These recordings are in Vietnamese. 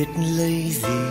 biết lấy gì.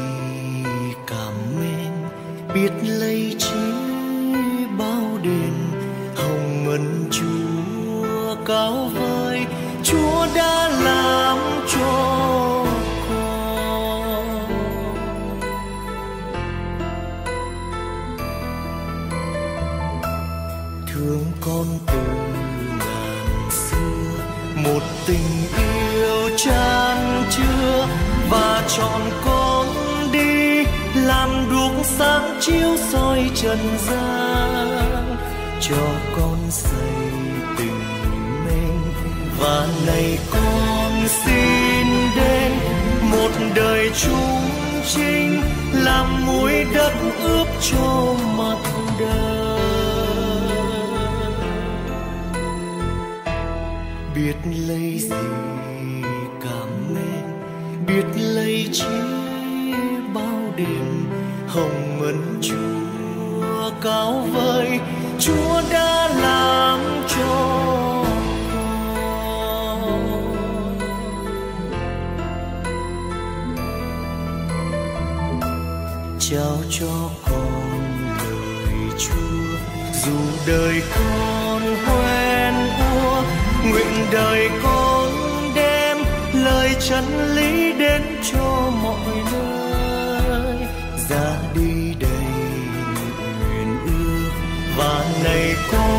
ơn chúa cao vời, chúa đã làm cho con. Trao cho con lời chúa, dù đời con quen ua, nguyện đời con đem lời chân lý đến cho mọi nơi. cold.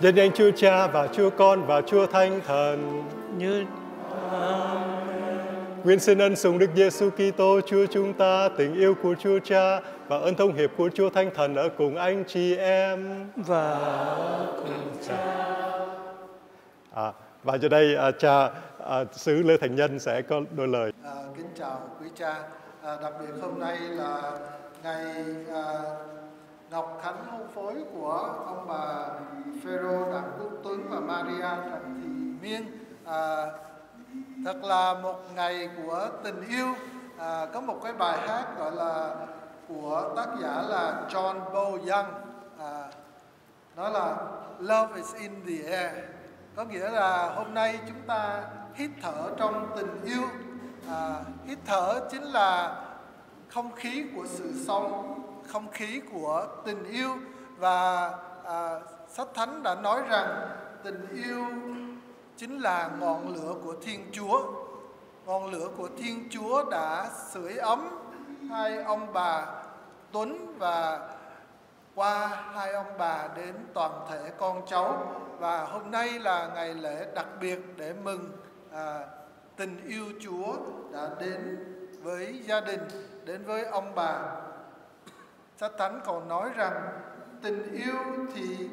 Nhân danh Chúa Cha và Chúa Con và Chúa Thánh Thần. như Nguyện xin ân sủng Đức Giêsu Kitô Chúa chúng ta, tình yêu của Chúa Cha và ân thông hiệp của Chúa Thánh Thần ở cùng anh chị em. và cùng cha À, và giờ đây à, cha à, sứ Lê Thành Nhân sẽ có đôi lời. À, kính chào quý cha. À, đặc biệt hôm nay là ngày à, Ngọc Khánh hôn phối của ông bà Phêrô Đặng Quốc Tuấn và Maria Trần Thị Miên. À, thật là một ngày của tình yêu. À, có một cái bài hát gọi là của tác giả là John Bo Young. À, nó là Love is in the air. Có nghĩa là hôm nay chúng ta hít thở trong tình yêu. À, hít thở chính là không khí của sự sống không khí của tình yêu và à, sách thánh đã nói rằng tình yêu chính là ngọn lửa của thiên chúa. Ngọn lửa của thiên chúa đã sưởi ấm hai ông bà tuấn và qua hai ông bà đến toàn thể con cháu. Và hôm nay là ngày lễ đặc biệt để mừng à, tình yêu chúa đã đến với gia đình đến với ông bà. Sách Thánh còn nói rằng tình yêu thì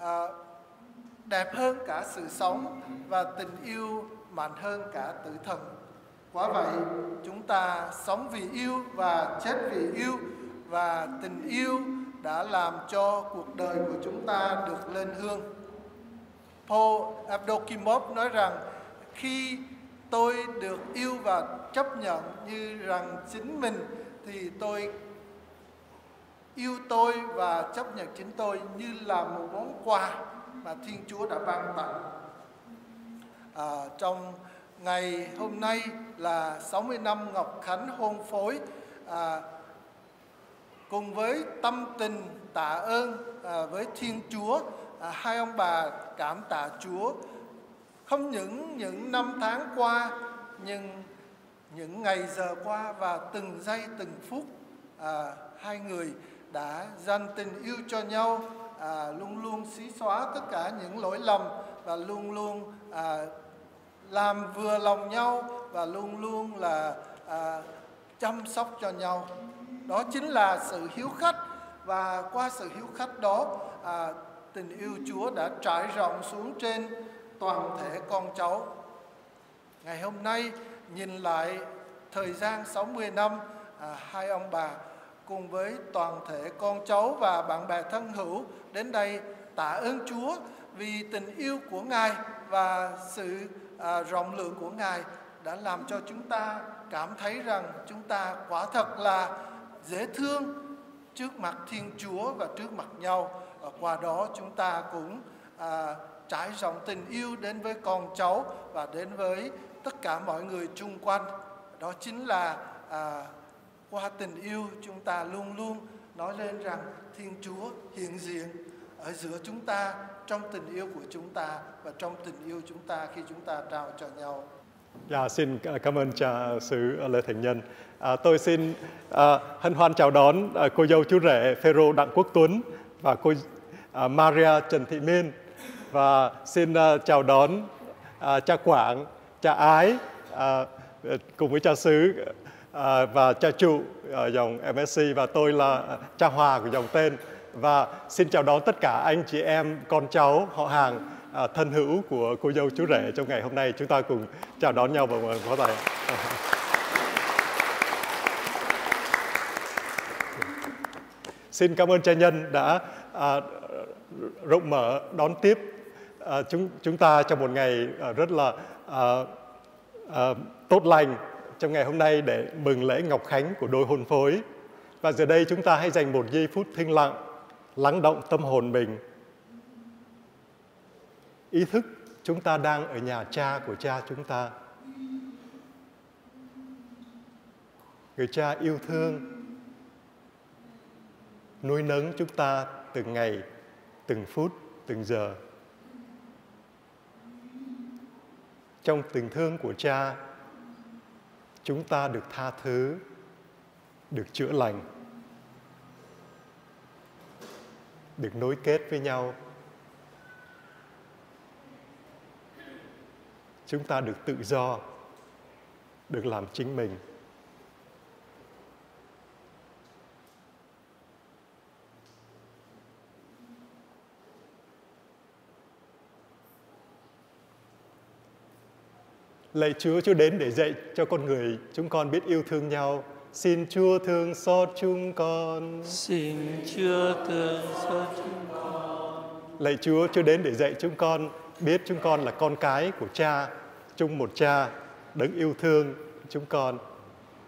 à, đẹp hơn cả sự sống và tình yêu mạnh hơn cả tử thần. Quả vậy, chúng ta sống vì yêu và chết vì yêu và tình yêu đã làm cho cuộc đời của chúng ta được lên hương. Paul Abdokimov nói rằng khi tôi được yêu và chấp nhận như rằng chính mình thì tôi yêu tôi và chấp nhận chính tôi như là một món quà mà Thiên Chúa đã ban tặng. À, trong ngày hôm nay là 60 năm Ngọc Khánh hôn phối à, cùng với tâm tình tạ ơn à, với Thiên Chúa à, hai ông bà cảm tạ Chúa không những những năm tháng qua nhưng những ngày giờ qua và từng giây từng phút à, hai người đã dành tình yêu cho nhau à, luôn luôn xí xóa tất cả những lỗi lầm và luôn luôn à, làm vừa lòng nhau và luôn luôn là à, chăm sóc cho nhau. Đó chính là sự hiếu khách và qua sự hiếu khách đó à, tình yêu Chúa đã trải rộng xuống trên toàn thể con cháu. Ngày hôm nay nhìn lại thời gian 60 năm à, hai ông bà cùng với toàn thể con cháu và bạn bè thân hữu đến đây tạ ơn Chúa vì tình yêu của Ngài và sự à, rộng lượng của Ngài đã làm cho chúng ta cảm thấy rằng chúng ta quả thật là dễ thương trước mặt Thiên Chúa và trước mặt nhau. Và qua đó chúng ta cũng à, trải rộng tình yêu đến với con cháu và đến với tất cả mọi người chung quanh. Đó chính là à, qua tình yêu chúng ta luôn luôn nói lên rằng Thiên Chúa hiện diện ở giữa chúng ta trong tình yêu của chúng ta và trong tình yêu chúng ta khi chúng ta trao cho nhau. Dạ, xin cảm ơn cha sứ Lê Thành Nhân. À, tôi xin à, hân hoan chào đón à, cô dâu chú rể Phêrô Đặng Quốc Tuấn và cô à, Maria Trần Thị Miên và xin à, chào đón à, cha Quảng, cha Ái à, cùng với cha xứ à, và cha trụ à, dòng MSC và tôi là cha Hòa của dòng tên. Và xin chào đón tất cả anh chị em con cháu họ hàng à, thân hữu của cô dâu chú rể trong ngày hôm nay. Chúng ta cùng chào đón nhau và mời phó tài. Xin cảm ơn cha nhân đã à, rộng mở đón tiếp à, chúng chúng ta trong một ngày à, rất là à, à, tốt lành trong ngày hôm nay để mừng lễ Ngọc Khánh của đôi hôn phối. Và giờ đây chúng ta hãy dành một giây phút thinh lặng, lắng động tâm hồn mình. Ý thức chúng ta đang ở nhà cha của cha chúng ta. Người cha yêu thương, nuôi nấng chúng ta từng ngày, từng phút, từng giờ. Trong tình thương của cha, chúng ta được tha thứ, được chữa lành, được nối kết với nhau. Chúng ta được tự do, được làm chính mình. Lạy Chúa, Chúa đến để dạy cho con người chúng con biết yêu thương nhau. Xin Chúa thương xót chúng con. Xin Chúa thương xót chúng con. Lạy Chúa, Chúa đến để dạy chúng con biết chúng con là con cái của Cha, chung một Cha, đấng yêu thương chúng con.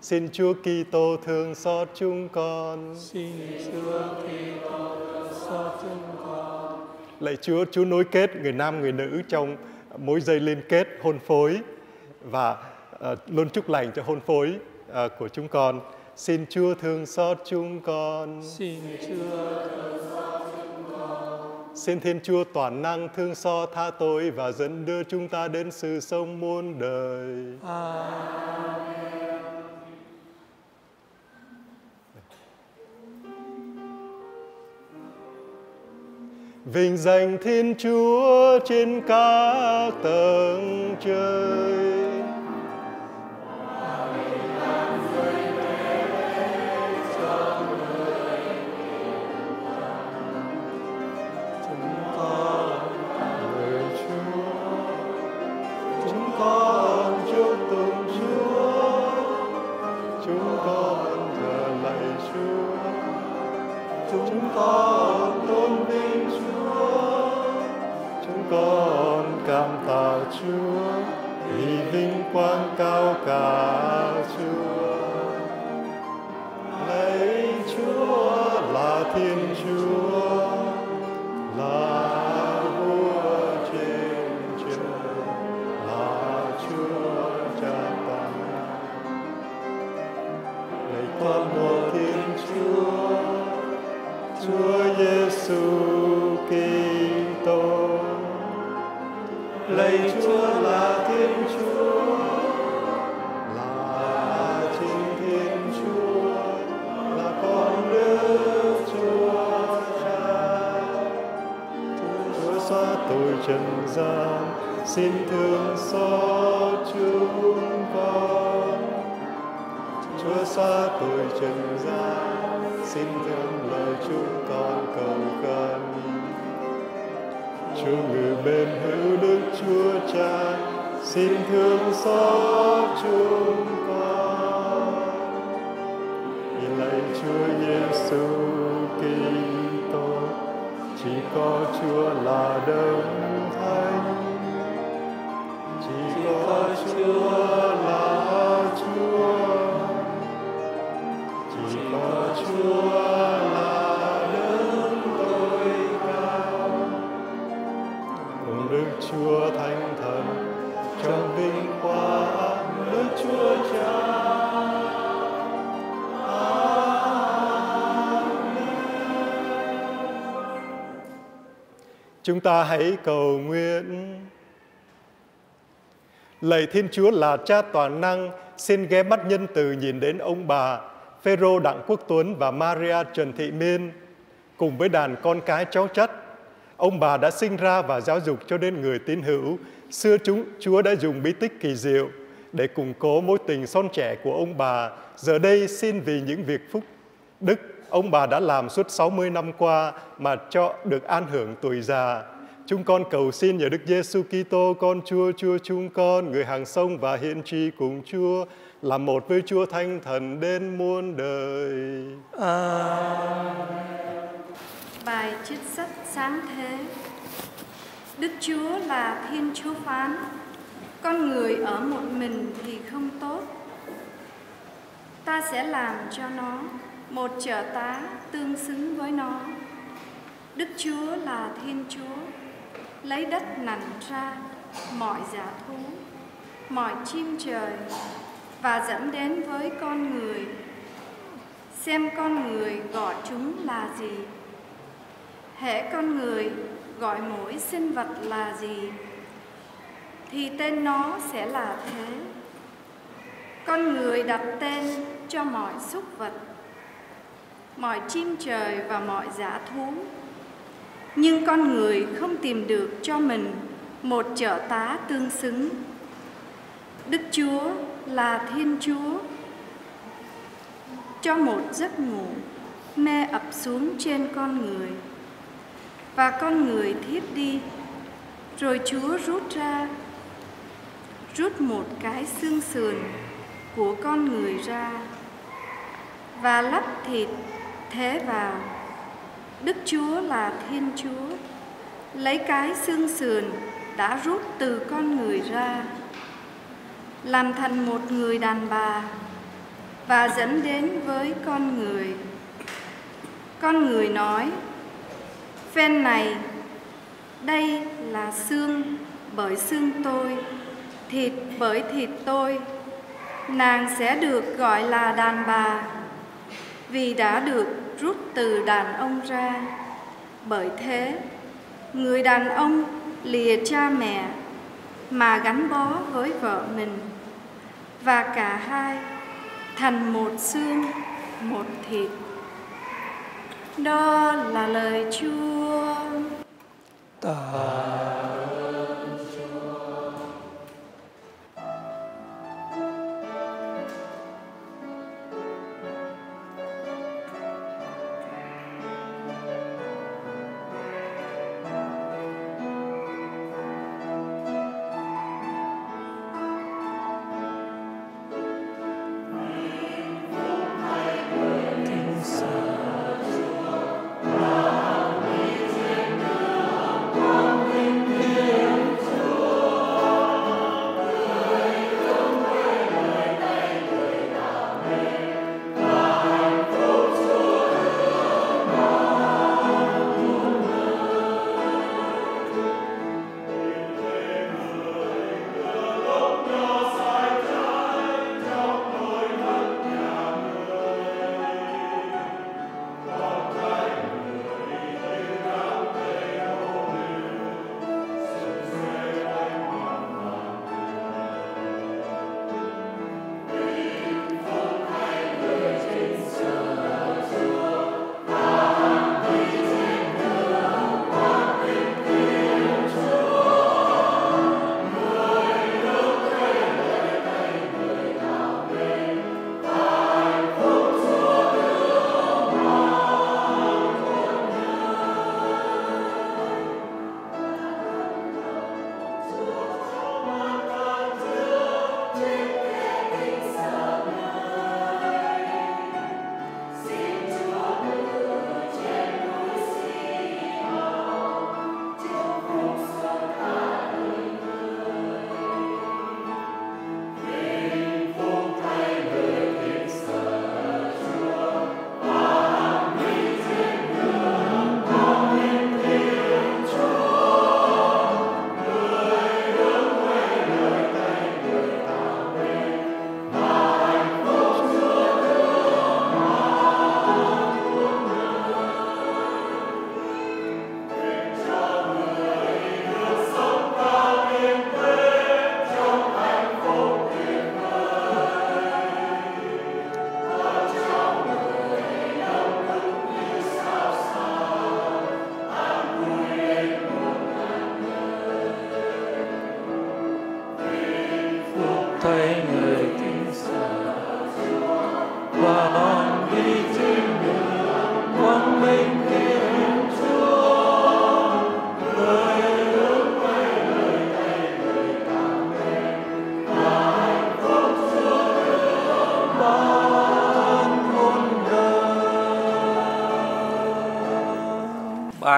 Xin Chúa Kitô thương xót chúng con. Xin Chúa Kitô thương xót chúng con. Lạy Chúa, Chúa nối kết người nam người nữ trong mối dây liên kết hôn phối và uh, luôn chúc lành cho hôn phối uh, của chúng con. Xin Chúa thương xót chúng con. Xin Chúa thương xót chúng con. Xin Thiên Chúa toàn năng thương xót tha tội và dẫn đưa chúng ta đến sự sống muôn đời. Amen. Vinh danh Thiên Chúa trên các tầng trời. Chúng Chúng ta hãy cầu nguyện. Lạy Thiên Chúa là Cha toàn năng, xin ghé mắt nhân từ nhìn đến ông bà Phêrô Đặng Quốc Tuấn và Maria Trần Thị Miên cùng với đàn con cái cháu chất. Ông bà đã sinh ra và giáo dục cho đến người tín hữu. Xưa chúng Chúa đã dùng bí tích kỳ diệu để củng cố mối tình son trẻ của ông bà. Giờ đây xin vì những việc phúc ông bà đã làm suốt 60 năm qua mà cho được an hưởng tuổi già. Chúng con cầu xin nhờ Đức Giêsu Kitô, con Chúa Chúa chúng con, người hàng sông và hiện tri cùng Chúa là một với Chúa Thánh Thần đến muôn đời. Bài trích sách sáng thế Đức Chúa là Thiên Chúa phán, Con người ở một mình thì không tốt Ta sẽ làm cho nó một trợ tá tương xứng với nó. Đức Chúa là Thiên Chúa, Lấy đất nặn ra, mọi giả thú, Mọi chim trời, Và dẫn đến với con người. Xem con người gọi chúng là gì. Hễ con người gọi mỗi sinh vật là gì, thì tên nó sẽ là thế. Con người đặt tên cho mọi súc vật mọi chim trời và mọi giả thú. Nhưng con người không tìm được cho mình một trợ tá tương xứng. Đức chúa là thiên chúa, cho một giấc ngủ mê ập xuống trên con người. Và con người thiếp đi, rồi chúa rút ra, rút một cái xương sườn của con người ra và lắp thịt thế vào. Đức Chúa là Thiên Chúa, lấy cái xương sườn đã rút từ con người ra, làm thành một người đàn bà và dẫn đến với con người. Con người nói, phen này, đây là xương bởi xương tôi, thịt bởi thịt tôi, nàng sẽ được gọi là đàn bà vì đã được rút từ đàn ông ra. Bởi thế, người đàn ông lìa cha mẹ mà gắn bó với vợ mình và cả hai thành một xương, một thịt. Đó là lời Chúa. Tạ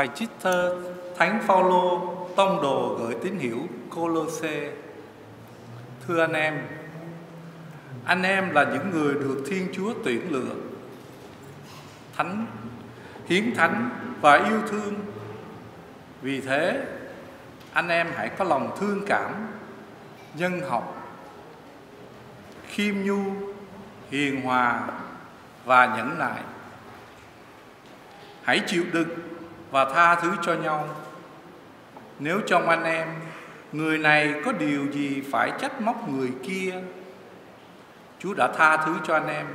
Bài trích thơ Thánh Phaolô tông đồ gửi tín hữu Colosse. Thưa anh em, anh em là những người được Thiên Chúa tuyển lựa, thánh, hiến thánh và yêu thương. Vì thế, anh em hãy có lòng thương cảm, nhân học, khiêm nhu, hiền hòa và nhẫn nại. Hãy chịu đựng và tha thứ cho nhau. Nếu trong anh em người này có điều gì phải trách móc người kia, Chúa đã tha thứ cho anh em,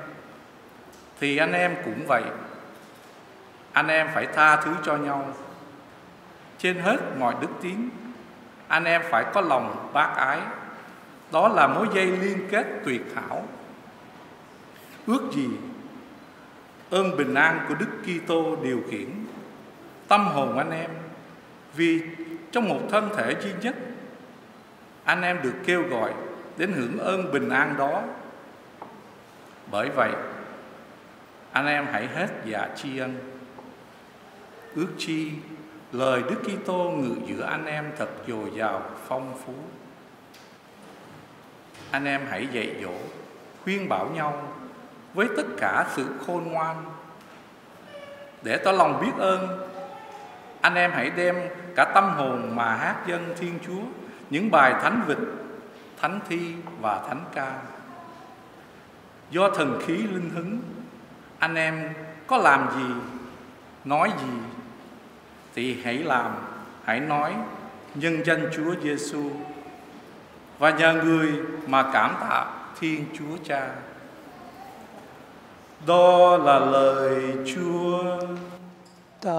thì anh em cũng vậy. Anh em phải tha thứ cho nhau. Trên hết mọi đức tín, anh em phải có lòng bác ái. Đó là mối dây liên kết tuyệt hảo. Ước gì ơn bình an của Đức Kitô điều khiển tâm hồn anh em vì trong một thân thể duy nhất anh em được kêu gọi đến hưởng ơn bình an đó. Bởi vậy, anh em hãy hết dạ tri ân. Ước chi lời Đức Kitô ngự giữa anh em thật dồi dào phong phú. Anh em hãy dạy dỗ, khuyên bảo nhau với tất cả sự khôn ngoan để tỏ lòng biết ơn anh em hãy đem cả tâm hồn mà hát dân Thiên Chúa những bài thánh vịt, thánh thi và thánh ca. Do thần khí linh hứng, anh em có làm gì, nói gì thì hãy làm, hãy nói nhân danh Chúa Giêsu và nhờ người mà cảm tạ Thiên Chúa Cha. Đó là lời Chúa. Ta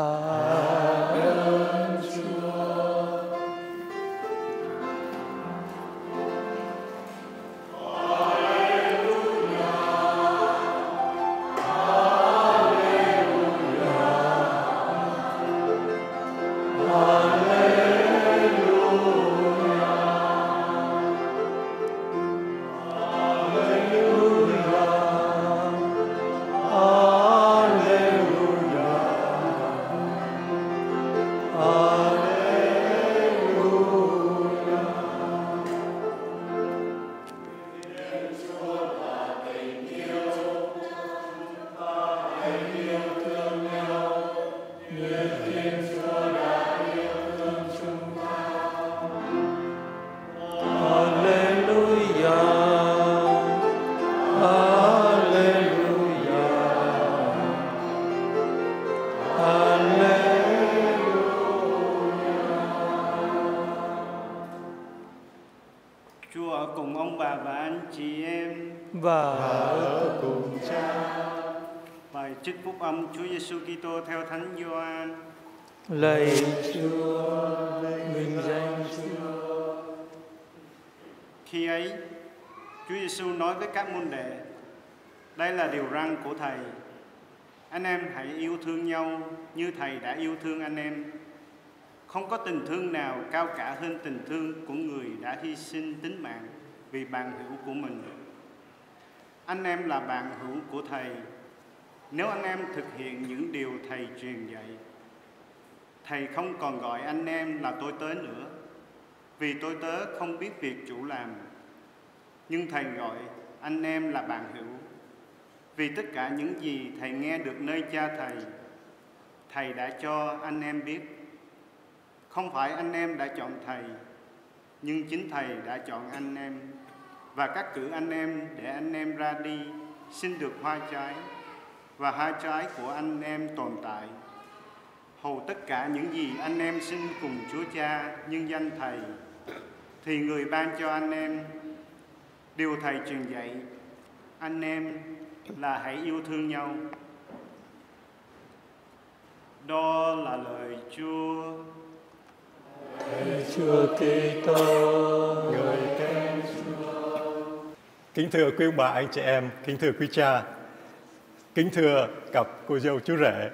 Không có tình thương nào cao cả hơn tình thương của người đã hy sinh tính mạng vì bạn hữu của mình. Anh em là bạn hữu của thầy. Nếu anh em thực hiện những điều thầy truyền dạy, thầy không còn gọi anh em là tôi tớ nữa, vì tôi tớ không biết việc chủ làm. Nhưng thầy gọi anh em là bạn hữu, vì tất cả những gì thầy nghe được nơi cha thầy, thầy đã cho anh em biết. Không phải anh em đã chọn thầy, nhưng chính thầy đã chọn anh em và các cử anh em để anh em ra đi xin được hoa trái và hoa trái của anh em tồn tại. Hầu tất cả những gì anh em xin cùng Chúa Cha nhân danh Thầy, thì người ban cho anh em điều Thầy truyền dạy anh em là hãy yêu thương nhau. Đó là lời Chúa. Chúa Kitô người khen Kính thưa quý ông bà anh chị em, kính thưa quý cha, kính thưa cặp cô dâu chú rể.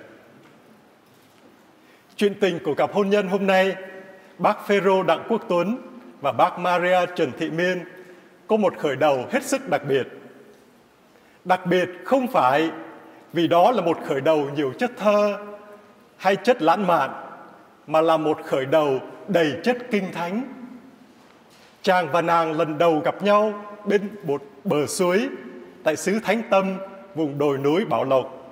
Chuyện tình của cặp hôn nhân hôm nay, bác Phêrô Đặng Quốc Tuấn và bác Maria Trần Thị Miên có một khởi đầu hết sức đặc biệt. Đặc biệt không phải vì đó là một khởi đầu nhiều chất thơ hay chất lãng mạn, mà là một khởi đầu đầy chất kinh thánh. Chàng và nàng lần đầu gặp nhau bên một bờ suối tại xứ Thánh Tâm, vùng đồi núi Bảo Lộc.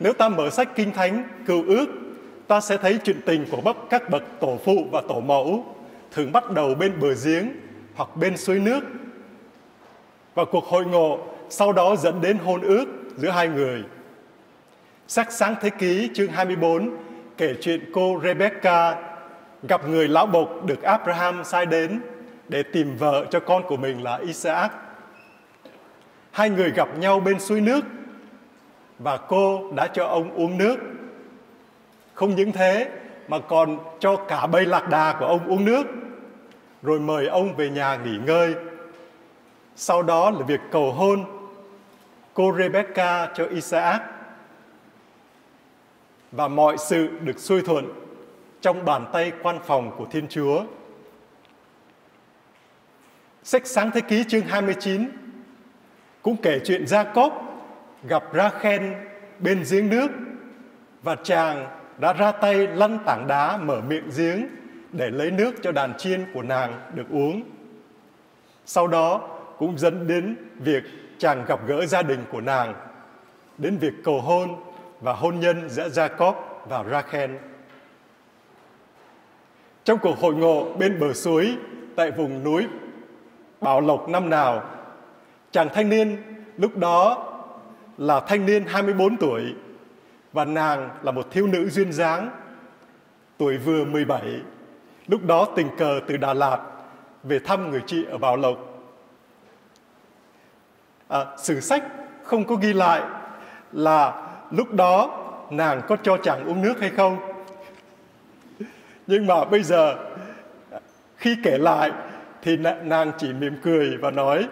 Nếu ta mở sách Kinh Thánh, cựu ước, ta sẽ thấy chuyện tình của bắc các bậc tổ phụ và tổ mẫu thường bắt đầu bên bờ giếng hoặc bên suối nước. Và cuộc hội ngộ sau đó dẫn đến hôn ước giữa hai người. Sách sáng thế ký chương 24 kể chuyện cô Rebecca gặp người lão bộc được Abraham sai đến để tìm vợ cho con của mình là Isaac. Hai người gặp nhau bên suối nước và cô đã cho ông uống nước. Không những thế mà còn cho cả bầy lạc đà của ông uống nước, rồi mời ông về nhà nghỉ ngơi. Sau đó là việc cầu hôn cô Rebecca cho Isaac và mọi sự được xuôi thuận trong bàn tay quan phòng của Thiên Chúa. Sách Sáng Thế Ký chương 29 cũng kể chuyện Gia Cốp gặp Ra-khen bên giếng nước và chàng đã ra tay lăn tảng đá mở miệng giếng để lấy nước cho đàn chiên của nàng được uống. Sau đó cũng dẫn đến việc chàng gặp gỡ gia đình của nàng, đến việc cầu hôn và hôn nhân giữa Jacob và Rachel. Trong cuộc hội ngộ bên bờ suối tại vùng núi Bảo Lộc năm nào, chàng thanh niên lúc đó là thanh niên 24 tuổi và nàng là một thiếu nữ duyên dáng tuổi vừa 17 lúc đó tình cờ từ Đà Lạt về thăm người chị ở Bảo Lộc. À, sử sách không có ghi lại là lúc đó nàng có cho chàng uống nước hay không? Nhưng mà bây giờ khi kể lại thì nàng chỉ mỉm cười và nói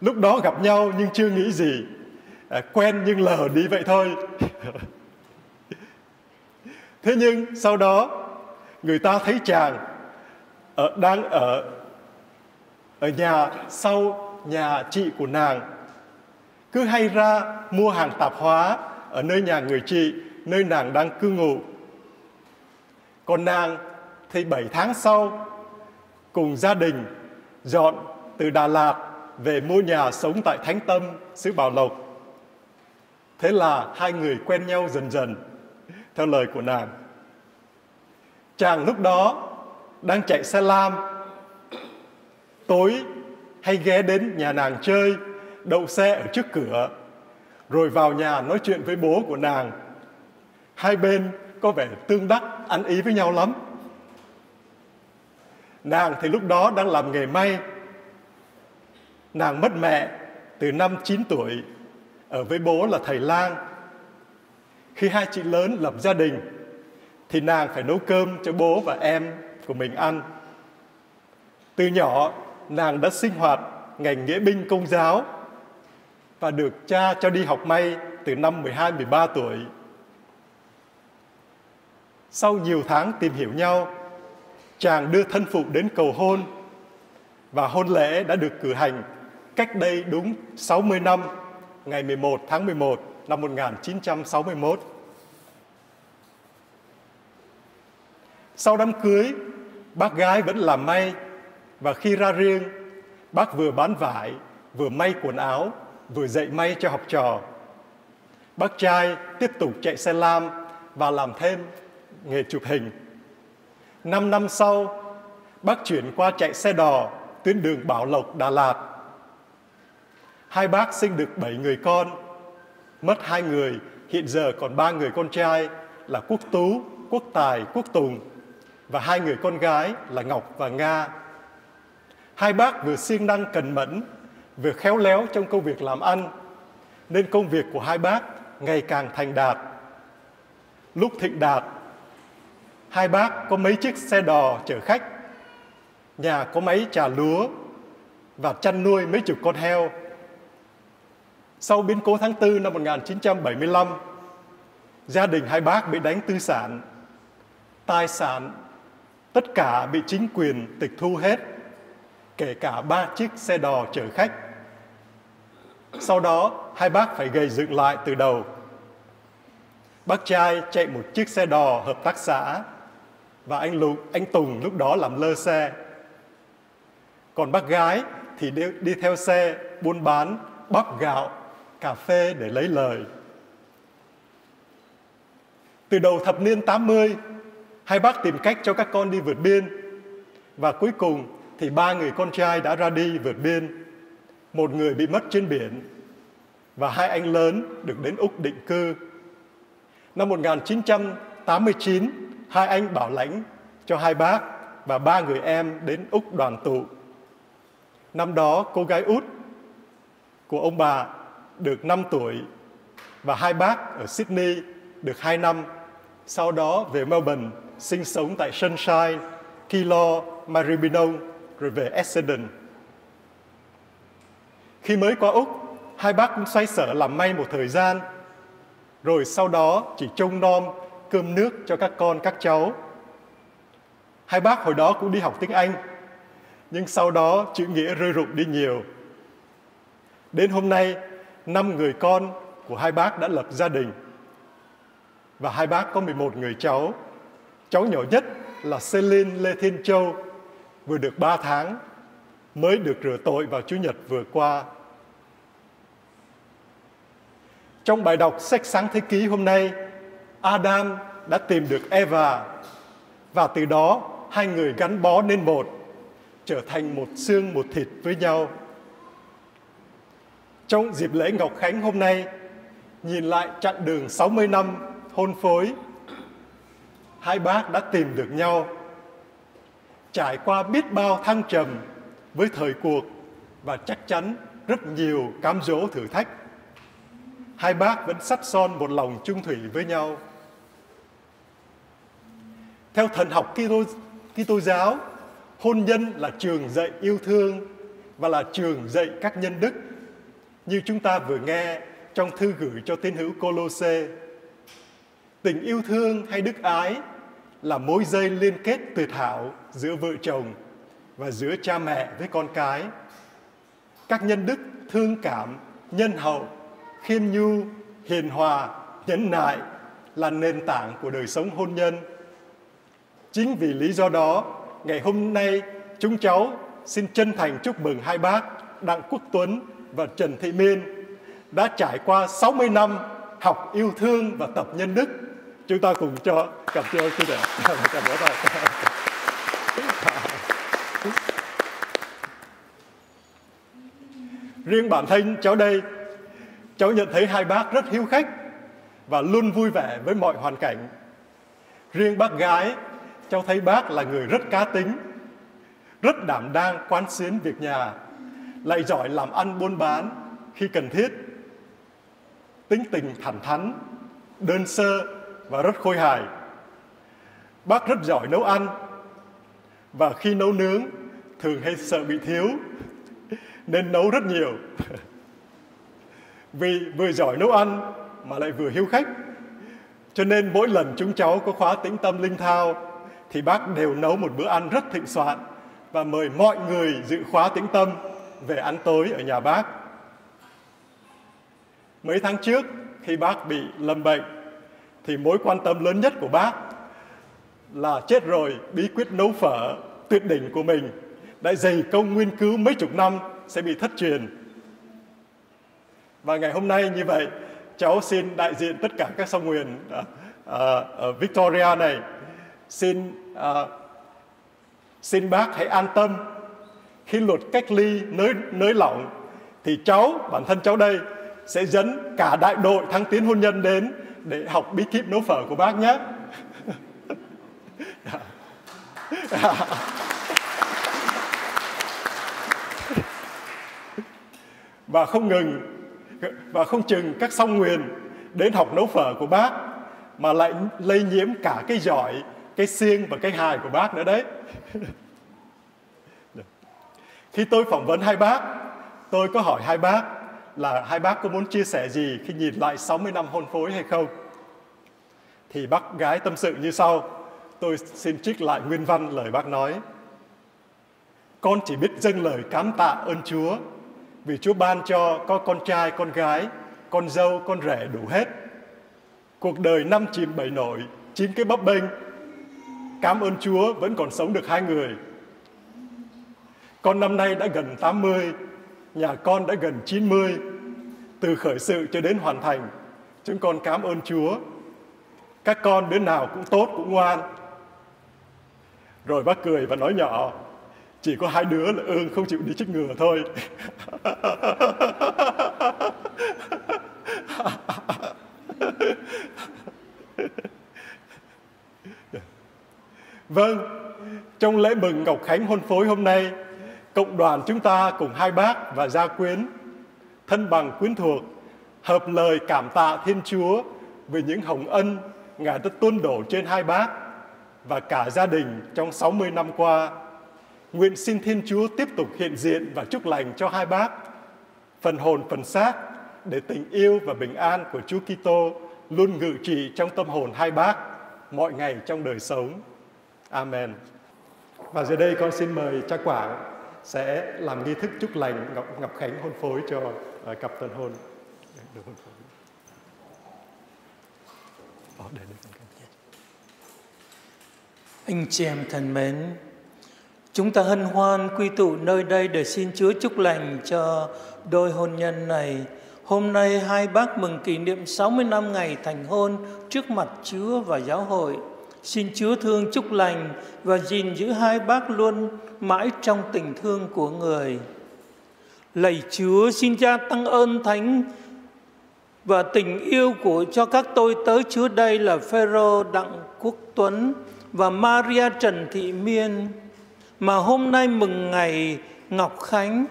lúc đó gặp nhau nhưng chưa nghĩ gì. À, quen nhưng lờ đi vậy thôi. Thế nhưng sau đó người ta thấy chàng ở đang ở ở nhà sau nhà chị của nàng. Cứ hay ra mua hàng tạp hóa ở nơi nhà người chị nơi nàng đang cư ngụ còn nàng thì bảy tháng sau cùng gia đình dọn từ Đà Lạt về mua nhà sống tại Thánh Tâm, xứ Bảo Lộc. Thế là hai người quen nhau dần dần, theo lời của nàng. Chàng lúc đó đang chạy xe lam, tối hay ghé đến nhà nàng chơi, đậu xe ở trước cửa, rồi vào nhà nói chuyện với bố của nàng. Hai bên có vẻ tương đắc, ăn ý với nhau lắm. Nàng thì lúc đó đang làm nghề may. Nàng mất mẹ từ năm 9 tuổi, ở với bố là thầy lang. Khi hai chị lớn lập gia đình, thì nàng phải nấu cơm cho bố và em của mình ăn. Từ nhỏ, nàng đã sinh hoạt ngành nghĩa binh công giáo và được cha cho đi học may từ năm 12 13 tuổi. Sau nhiều tháng tìm hiểu nhau, chàng đưa thân phụ đến cầu hôn và hôn lễ đã được cử hành cách đây đúng 60 năm, ngày 11 tháng 11 năm 1961. Sau đám cưới, bác gái vẫn làm may và khi ra riêng, bác vừa bán vải, vừa may quần áo, vừa dạy may cho học trò. Bác trai tiếp tục chạy xe lam và làm thêm nghề chụp hình. Năm năm sau, bác chuyển qua chạy xe đò tuyến đường Bảo Lộc, Đà Lạt. Hai bác sinh được bảy người con, mất hai người, hiện giờ còn ba người con trai là Quốc Tú, Quốc Tài, Quốc Tùng và hai người con gái là Ngọc và Nga. Hai bác vừa siêng năng cần mẫn, vừa khéo léo trong công việc làm ăn, nên công việc của hai bác ngày càng thành đạt. Lúc thịnh đạt, hai bác có mấy chiếc xe đò chở khách, nhà có máy trà lúa và chăn nuôi mấy chục con heo. Sau biến cố tháng 4 năm 1975, gia đình hai bác bị đánh tư sản, tài sản tất cả bị chính quyền tịch thu hết, kể cả ba chiếc xe đò chở khách. Sau đó, hai bác phải gây dựng lại từ đầu. Bác trai chạy một chiếc xe đò hợp tác xã và anh Lục, anh Tùng lúc đó làm lơ xe. Còn bác gái thì đi, đi theo xe buôn bán bắp gạo, cà phê để lấy lời. Từ đầu thập niên 80, hai bác tìm cách cho các con đi vượt biên và cuối cùng thì ba người con trai đã ra đi vượt biên một người bị mất trên biển và hai anh lớn được đến Úc định cư. Năm 1989, hai anh bảo lãnh cho hai bác và ba người em đến Úc đoàn tụ. Năm đó, cô gái út của ông bà được 5 tuổi và hai bác ở Sydney được 2 năm. Sau đó về Melbourne sinh sống tại Sunshine, Kilo, Maribyrnong rồi về Essendon. Khi mới qua Úc, hai bác cũng xoay sở làm may một thời gian, rồi sau đó chỉ trông nom cơm nước cho các con các cháu. Hai bác hồi đó cũng đi học tiếng Anh, nhưng sau đó chữ nghĩa rơi rụng đi nhiều. Đến hôm nay, năm người con của hai bác đã lập gia đình. Và hai bác có 11 người cháu. Cháu nhỏ nhất là Celine Lê Thiên Châu, vừa được 3 tháng, mới được rửa tội vào Chủ nhật vừa qua. Trong bài đọc sách sáng thế ký hôm nay, Adam đã tìm được Eva và từ đó hai người gắn bó nên một, trở thành một xương một thịt với nhau. Trong dịp lễ Ngọc Khánh hôm nay, nhìn lại chặng đường 60 năm hôn phối, hai bác đã tìm được nhau, trải qua biết bao thăng trầm với thời cuộc và chắc chắn rất nhiều cám dỗ thử thách. Hai bác vẫn sắt son một lòng trung thủy với nhau. Theo thần học Kitô, Kitô giáo, hôn nhân là trường dạy yêu thương và là trường dạy các nhân đức. Như chúng ta vừa nghe trong thư gửi cho tín hữu Colosse. Tình yêu thương hay đức ái là mối dây liên kết tuyệt hảo giữa vợ chồng và giữa cha mẹ với con cái. Các nhân đức thương cảm, nhân hậu, khiêm nhu, hiền hòa, nhẫn nại là nền tảng của đời sống hôn nhân. Chính vì lý do đó, ngày hôm nay chúng cháu xin chân thành chúc mừng hai bác Đặng Quốc Tuấn và Trần Thị Miên đã trải qua 60 năm học yêu thương và tập nhân đức. Chúng ta cùng cho cảm ơn sư đệ. Cảm ơn. Riêng bản thân cháu đây, cháu nhận thấy hai bác rất hiếu khách và luôn vui vẻ với mọi hoàn cảnh. Riêng bác gái, cháu thấy bác là người rất cá tính, rất đảm đang quán xuyến việc nhà, lại giỏi làm ăn buôn bán khi cần thiết. Tính tình thẳng thắn, đơn sơ và rất khôi hài. Bác rất giỏi nấu ăn và khi nấu nướng thường hay sợ bị thiếu nên nấu rất nhiều. Vì vừa giỏi nấu ăn mà lại vừa hiếu khách. Cho nên mỗi lần chúng cháu có khóa tĩnh tâm linh thao thì bác đều nấu một bữa ăn rất thịnh soạn và mời mọi người dự khóa tĩnh tâm về ăn tối ở nhà bác. Mấy tháng trước khi bác bị lâm bệnh thì mối quan tâm lớn nhất của bác là chết rồi bí quyết nấu phở tuyệt đỉnh của mình đã dày công nghiên cứu mấy chục năm sẽ bị thất truyền. Và ngày hôm nay như vậy, cháu xin đại diện tất cả các sông nguyền ờ, ờ, ở Victoria này xin uh, xin bác hãy an tâm khi luật cách ly nới nới lỏng thì cháu bản thân cháu đây sẽ dẫn cả đại đội thăng tiến hôn nhân đến để học bí kíp nấu phở của bác nhé. và không ngừng và không chừng các song nguyền đến học nấu phở của bác mà lại lây nhiễm cả cái giỏi cái siêng và cái hài của bác nữa đấy khi tôi phỏng vấn hai bác tôi có hỏi hai bác là hai bác có muốn chia sẻ gì khi nhìn lại 60 năm hôn phối hay không thì bác gái tâm sự như sau tôi xin trích lại nguyên văn lời bác nói con chỉ biết dâng lời cảm tạ ơn chúa vì Chúa ban cho có con trai, con gái, con dâu, con rể đủ hết. Cuộc đời năm chìm bảy nổi, chín cái bấp bênh. Cảm ơn Chúa vẫn còn sống được hai người. Con năm nay đã gần 80, nhà con đã gần 90. Từ khởi sự cho đến hoàn thành, chúng con cảm ơn Chúa. Các con đứa nào cũng tốt, cũng ngoan. Rồi bác cười và nói nhỏ, chỉ có hai đứa là ương không chịu đi chích ngừa thôi vâng trong lễ mừng ngọc khánh hôn phối hôm nay cộng đoàn chúng ta cùng hai bác và gia quyến thân bằng quyến thuộc hợp lời cảm tạ thiên chúa về những hồng ân ngài đã tuôn đổ trên hai bác và cả gia đình trong 60 năm qua Nguyện xin Thiên Chúa tiếp tục hiện diện và chúc lành cho hai bác, phần hồn phần xác, để tình yêu và bình an của Chúa Kitô luôn ngự trị trong tâm hồn hai bác mọi ngày trong đời sống. Amen. Và giờ đây con xin mời cha Quảng sẽ làm nghi thức chúc lành Ngọc, Ngọc Khánh hôn phối cho uh, cặp tân hôn. Được hôn phối. Ờ, để. Anh chị em thân mến, chúng ta hân hoan quy tụ nơi đây để xin Chúa chúc lành cho đôi hôn nhân này. Hôm nay hai bác mừng kỷ niệm 60 năm ngày thành hôn trước mặt Chúa và giáo hội. Xin Chúa thương chúc lành và gìn giữ hai bác luôn mãi trong tình thương của người. Lạy Chúa, xin cha tăng ơn thánh và tình yêu của cho các tôi tới Chúa đây là Phêrô Đặng Quốc Tuấn và Maria Trần Thị Miên. Mà hôm nay mừng ngày Ngọc Khánh.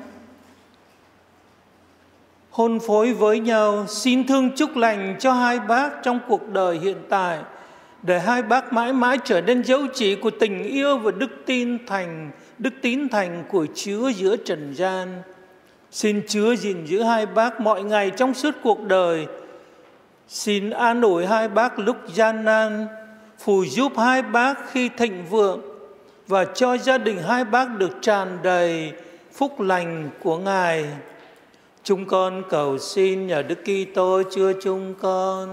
Hôn phối với nhau, xin thương chúc lành cho hai bác trong cuộc đời hiện tại để hai bác mãi mãi trở nên dấu chỉ của tình yêu và đức tin thành đức tín thành của Chúa giữa trần gian. Xin Chúa gìn giữ hai bác mọi ngày trong suốt cuộc đời. Xin an ủi hai bác lúc gian nan, phù giúp hai bác khi thịnh vượng và cho gia đình hai bác được tràn đầy phúc lành của Ngài. Chúng con cầu xin nhờ Đức Kitô Chúa chúng con.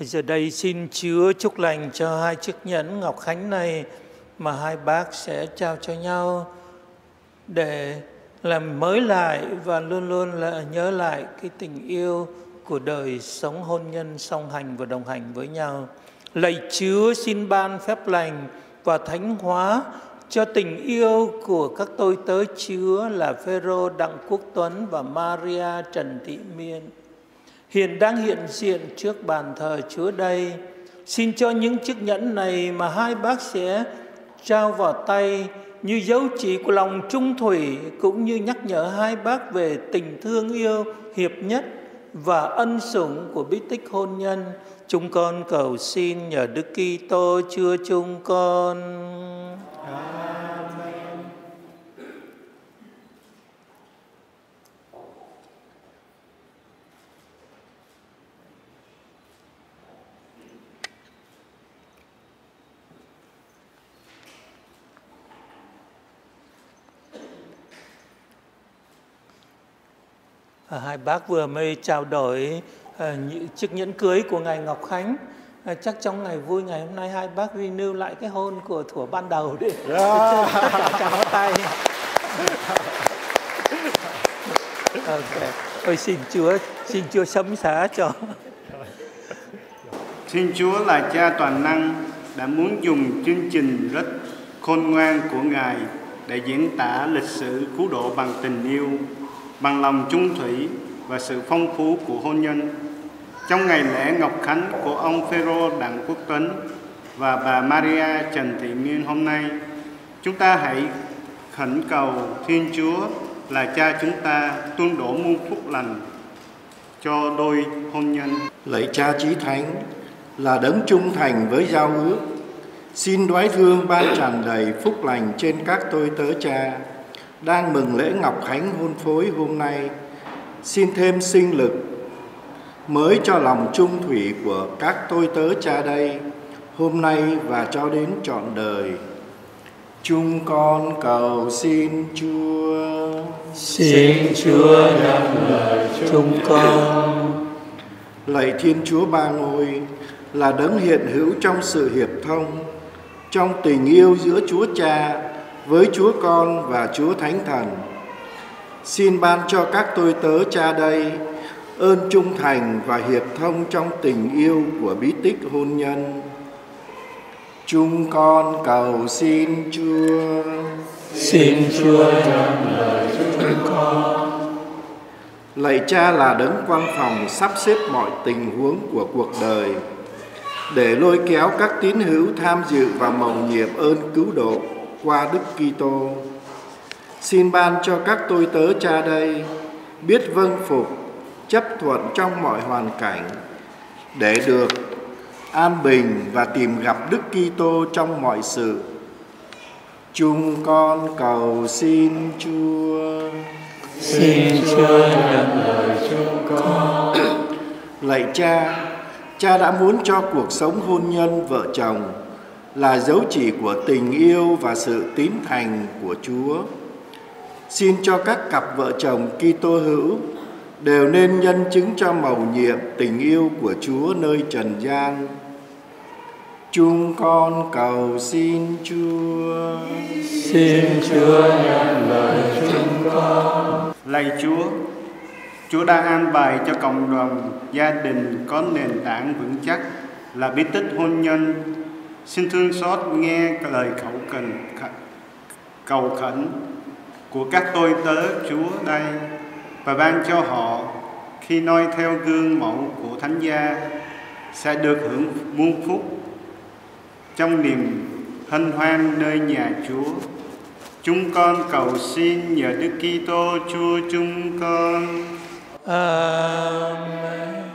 Giờ đây xin chứa chúc lành cho hai chiếc nhẫn Ngọc Khánh này mà hai bác sẽ trao cho nhau để làm mới lại và luôn luôn là nhớ lại cái tình yêu của đời sống hôn nhân song hành và đồng hành với nhau. Lạy Chúa xin ban phép lành và thánh hóa cho tình yêu của các tôi tớ Chúa là Phêrô Đặng Quốc Tuấn và Maria Trần Thị Miên hiện đang hiện diện trước bàn thờ Chúa đây. Xin cho những chiếc nhẫn này mà hai bác sẽ trao vào tay như dấu chỉ của lòng trung thủy cũng như nhắc nhở hai bác về tình thương yêu hiệp nhất và ân sủng của bí tích hôn nhân. Chúng con cầu xin nhờ Đức Kitô Chúa chúng con. À, hai bác vừa mới trao đổi à, chiếc nhẫn cưới của ngài Ngọc Khánh. À, chắc trong ngày vui ngày hôm nay hai bác renew lại cái hôn của thủa ban đầu đi. Yeah. tất cả tay. Ok. Ôi xin Chúa xin Chúa sấm xá cho. Xin Chúa là Cha toàn năng đã muốn dùng chương trình rất khôn ngoan của Ngài để diễn tả lịch sử cứu độ bằng tình yêu bằng lòng trung thủy và sự phong phú của hôn nhân. Trong ngày lễ Ngọc Khánh của ông Phêrô Đặng Quốc Tuấn và bà Maria Trần Thị Miên hôm nay, chúng ta hãy khẩn cầu Thiên Chúa là cha chúng ta tuôn đổ muôn phúc lành cho đôi hôn nhân. Lạy cha chí thánh là đấng trung thành với giao ước, xin đoái thương ban tràn đầy phúc lành trên các tôi tớ cha đang mừng lễ Ngọc Khánh hôn phối hôm nay, xin thêm sinh lực mới cho lòng trung thủy của các tôi tớ cha đây hôm nay và cho đến trọn đời. Chúng con cầu xin Chúa. Xin Chúa đáp lời chúng con. Lạy Thiên Chúa Ba Ngôi là đấng hiện hữu trong sự hiệp thông, trong tình yêu giữa Chúa Cha với Chúa Con và Chúa Thánh Thần. Xin ban cho các tôi tớ cha đây ơn trung thành và hiệp thông trong tình yêu của bí tích hôn nhân. Chúng con cầu xin Chúa. Xin Chúa nhận lời chúng con. Lạy Cha là đấng quan phòng sắp xếp mọi tình huống của cuộc đời để lôi kéo các tín hữu tham dự vào mầu nhiệm ơn cứu độ qua Đức Kitô. Xin ban cho các tôi tớ cha đây biết vâng phục, chấp thuận trong mọi hoàn cảnh để được an bình và tìm gặp Đức Kitô trong mọi sự. Chúng con cầu xin Chúa. Xin Chúa nhận lời chúng con. Lạy Cha, Cha đã muốn cho cuộc sống hôn nhân vợ chồng là dấu chỉ của tình yêu và sự tín thành của Chúa. Xin cho các cặp vợ chồng Kitô hữu đều nên nhân chứng cho mầu nhiệm tình yêu của Chúa nơi trần gian. Chúng con cầu xin Chúa. Xin Chúa nhận lời chúng con. Lạy Chúa, Chúa đã an bài cho cộng đoàn gia đình có nền tảng vững chắc là bí tích hôn nhân. Xin thương xót nghe lời khẩu cần cầu khẩn của các tôi tớ, Chúa đây, và ban cho họ khi noi theo gương mẫu của Thánh gia sẽ được hưởng muôn phúc trong niềm hân hoan nơi nhà Chúa. Chúng con cầu xin nhờ Đức Kitô Chúa chúng con. Amen.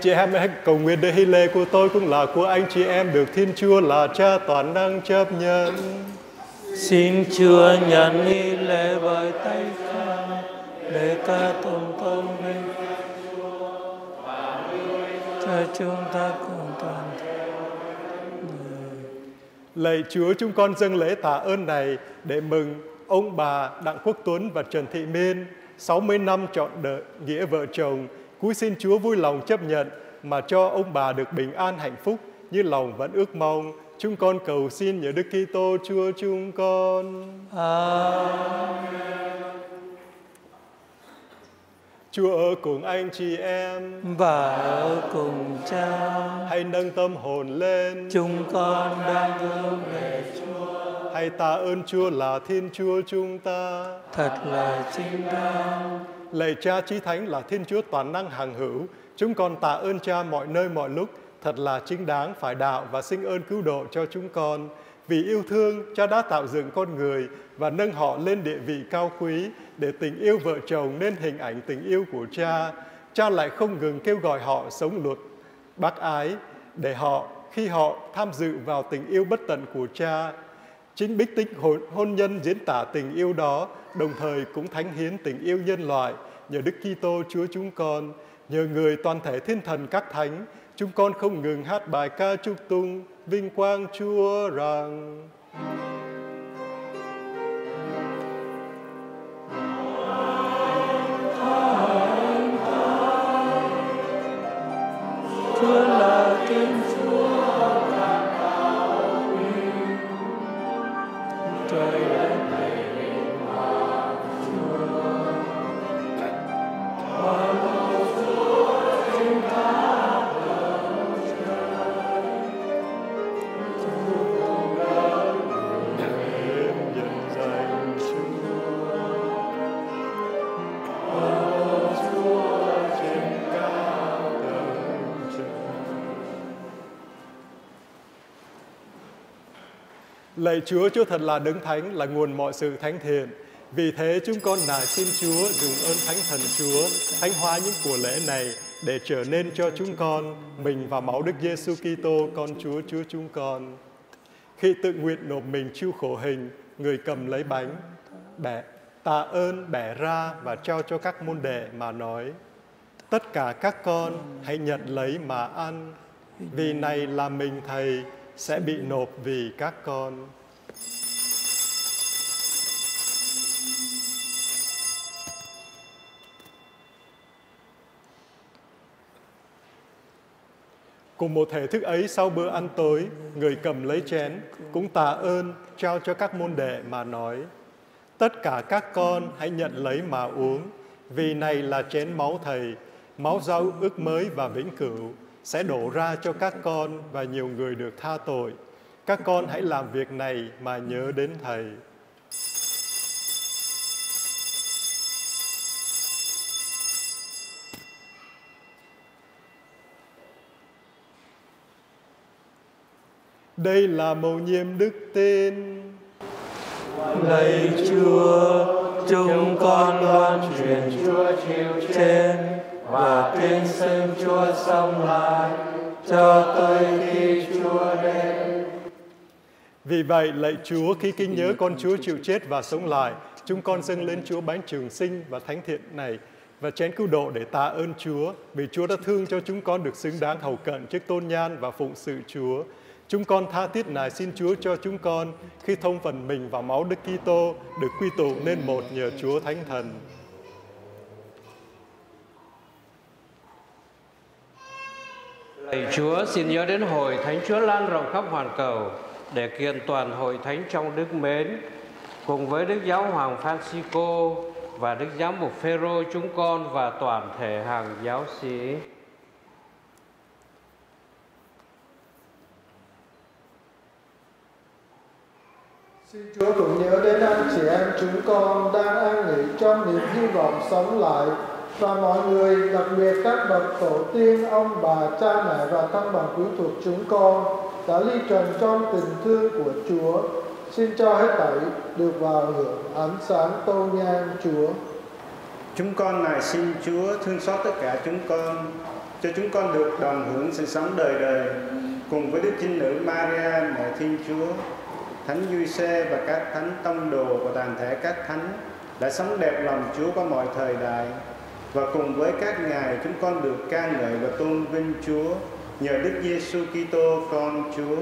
Chị em hãy cầu nguyện để hy lễ của tôi cũng là của anh chị em được Thiên Chúa là Cha toàn năng chấp nhận. Xin Chúa nhận hy lễ bởi tay ca để ca tụng tôn vinh cho chúng ta cùng toàn thể. Lạy Chúa chúng con dâng lễ tạ ơn này để mừng ông bà Đặng Quốc Tuấn và Trần Thị Miên 60 năm chọn đợi nghĩa vợ chồng Cúi xin Chúa vui lòng chấp nhận mà cho ông bà được bình an hạnh phúc như lòng vẫn ước mong. Chúng con cầu xin nhờ Đức Kitô Chúa chúng con. Amen. Chúa ở cùng anh chị em và ở cùng cha. Hãy nâng tâm hồn lên. Chúng con đang hướng về Chúa. Hãy tạ ơn Chúa là Thiên Chúa chúng ta. Thật là chính đáng. Lạy Cha Chí Thánh là Thiên Chúa toàn năng hằng hữu. Chúng con tạ ơn Cha mọi nơi mọi lúc. Thật là chính đáng phải đạo và sinh ơn cứu độ cho chúng con. Vì yêu thương, Cha đã tạo dựng con người và nâng họ lên địa vị cao quý để tình yêu vợ chồng nên hình ảnh tình yêu của Cha. Cha lại không ngừng kêu gọi họ sống luật, bác ái để họ khi họ tham dự vào tình yêu bất tận của Cha. Chính bích tích hôn, nhân diễn tả tình yêu đó, đồng thời cũng thánh hiến tình yêu nhân loại. Nhờ Đức Kitô Chúa chúng con, nhờ người toàn thể thiên thần các thánh, chúng con không ngừng hát bài ca chúc tung vinh quang Chúa rằng. Chúa là Lạy Chúa, Chúa thật là đấng thánh, là nguồn mọi sự thánh thiện. Vì thế chúng con nài xin Chúa dùng ơn thánh thần Chúa thánh hóa những của lễ này để trở nên cho chúng con mình và máu Đức Giêsu Kitô con Chúa Chúa chúng con. Khi tự nguyện nộp mình chịu khổ hình, người cầm lấy bánh, bẻ, tạ ơn, bẻ ra và trao cho các môn đệ mà nói, tất cả các con hãy nhận lấy mà ăn, vì này là mình Thầy sẽ bị nộp vì các con. Cùng một thể thức ấy sau bữa ăn tối, người cầm lấy chén, cũng tạ ơn, trao cho các môn đệ mà nói, Tất cả các con hãy nhận lấy mà uống, vì này là chén máu Thầy, máu rau ước mới và vĩnh cửu, sẽ đổ ra cho các con và nhiều người được tha tội. Các con hãy làm việc này mà nhớ đến Thầy. Đây là mầu nhiệm đức tin. Lạy Chúa, chúng con loan truyền Chúa chịu trên và tin xưng Chúa sống lại cho tới khi Chúa đến. Vì vậy, lạy Chúa, khi kinh nhớ con Chúa chịu chết và sống lại, chúng con dâng lên Chúa bánh trường sinh và thánh thiện này và chén cứu độ để tạ ơn Chúa vì Chúa đã thương cho chúng con được xứng đáng hầu cận trước tôn nhan và phụng sự Chúa. Chúng con tha thiết nài xin Chúa cho chúng con khi thông phần mình vào máu Đức Kitô được quy tụ nên một nhờ Chúa Thánh Thần. Lạy Chúa, xin nhớ đến hội Thánh Chúa lan rộng khắp hoàn cầu để kiện toàn hội thánh trong đức mến cùng với Đức Giáo Hoàng Francisco và Đức Giám mục Phêrô chúng con và toàn thể hàng giáo sĩ. Xin Chúa cũng nhớ đến anh chị em chúng con đang an nghỉ trong niềm hy vọng sống lại và mọi người, đặc biệt các bậc tổ tiên, ông bà, cha mẹ và thân bằng quý thuộc chúng con đã ly trần trong tình thương của Chúa. Xin cho hết thảy được vào hưởng ánh sáng tôn nhan Chúa. Chúng con này xin Chúa thương xót tất cả chúng con, cho chúng con được đồng hưởng sự sống đời đời cùng với Đức Trinh Nữ Maria, Mẹ Thiên Chúa, Thánh Duy Xê và các thánh tông đồ và toàn thể các thánh đã sống đẹp lòng Chúa qua mọi thời đại và cùng với các ngài chúng con được ca ngợi và tôn vinh Chúa nhờ Đức Giêsu Kitô con Chúa.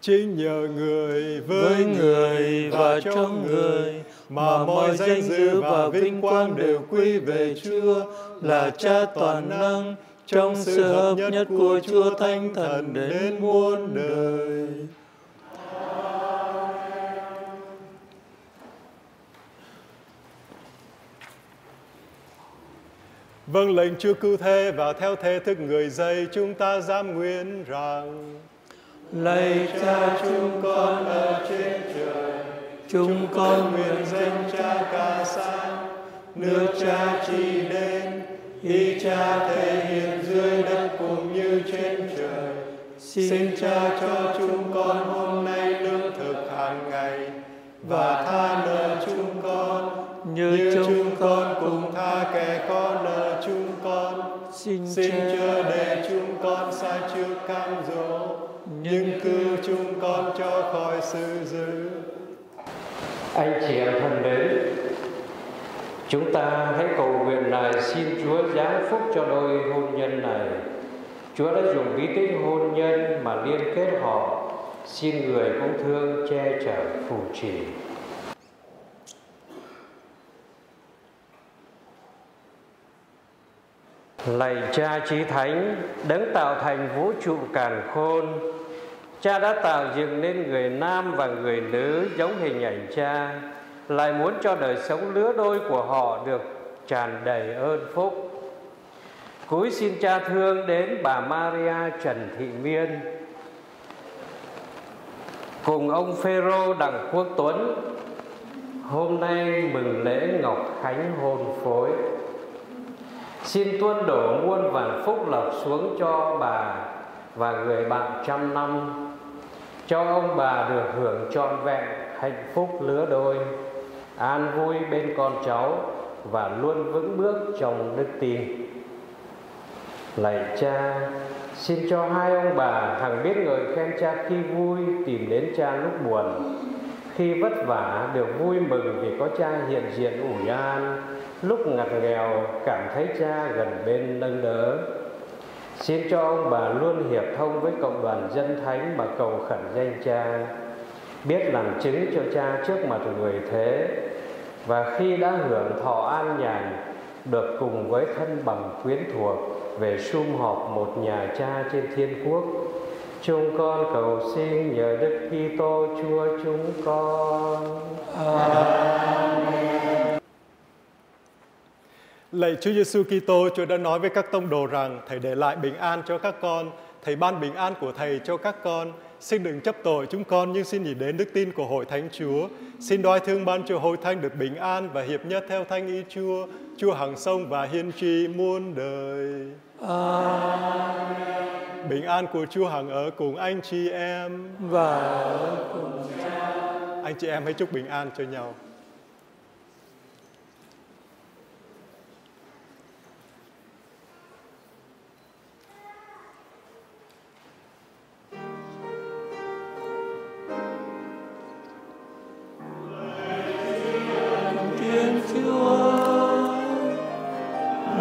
Chính nhờ người với, Với người và trong người, mà mọi danh dự và vinh quang đều quy về Chúa là Cha toàn năng trong sự hợp nhất của Chúa Thánh Thần đến muôn đời. Vâng lệnh Chúa cứu thế và theo thế thức người dạy chúng ta dám nguyện rằng. Lạy Cha chúng con ở trên trời, chúng con nguyện danh Cha ca sáng, nước Cha trị đến, ý Cha thể hiện dưới đất cũng như trên trời. Xin Cha cho chúng con hôm nay lương thực hàng ngày và tha nợ chúng con như chúng con Xin, chưa để chúng con sai trước cam dỗ, nhưng cứu chúng con cho khỏi sự dữ. Anh chị em thân mến, chúng ta hãy cầu nguyện này xin Chúa giáng phúc cho đôi hôn nhân này. Chúa đã dùng bí tích hôn nhân mà liên kết họ, xin người cũng thương che chở phù trì. Lạy Cha Chí Thánh, đấng tạo thành vũ trụ càn khôn, Cha đã tạo dựng nên người nam và người nữ giống hình ảnh Cha, lại muốn cho đời sống lứa đôi của họ được tràn đầy ơn phúc. Cúi xin Cha thương đến bà Maria Trần Thị Miên, cùng ông Phêrô Đặng Quốc Tuấn, hôm nay mừng lễ Ngọc Khánh hôn phối. Xin tuôn đổ muôn vàn phúc lộc xuống cho bà và người bạn trăm năm. Cho ông bà được hưởng trọn vẹn hạnh phúc lứa đôi. An vui bên con cháu và luôn vững bước trong đức tin. Lạy cha, xin cho hai ông bà hằng biết ngợi khen cha khi vui tìm đến cha lúc buồn. Khi vất vả được vui mừng vì có cha hiện diện ủi an lúc ngặt nghèo, cảm thấy cha gần bên nâng đỡ xin cho ông bà luôn hiệp thông với cộng đoàn dân thánh mà cầu khẩn danh cha biết làm chứng cho cha trước mặt người thế và khi đã hưởng thọ an nhàn, được cùng với thân bằng quyến thuộc về sum họp một nhà cha trên thiên quốc chúng con cầu xin nhờ đức Kitô Chúa chúng con. Amen. Lạy Chúa Giêsu Kitô, Chúa đã nói với các tông đồ rằng Thầy để lại bình an cho các con, Thầy ban bình an của Thầy cho các con. Xin đừng chấp tội chúng con nhưng xin nhìn đến đức tin của hội thánh Chúa. Xin đoái thương ban cho hội thánh được bình an và hiệp nhất theo thánh ý Chúa, Chúa hằng sông và hiên tri muôn đời. Amen. Bình an của Chúa hằng ở cùng anh chị em và ở cùng cha. Anh chị em hãy chúc bình an cho nhau.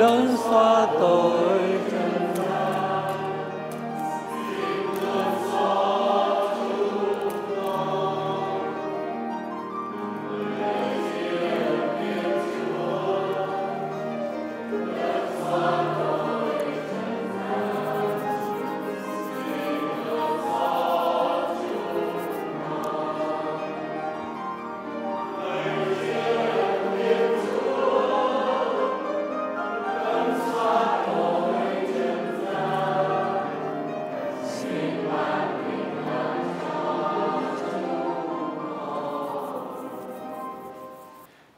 Đấng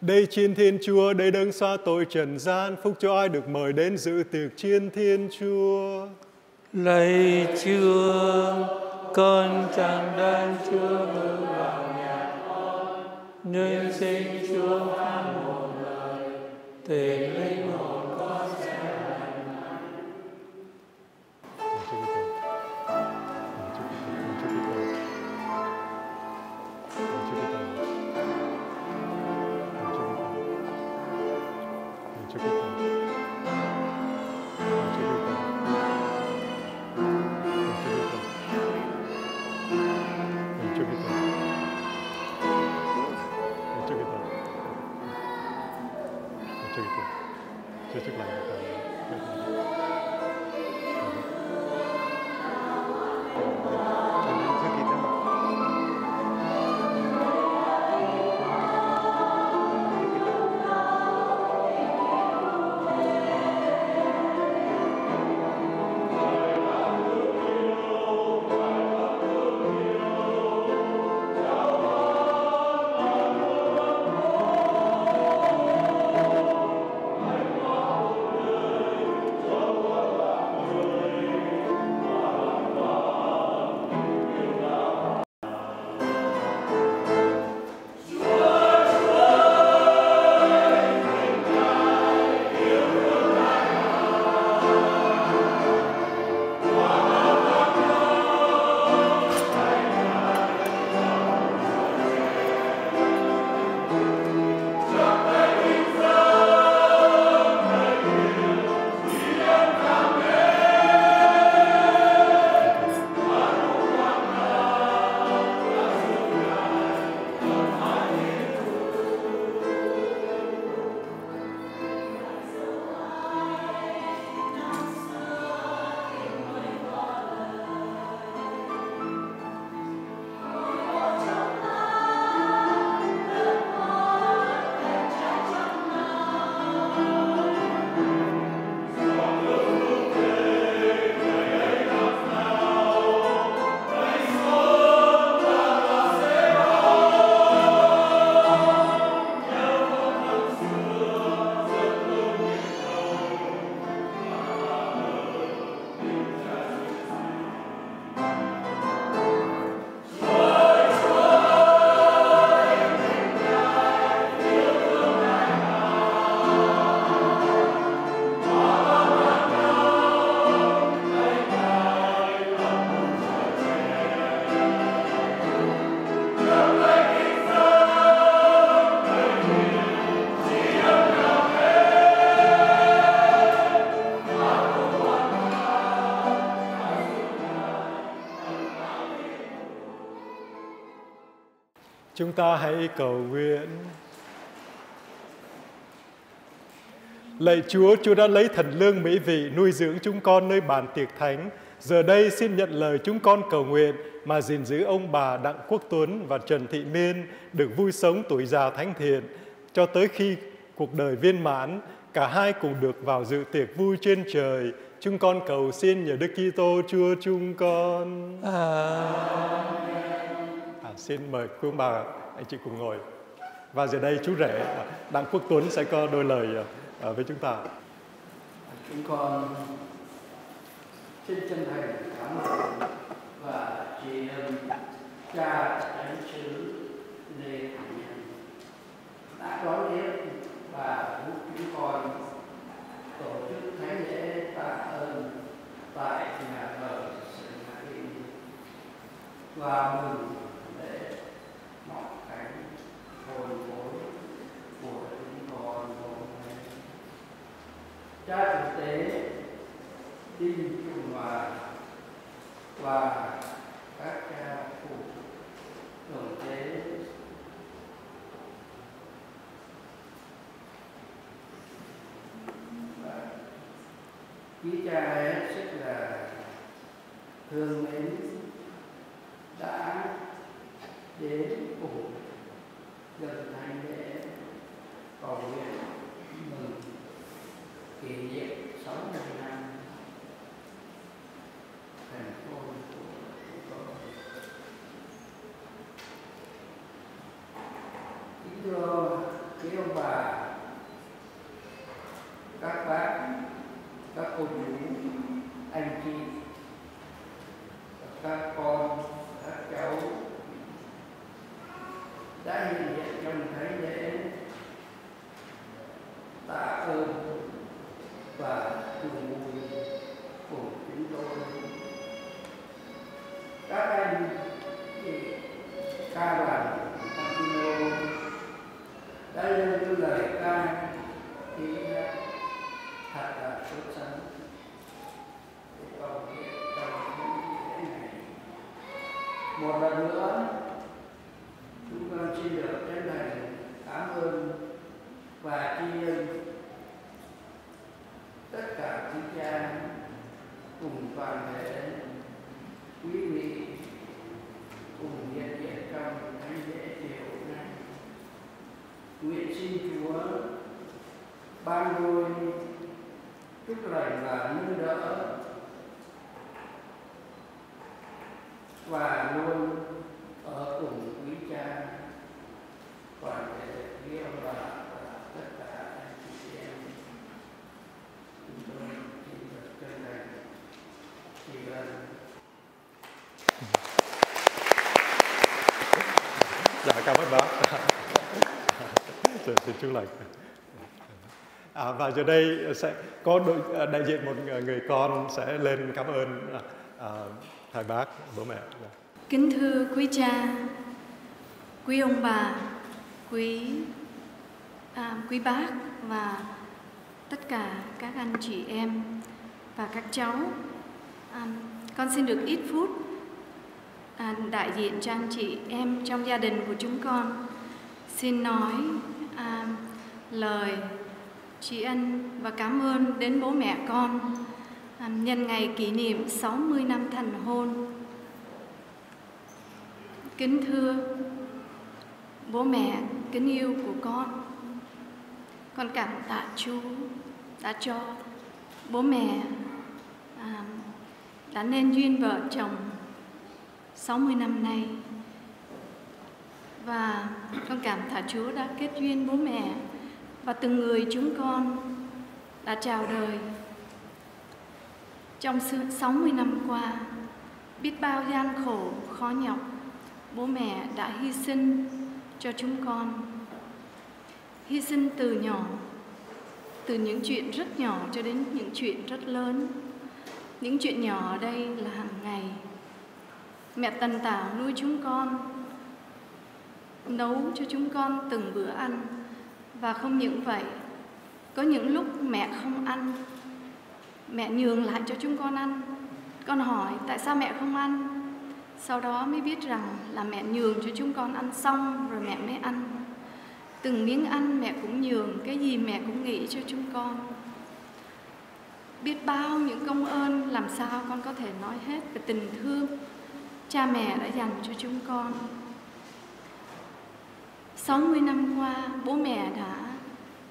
Đây chiên thiên chúa, đây đấng xoa tội trần gian, phúc cho ai được mời đến dự tiệc chiên thiên chúa. Lạy Chúa, con chẳng đơn chúa bước vào nhà con, nhưng xin Chúa phán một lời, tình linh hồn Chúa Chúa chúc Chúng ta hãy cầu nguyện. Lạy Chúa, Chúa đã lấy thần lương mỹ vị nuôi dưỡng chúng con nơi bàn tiệc thánh. Giờ đây xin nhận lời chúng con cầu nguyện mà gìn giữ ông bà Đặng Quốc Tuấn và Trần Thị Miên được vui sống tuổi già thánh thiện cho tới khi cuộc đời viên mãn, cả hai cùng được vào dự tiệc vui trên trời. Chúng con cầu xin nhờ Đức Kitô Chúa chúng con. À, xin mời quý ông bà, anh chị cùng ngồi. Và giờ đây chú rể, Đặng Quốc Tuấn sẽ có đôi lời à, với chúng ta. Chúng con xin chân thành cảm ơn và tri ân cha đánh sứ Lê Thành Nhân đã đón tiếp và giúp chúng con tổ chức thánh lễ tạ ơn tại nhà thờ 圣 Maria và mừng hồn phối của chúng con hôm nay. Cha thực tế Đinh Trung Hòa và các cha phụ đồng tế và quý cha hết sức là thương mến, đã đến cùng gần thành để cầu nguyện mừng kỷ niệm 60 năm. Thành phố của chúng tôi. Kính thưa quý ông bà, các bác, các cô chú, anh chị, các cháu đã hiện diện trong thánh lễ tạ ơn và chung vui cùng chúng tôi các anh chị ca đoàn Antino đã lên cái lời ca thì thật là xuất sắc để cầu nguyện trong những lễ này một lần nữa chúng con xin được chân thành cảm ơn và tri ân xin Chúa ban đôi chúc lành và nâng đỡ và luôn ở cùng quý cha toàn thể quý ông bà và tất cả anh chị em chúng tôi xin được chân thành tri ân Dạ cảm ơn bác. Dạ, xin chúc lành. À, và giờ đây sẽ có đội à, đại diện một người con sẽ lên cảm ơn à, à hai bác, bố mẹ. Kính thưa quý cha, quý ông bà, quý à, quý bác và tất cả các anh chị em và các cháu, à, con xin được ít phút à, đại diện cho anh chị em trong gia đình của chúng con xin nói à, lời tri ân và cảm ơn đến bố mẹ con. À, nhân ngày kỷ niệm 60 năm thành hôn. Kính thưa bố mẹ kính yêu của con, con cảm tạ Chúa đã cho bố mẹ à, đã nên duyên vợ chồng 60 năm nay và con cảm tạ Chúa đã kết duyên bố mẹ và từng người chúng con đã chào đời. Trong 60 năm qua, biết bao gian khổ, khó nhọc, bố mẹ đã hy sinh cho chúng con. Hy sinh từ nhỏ, từ những chuyện rất nhỏ cho đến những chuyện rất lớn. Những chuyện nhỏ ở đây là hàng ngày. Mẹ tần tảo nuôi chúng con nấu cho chúng con từng bữa ăn. Và không những vậy, có những lúc mẹ không ăn, mẹ nhường lại cho chúng con ăn. Con hỏi tại sao mẹ không ăn? Sau đó mới biết rằng là mẹ nhường cho chúng con ăn xong rồi mẹ mới ăn. Từng miếng ăn mẹ cũng nhường cái gì mẹ cũng nghĩ cho chúng con. Biết bao những công ơn, làm sao con có thể nói hết về tình thương cha mẹ đã dành cho chúng con. 60 năm qua, bố mẹ đã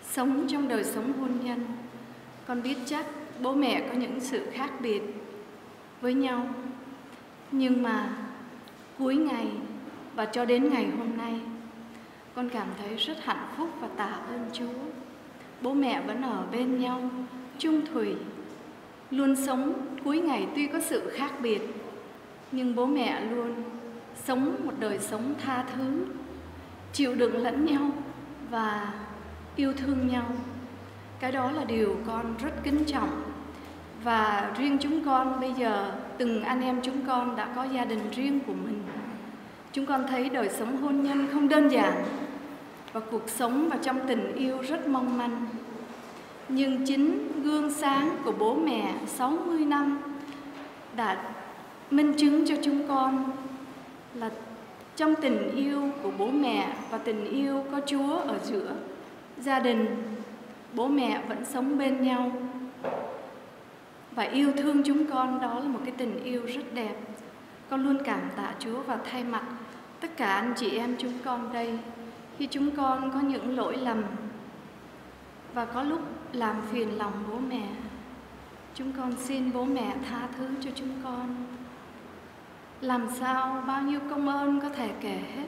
sống trong đời sống hôn nhân. Con biết chắc bố mẹ có những sự khác biệt với nhau. Nhưng mà cuối ngày và cho đến ngày hôm nay, con cảm thấy rất hạnh phúc và tạ ơn Chúa. Bố mẹ vẫn ở bên nhau, chung thủy, luôn sống. Cuối ngày tuy có sự khác biệt, nhưng bố mẹ luôn sống một đời sống tha thứ chịu đựng lẫn nhau và yêu thương nhau. Cái đó là điều con rất kính trọng. Và riêng chúng con, bây giờ từng anh em chúng con đã có gia đình riêng của mình. Chúng con thấy đời sống hôn nhân không đơn giản và cuộc sống và trong tình yêu rất mong manh. Nhưng chính gương sáng của bố mẹ 60 năm đã minh chứng cho chúng con là trong tình yêu của bố mẹ và tình yêu có Chúa ở giữa gia đình, bố mẹ vẫn sống bên nhau và yêu thương chúng con đó là một cái tình yêu rất đẹp. Con luôn cảm tạ Chúa và thay mặt tất cả anh chị em chúng con đây khi chúng con có những lỗi lầm và có lúc làm phiền lòng bố mẹ. Chúng con xin bố mẹ tha thứ cho chúng con làm sao bao nhiêu công ơn có thể kể hết,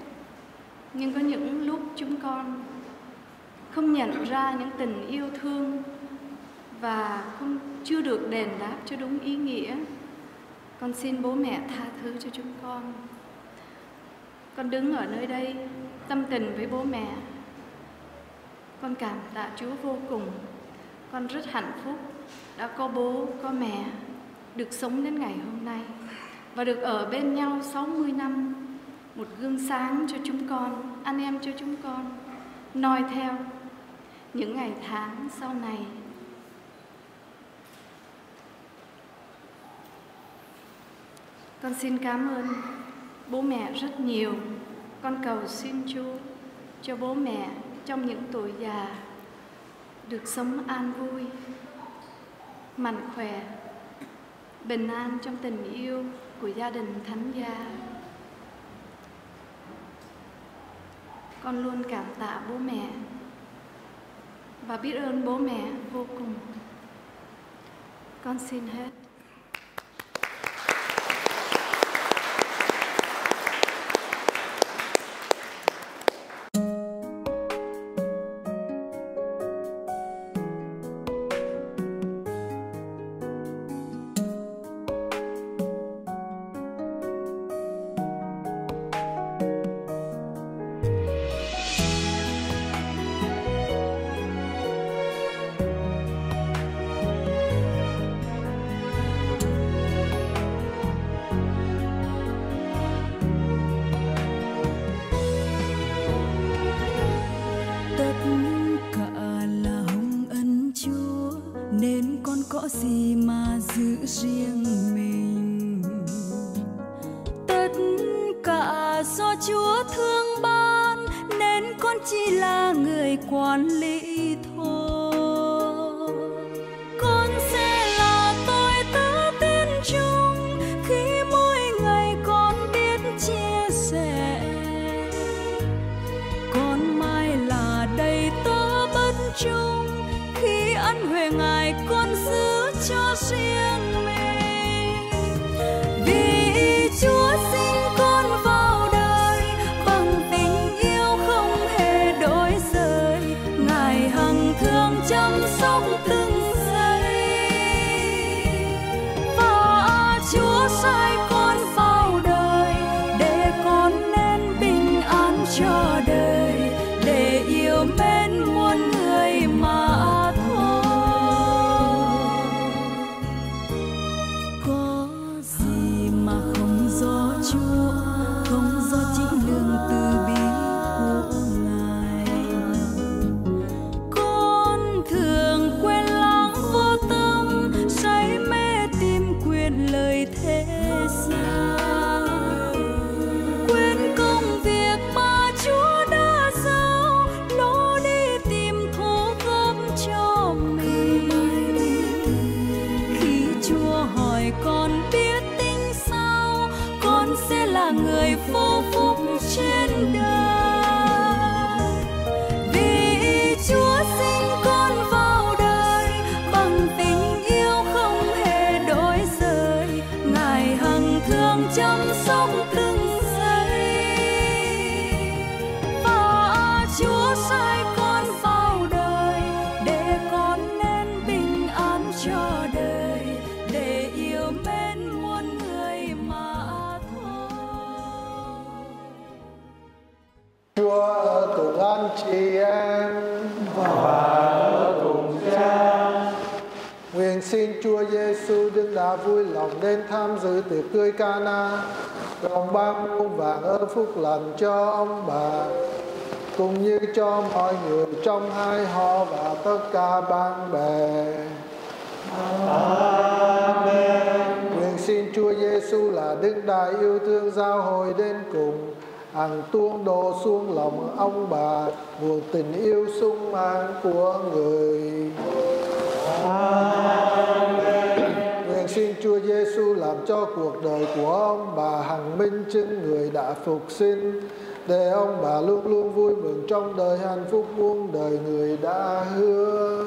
nhưng có những lúc chúng con không nhận ra những tình yêu thương và không chưa được đền đáp cho đúng ý nghĩa. Con xin bố mẹ tha thứ cho chúng con. Con đứng ở nơi đây tâm tình với bố mẹ. Con cảm tạ chúa vô cùng. Con rất hạnh phúc đã có bố, có mẹ được sống đến ngày hôm nay và được ở bên nhau 60 năm, một gương sáng cho chúng con, anh em cho chúng con, noi theo những ngày tháng sau này. Con xin cảm ơn bố mẹ rất nhiều. Con cầu xin chúa cho bố mẹ trong những tuổi già được sống an vui, mạnh khỏe, bình an trong tình yêu của gia đình thánh gia con luôn cảm tạ bố mẹ và biết ơn bố mẹ vô cùng. Con xin hết. Vui lòng đến tham dự tiệc cưới Cana, còn ban muôn vạn ơn phúc lành cho ông bà, cũng như cho mọi người trong hai họ và tất cả bạn bè. Nguyện xin Chúa Giêsu là Đức Đại yêu thương giao hội đến cùng, hằng tuôn đổ xuống lòng ông bà nguồn tình yêu sung mãn của người. Chúa Giêsu làm cho cuộc đời của ông bà hằng minh chứng người đã phục sinh để ông bà luôn luôn vui mừng trong đời hạnh phúc muôn đời người đã hứa.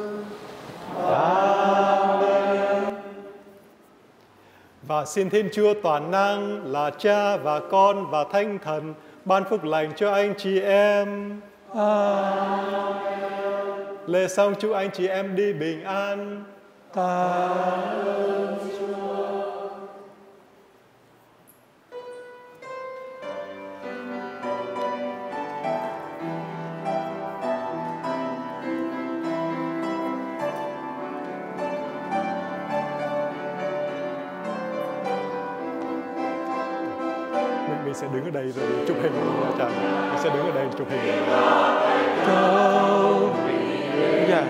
Và xin Thiên Chúa toàn năng là Cha và Con và Thánh Thần ban phúc lành cho anh chị em. Lễ xong chúc anh chị em đi bình an. Mình, mình sẽ đứng ở đây rồi chụp hình nhà trần Mình sẽ đứng ở đây chụp hình. cao dạ. yeah.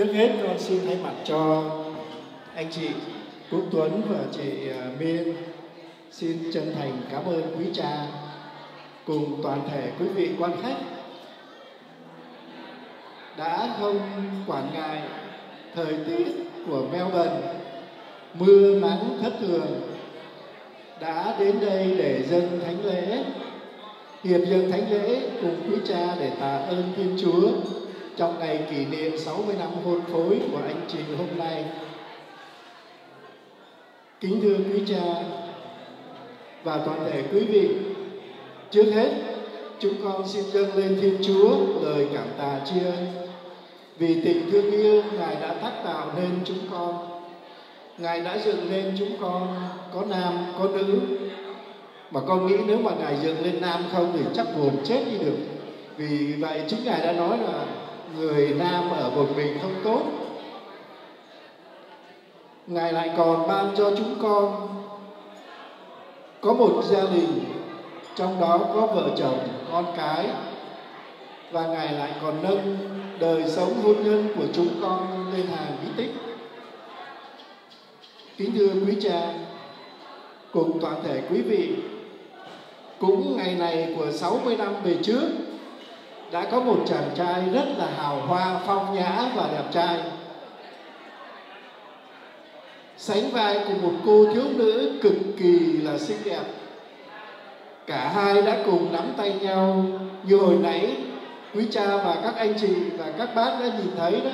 Trước hết, con xin thay mặt cho anh chị Quốc Tuấn và chị à, Miên. Xin chân thành cảm ơn quý cha cùng toàn thể quý vị quan khách đã không quản ngại thời tiết của Melbourne. Mưa nắng thất thường đã đến đây để dâng thánh lễ, hiệp dâng thánh lễ cùng quý cha để tạ ơn Thiên Chúa trong ngày kỷ niệm 60 năm hôn phối của anh chị hôm nay. Kính thưa quý cha và toàn thể quý vị, trước hết chúng con xin dâng lên Thiên Chúa lời cảm tạ tri ân vì tình thương yêu Ngài đã tác tạo nên chúng con. Ngài đã dựng lên chúng con có nam có nữ mà con nghĩ nếu mà ngài dựng lên nam không thì chắc buồn chết đi được vì vậy chính ngài đã nói là người nam ở một mình không tốt. Ngài lại còn ban cho chúng con có một gia đình, trong đó có vợ chồng, con cái, và ngài lại còn nâng đời sống hôn nhân của chúng con lên hàng bí tích. Kính thưa quý cha, cùng toàn thể quý vị, cũng ngày này của 60 năm về trước đã có một chàng trai rất là hào hoa, phong nhã và đẹp trai. Sánh vai cùng một cô thiếu nữ cực kỳ là xinh đẹp. Cả hai đã cùng nắm tay nhau như hồi nãy quý cha và các anh chị và các bác đã nhìn thấy đó.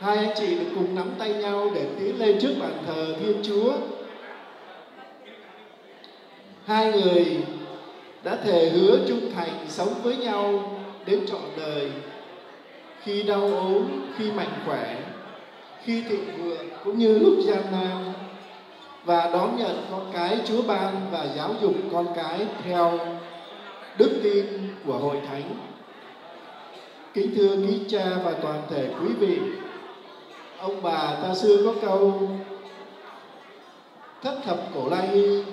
Hai anh chị được cùng nắm tay nhau để tiến lên trước bàn thờ Thiên Chúa. Hai người đã thề hứa trung thành sống với nhau đến trọn đời khi đau ốm khi mạnh khỏe khi thịnh vượng cũng như lúc gian nan và đón nhận con cái Chúa ban và giáo dục con cái theo đức tin của hội thánh. Kính thưa quý cha và toàn thể quý vị, ông bà ta xưa có câu thất thập cổ lai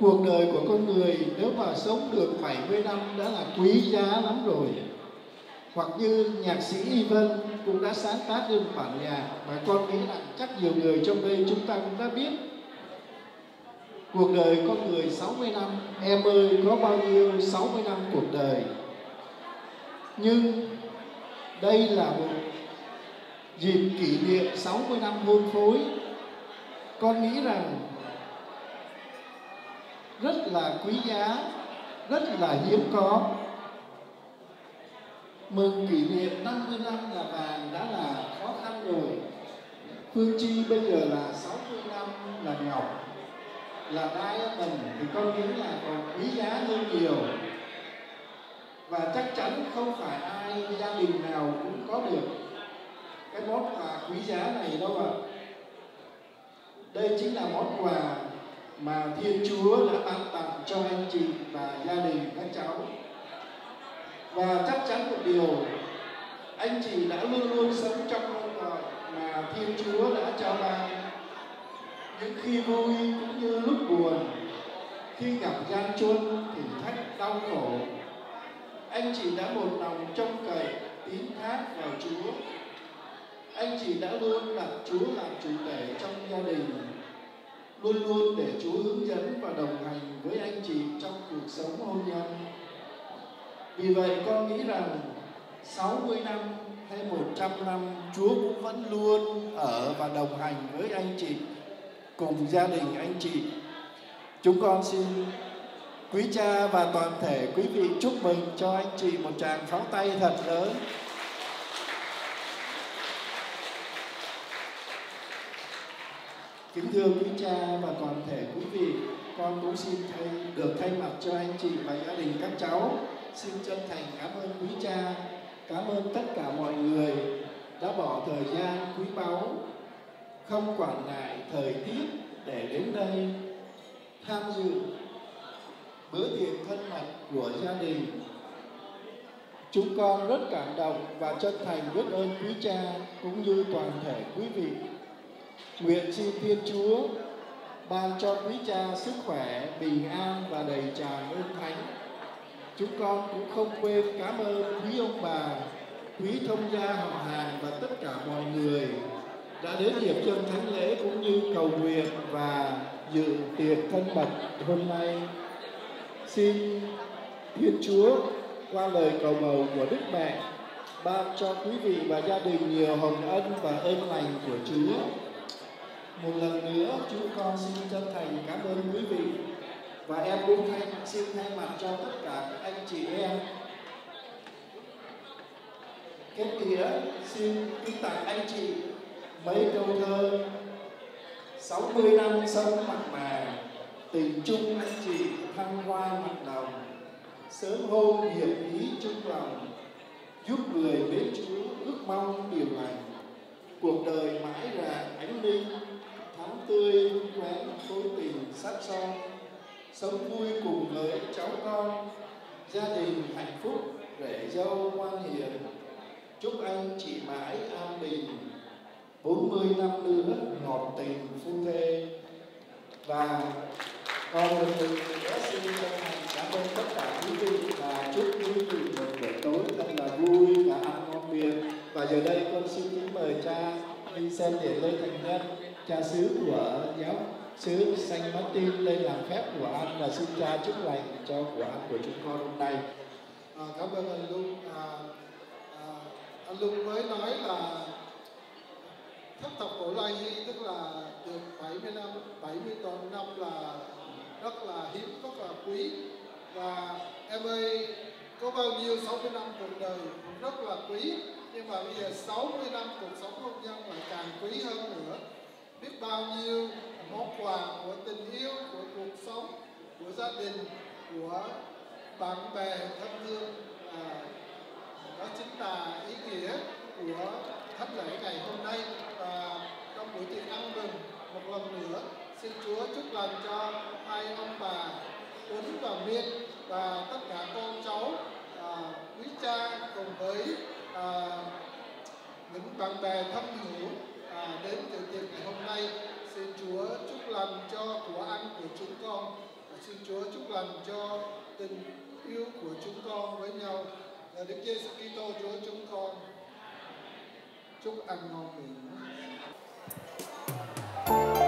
cuộc đời của con người nếu mà sống được 70 năm đã là quý giá lắm rồi. Hoặc như nhạc sĩ Y Vân cũng đã sáng tác lên bản nhạc mà con nghĩ rằng chắc nhiều người trong đây chúng ta cũng đã biết. Cuộc đời con người 60 năm, em ơi, có bao nhiêu 60 năm cuộc đời? Nhưng đây là một dịp kỷ niệm 60 năm hôn phối. Con nghĩ rằng rất là quý giá, rất là hiếm có. Mừng kỷ niệm 50 năm là vàng đã là khó khăn rồi. Phương Chi bây giờ là 60 năm là ngọc, là diamond thì con nghĩ là còn quý giá hơn nhiều. Và chắc chắn không phải ai gia đình nào cũng có được cái món quà quý giá này đâu ạ. À. Đây chính là món quà mà Thiên Chúa đã ban tặng cho anh chị và gia đình các cháu. Và chắc chắn một điều, anh chị đã luôn luôn sống trong ơn gọi mà Thiên Chúa đã cho ban. Những khi vui cũng như lúc buồn, khi gặp gian truân, thử thách, đau khổ, anh chị đã một lòng trông cậy, tín thác vào Chúa. Anh chị đã luôn đặt Chúa làm chủ thể trong gia đình luôn luôn để Chúa hướng dẫn và đồng hành với anh chị trong cuộc sống hôn nhân. Vì vậy, con nghĩ rằng 60 năm hay 100 năm, Chúa cũng vẫn luôn ở và đồng hành với anh chị, cùng gia đình anh chị. Chúng con xin quý cha và toàn thể quý vị chúc mừng cho anh chị một tràng pháo tay thật lớn. Kính thưa quý cha và toàn thể quý vị, con cũng xin thay, được thay mặt cho anh chị và gia đình các cháu xin chân thành cảm ơn quý cha cảm ơn tất cả mọi người đã bỏ thời gian quý báu, không quản ngại thời tiết để đến đây tham dự bữa tiệc thân mật của gia đình. Chúng con rất cảm động và chân thành biết ơn quý cha cũng như toàn thể quý vị. Nguyện xin Thiên Chúa ban cho quý cha sức khỏe, bình an và đầy tràn ơn thánh. Chúng con cũng không quên cảm ơn quý ông bà, quý thông gia họ hàng và tất cả mọi người đã đến hiệp chân thánh lễ cũng như cầu nguyện và dự tiệc thân mật hôm nay. Xin Thiên Chúa qua lời cầu bầu của Đức Mẹ ban cho quý vị và gia đình nhiều hồng ân và ơn lành của Chúa. Một lần nữa, chúng con xin chân thành cảm ơn quý vị. Và em cũng thay, xin thay mặt cho tất cả các anh chị em. Kết nghĩa, xin kính tặng anh chị mấy câu thơ. 60 năm sống mặt mà tình chung anh chị thăng hoa mặt lòng sớm hôm hiệp ý chung lòng, giúp người mến Chúa ước mong điều lành. Cuộc đời mãi là ánh linh tươi khỏe khối tình sát son sống vui cùng với cháu con, gia đình hạnh phúc, rể dâu ngoan hiền. Chúc anh chị mãi an bình. 40 năm nữa ngọt tình phu thê. Và con được xin chân thành cảm ơn tất cả quý vị và chúc quý vị một buổi tối thật là vui và ăn ngon miệng. Và giờ đây con xin kính mời cha đi xem để Lê thành nhân cha xứ của giáo xứ Saint Martin lên làm phép của anh và xin cha chúc lành cho của anh của chúng con hôm nay. À, cảm ơn anh Lung. À, à, anh Lung mới nói là thất tộc của Lai Hy tức là được 70 năm, 70 tuần năm là rất là hiếm, rất là quý. Và em ơi, có bao nhiêu 60 năm cuộc đời cũng rất là quý. Nhưng mà bây giờ 60 năm cuộc sống hôn nhân lại càng quý hơn nữa. Biết bao nhiêu món quà của tình yêu, của cuộc sống, của gia đình, của bạn bè thân thương. À, đó chính là ý nghĩa của thánh lễ ngày hôm nay và trong buổi tiệc ăn mừng một lần nữa xin Chúa chúc lành cho hai ông bà Tuấn và Miên và tất cả con cháu à, quý cha cùng với à, những bạn bè thân hữu à, đến từ tiệc ngày hôm nay xin Chúa chúc lành cho của ăn của chúng con. Và xin Chúa chúc lành cho tình yêu của chúng con với nhau. Là Đức Giêsu Kitô Chúa chúng con. Chúc ăn ngon miệng. Thank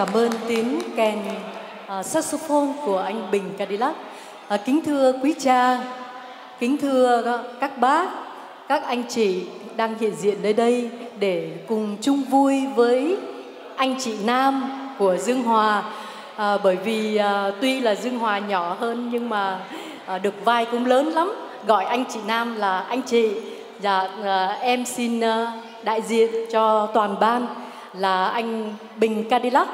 cảm ơn tiếng kèn uh, saxophone của anh Bình Cadillac. Uh, kính thưa quý cha, kính thưa các bác, các anh chị đang hiện diện nơi đây để cùng chung vui với anh chị Nam của Dương Hòa. À, bởi vì à, tuy là Dương Hòa nhỏ hơn nhưng mà à, được vai cũng lớn lắm. Gọi anh chị Nam là anh chị. Dạ, à, em xin à, đại diện cho toàn ban là anh Bình Cadillac,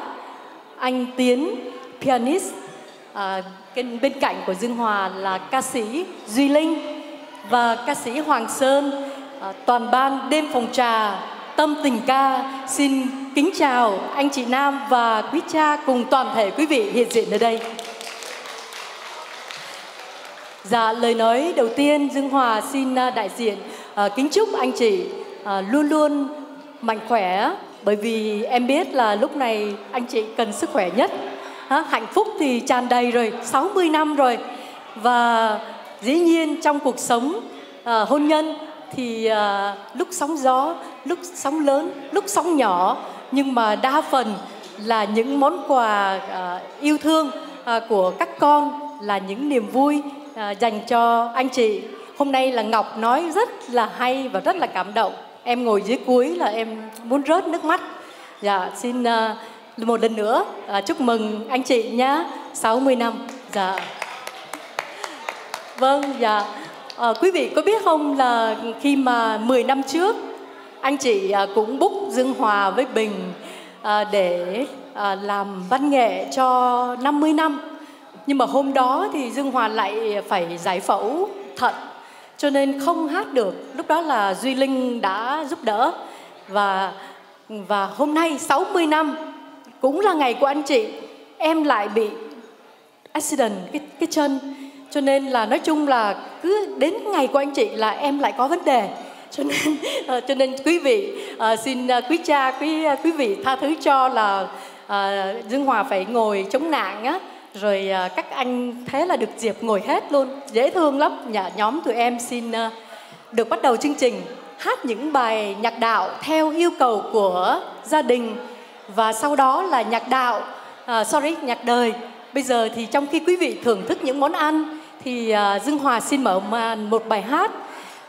anh Tiến pianist, à, bên cạnh của Dương Hòa là ca sĩ Duy Linh và ca sĩ Hoàng Sơn, à, toàn ban đêm phòng trà tâm tình ca. Xin kính chào anh chị Nam và quý cha cùng toàn thể quý vị hiện diện ở đây. Dạ, lời nói đầu tiên Dương Hòa xin à, đại diện. Uh, kính chúc anh chị uh, luôn luôn mạnh khỏe bởi vì em biết là lúc này anh chị cần sức khỏe nhất. Hạnh phúc thì tràn đầy rồi, 60 năm rồi. Và dĩ nhiên trong cuộc sống à, hôn nhân thì à, lúc sóng gió, lúc sóng lớn, lúc sóng nhỏ nhưng mà đa phần là những món quà à, yêu thương à, của các con là những niềm vui à, dành cho anh chị. Hôm nay là Ngọc nói rất là hay và rất là cảm động. Em ngồi dưới cuối là em muốn rớt nước mắt. Dạ, xin uh, một lần nữa uh, chúc mừng anh chị nhá, 60 năm. Dạ. Vâng, dạ. À, quý vị có biết không là khi mà 10 năm trước anh chị à, cũng búc Dương Hòa với Bình à, để à, làm văn nghệ cho 50 năm. Nhưng mà hôm đó thì Dương Hòa lại phải giải phẫu thận cho nên không hát được. Lúc đó là Duy Linh đã giúp đỡ. Và và hôm nay 60 năm cũng là ngày của anh chị em lại bị accident cái cái chân. Cho nên là nói chung là cứ đến ngày của anh chị là em lại có vấn đề. Cho nên uh, cho nên quý vị uh, xin uh, quý cha quý uh, quý vị tha thứ cho là uh, Dương Hòa phải ngồi chống nạn á rồi uh, các anh thế là được Diệp ngồi hết luôn. Dễ thương lắm. Nhà nhóm tụi em xin uh, được bắt đầu chương trình. Hát những bài nhạc đạo theo yêu cầu của gia đình. Và sau đó là nhạc đạo uh, sorry nhạc đời. Bây giờ thì trong khi quý vị thưởng thức những món ăn thì uh, Dương Hòa xin mở màn một bài hát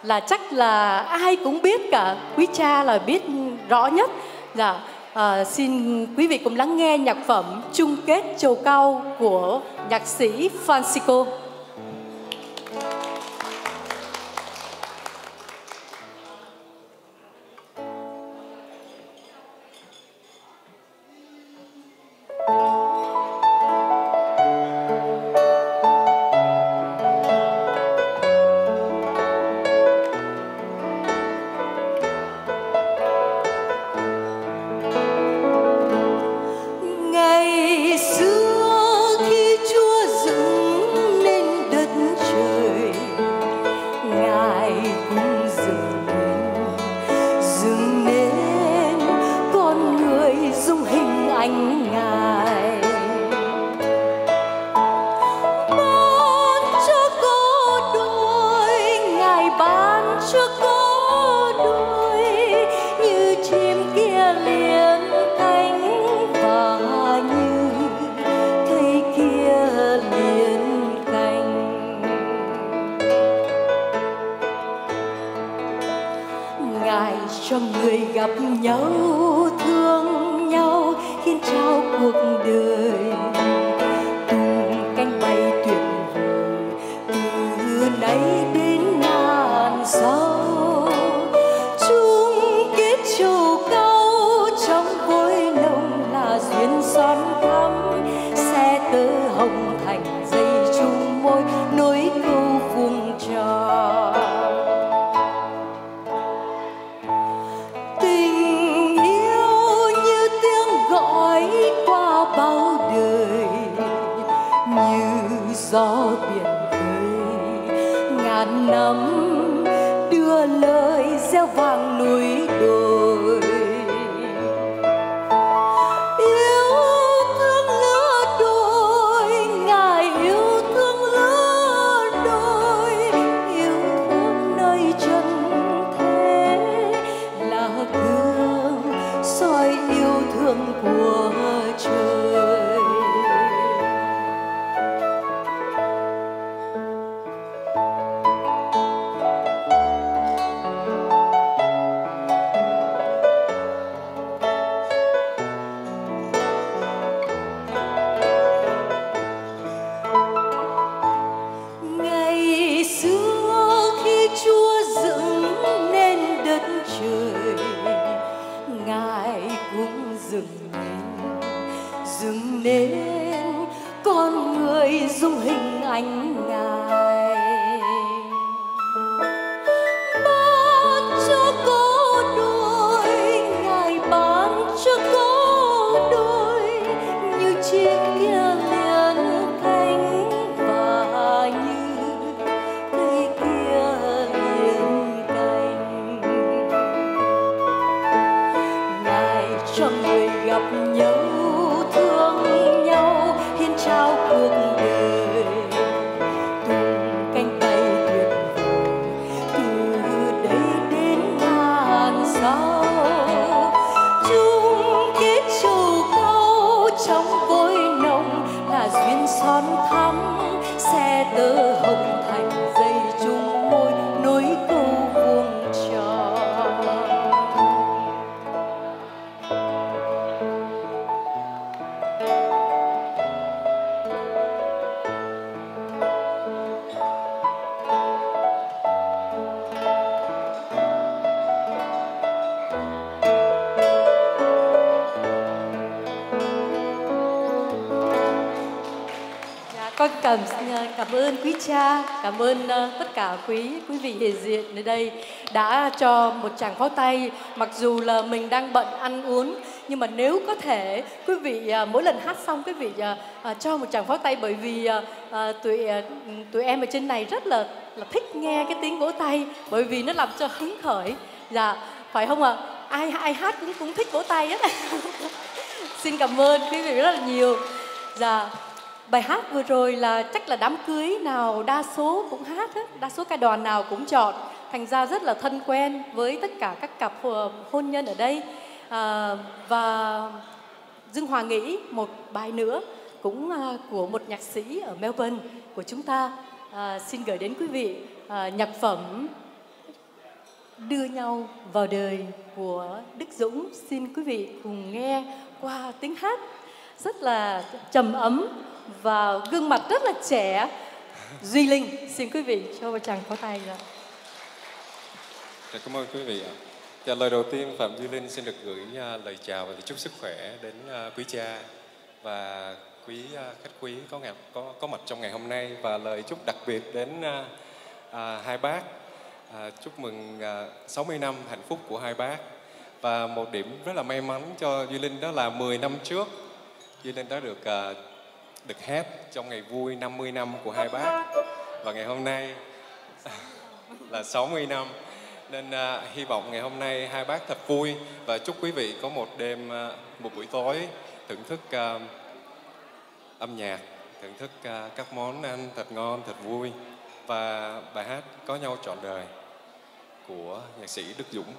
là chắc là ai cũng biết cả. Quý cha là biết rõ nhất dạ à, xin quý vị cùng lắng nghe nhạc phẩm chung kết chầu cao của nhạc sĩ Francisco. Cảm ơn quý cha, cảm ơn uh, tất cả quý quý vị hiện diện nơi đây đã cho một tràng pháo tay. Mặc dù là mình đang bận ăn uống, nhưng mà nếu có thể quý vị uh, mỗi lần hát xong quý vị uh, cho một tràng pháo tay bởi vì tụi tụi em ở trên này rất là là thích nghe cái tiếng vỗ tay bởi vì nó làm cho hứng khởi. Dạ, phải không ạ? Ai ai hát cũng cũng thích vỗ tay hết. Xin cảm ơn quý vị rất là nhiều. Dạ, bài hát vừa rồi là chắc là đám cưới nào đa số cũng hát hết, đa số ca đoàn nào cũng chọn, thành ra rất là thân quen với tất cả các cặp hôn nhân ở đây. À, và Dương Hòa nghĩ một bài nữa cũng à, của một nhạc sĩ ở Melbourne của chúng ta à, xin gửi đến quý vị à, nhạc phẩm đưa nhau vào đời của Đức Dũng. Xin quý vị cùng nghe qua tiếng hát rất là trầm ấm và gương mặt rất là trẻ. Duy Linh, xin quý vị cho một tràng pháo tay ra. Dạ, cảm ơn quý vị ạ. Dạ, lời đầu tiên Phạm Duy Linh xin được gửi à, lời chào và lời chúc sức khỏe đến à, quý cha và quý à, khách quý có ngày có có mặt trong ngày hôm nay và lời chúc đặc biệt đến à, à, hai bác à, chúc mừng à, 60 năm hạnh phúc của hai bác và một điểm rất là may mắn cho Duy Linh đó là 10 năm trước Duy Linh đã được à, được hát trong ngày vui 50 năm của hai bác. Và ngày hôm nay là 60 năm. Nên à, hy vọng ngày hôm nay hai bác thật vui. Và chúc quý vị có một đêm à, một buổi tối thưởng thức à, âm nhạc thưởng thức à, các món ăn thật ngon thật vui. Và bài hát có nhau trọn đời của nhạc sĩ Đức Dũng.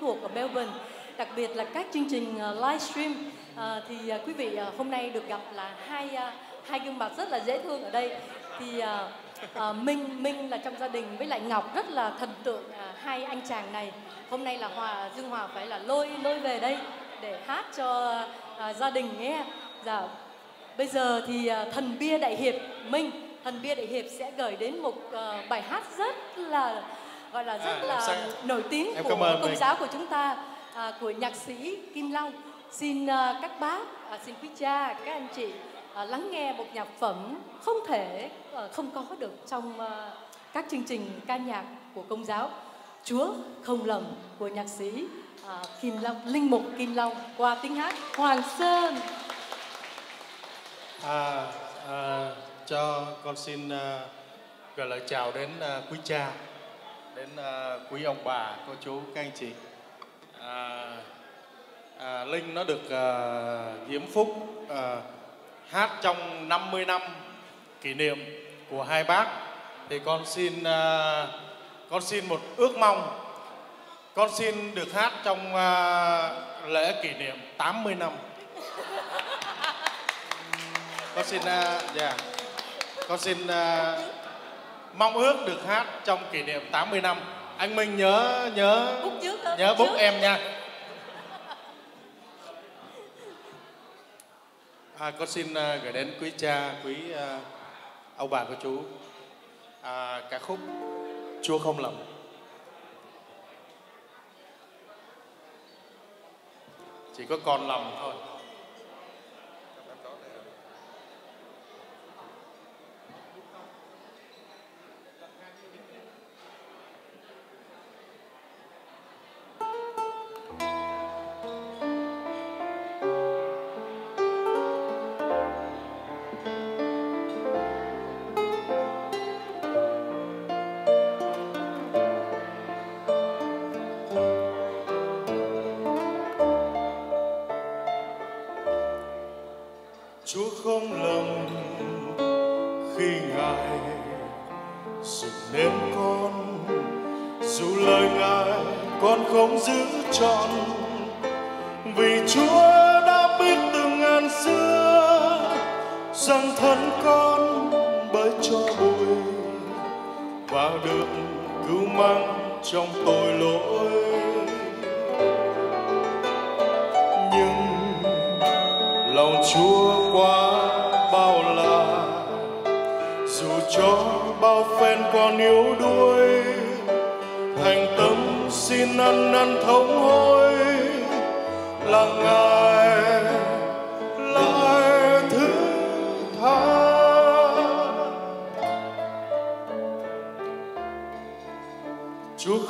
Thuộc ở Melbourne, đặc biệt là các chương trình ờ, livestream ờ, thì ờ, quý vị hôm nay được gặp là hai hai gương mặt rất là dễ thương ở đây. Thì Minh Minh là trong gia đình với lại Ngọc rất là thần tượng hai anh chàng này. Hôm nay là Hòa, Dương Hòa phải là lôi lôi về đây để hát cho gia đình nghe. Dạ bây giờ thì thần bia đại hiệp, Minh, thần bia đại hiệp sẽ gửi đến một bài hát rất là gọi là rất À, là sao? nổi tiếng Em của công Minh. giáo của chúng ta à, của nhạc sĩ Kim Long xin à, các bác à, xin quý cha các anh chị à, lắng nghe một nhạc phẩm không thể à, không có được trong à, các chương trình ca nhạc của công giáo Chúa không lầm của nhạc sĩ à, Kim Long linh mục Kim Long qua tiếng hát Hoàng Sơn À, à, cho con xin à, gửi lời chào đến à, quý cha, đến à, quý ông bà, cô chú, các anh chị. À, à, Linh nó được à, diễm phúc à, hát trong 50 năm kỷ niệm của hai bác. Thì con xin à, con xin một ước mong con xin được hát trong à, lễ kỷ niệm 80 năm con xin uh, dạ con xin uh, mong ước được hát trong kỷ niệm 80 năm. Anh Minh nhớ nhớ Bút trước hả? nhớ Bút em nha. À, con xin à, gửi đến quý cha quý à, ông bà cô chú. À, ca khúc Chúa không lầm. Chỉ có còn lòng thôi Chúa rằng thân con bởi cho bụi và được cứu mang trong tội lỗi. Nhưng lòng Chúa quá bao la, dù cho bao phen con yếu đuối thành tâm xin ăn năn thống hối, là ngài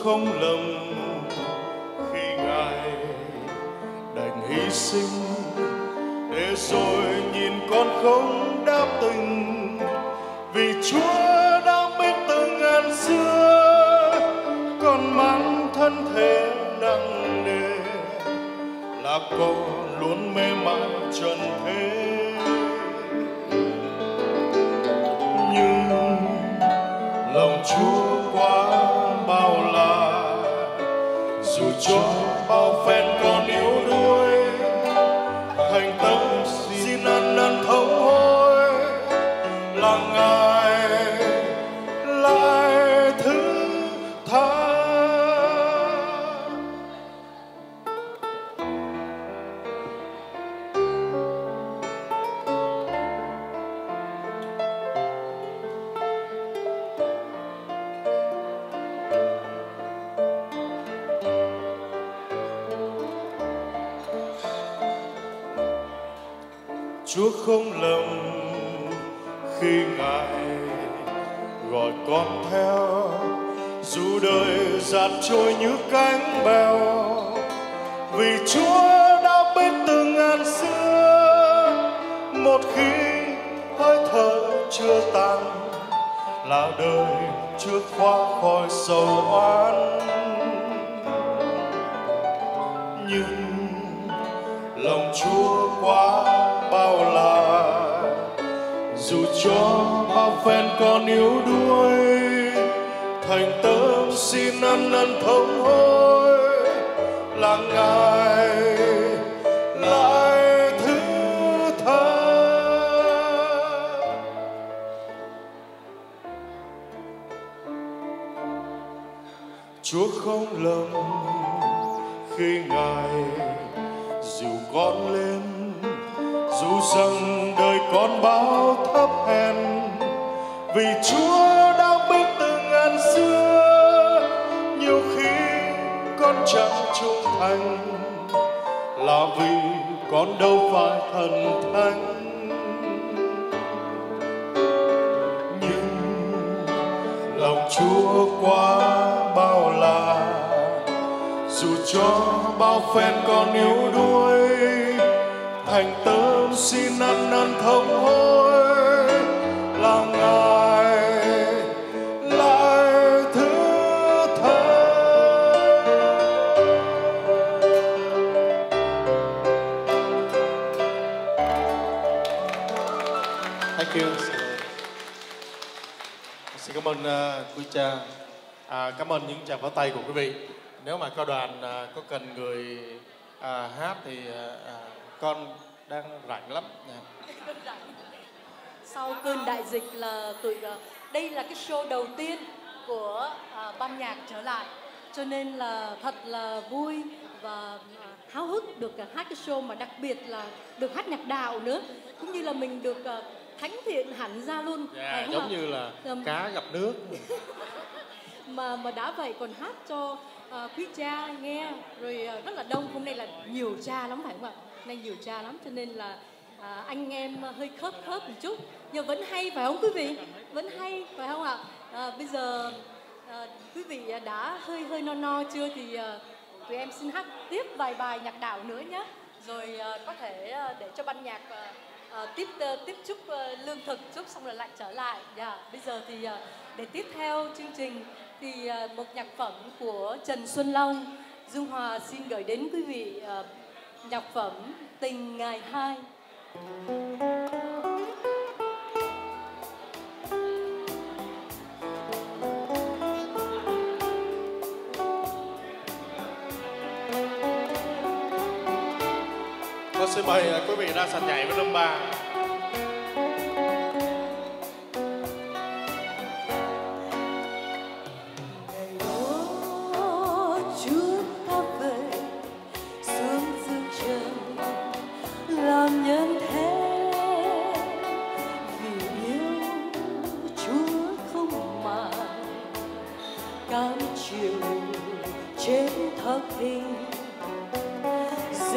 không lầm khi ngài đành hy sinh để rồi nhìn con không đáp tình. Vì chúa đã biết từ ngàn xưa, con mang thân thể nặng nề, là con luôn mê mải trần thế. Nhưng lòng chúa cho bao phen con trôi như cánh bèo. Vì Chúa đã biết từ ngàn xưa, một khi hơi thở chưa tàn là đời chưa qua khỏi sầu oan. Nhưng lòng Chúa quá bao la, dù cho bao phen còn yếu đuối, thành tâm xin ăn năn thống hối là ngài lại thứ tha. Chúa không lầm khi ngài dìu con lên, dù rằng đời con bao thấp hèn, vì Chúa chẳng trung thành là vì con đâu phải thần thánh. Nhưng lòng Chúa quá bao la, dù cho bao phen con yếu đuối, thành tâm xin ăn năn thống hối là ngài ơn ờ, uh, quý cha. À, cảm ơn những tràng pháo tay của quý vị. Nếu mà có đoàn à, có cần người à, hát thì ờ, à, con đang rảnh lắm. Dạ. Sau cơn đại dịch là tụi đây là cái show đầu tiên của à, ban nhạc trở lại cho nên là thật là vui và à, háo hức được à, hát cái show mà đặc biệt là được hát nhạc đạo nữa cũng như là mình được thánh thiện hẳn ra luôn. Dạ, phải không giống như là Ừm, cá gặp nước. mà mà đã vậy còn hát cho à, quý cha nghe rồi à, rất là đông. Hôm nay là nhiều cha lắm phải không ạ? Nay nhiều cha lắm cho nên là à, anh em hơi khớp khớp một chút. Nhưng vẫn hay phải không quý vị? Vẫn hay phải không ạ? À, bây giờ à, quý vị đã hơi hơi no no chưa thì à, tụi em xin hát tiếp vài bài nhạc đạo nữa nhé. Rồi à, có thể à, để cho ban nhạc à, uh, tiếp uh, tiếp chút uh, ờ, lương thực chút xong rồi lại trở lại. Dạ bây giờ thì uh, để tiếp theo chương trình thì uh, một nhạc phẩm của Trần Xuân Long Dương Hòa xin gửi đến quý vị uh, nhạc phẩm Tình Ngày Hai. Xin mời à, quý vị ra sàn nhảy với number ba. đó Chúa ta về xuống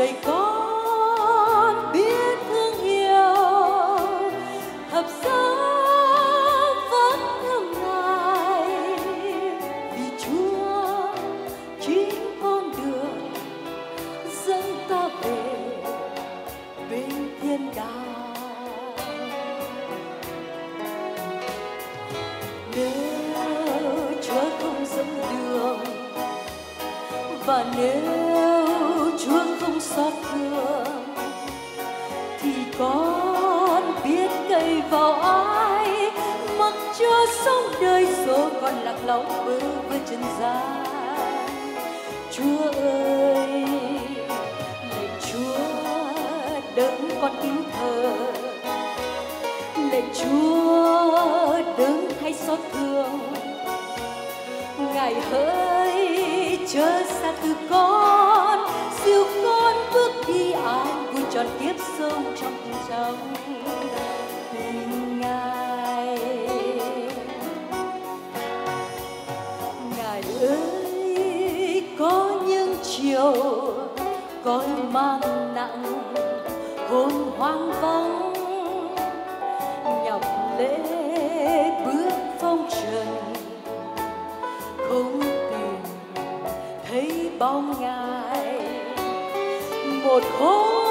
dương con kính thờ. Lạy Chúa đứng hay xót thương. Ngài hỡi, chớ xa từ con siêu con bước đi an vui tròn kiếp sống trong trong tình Ngài Ngài ơi, có những chiều con mang hoang vắng. Nhọc lễ bước phong trần không tìm thấy bóng ngài. Một hôm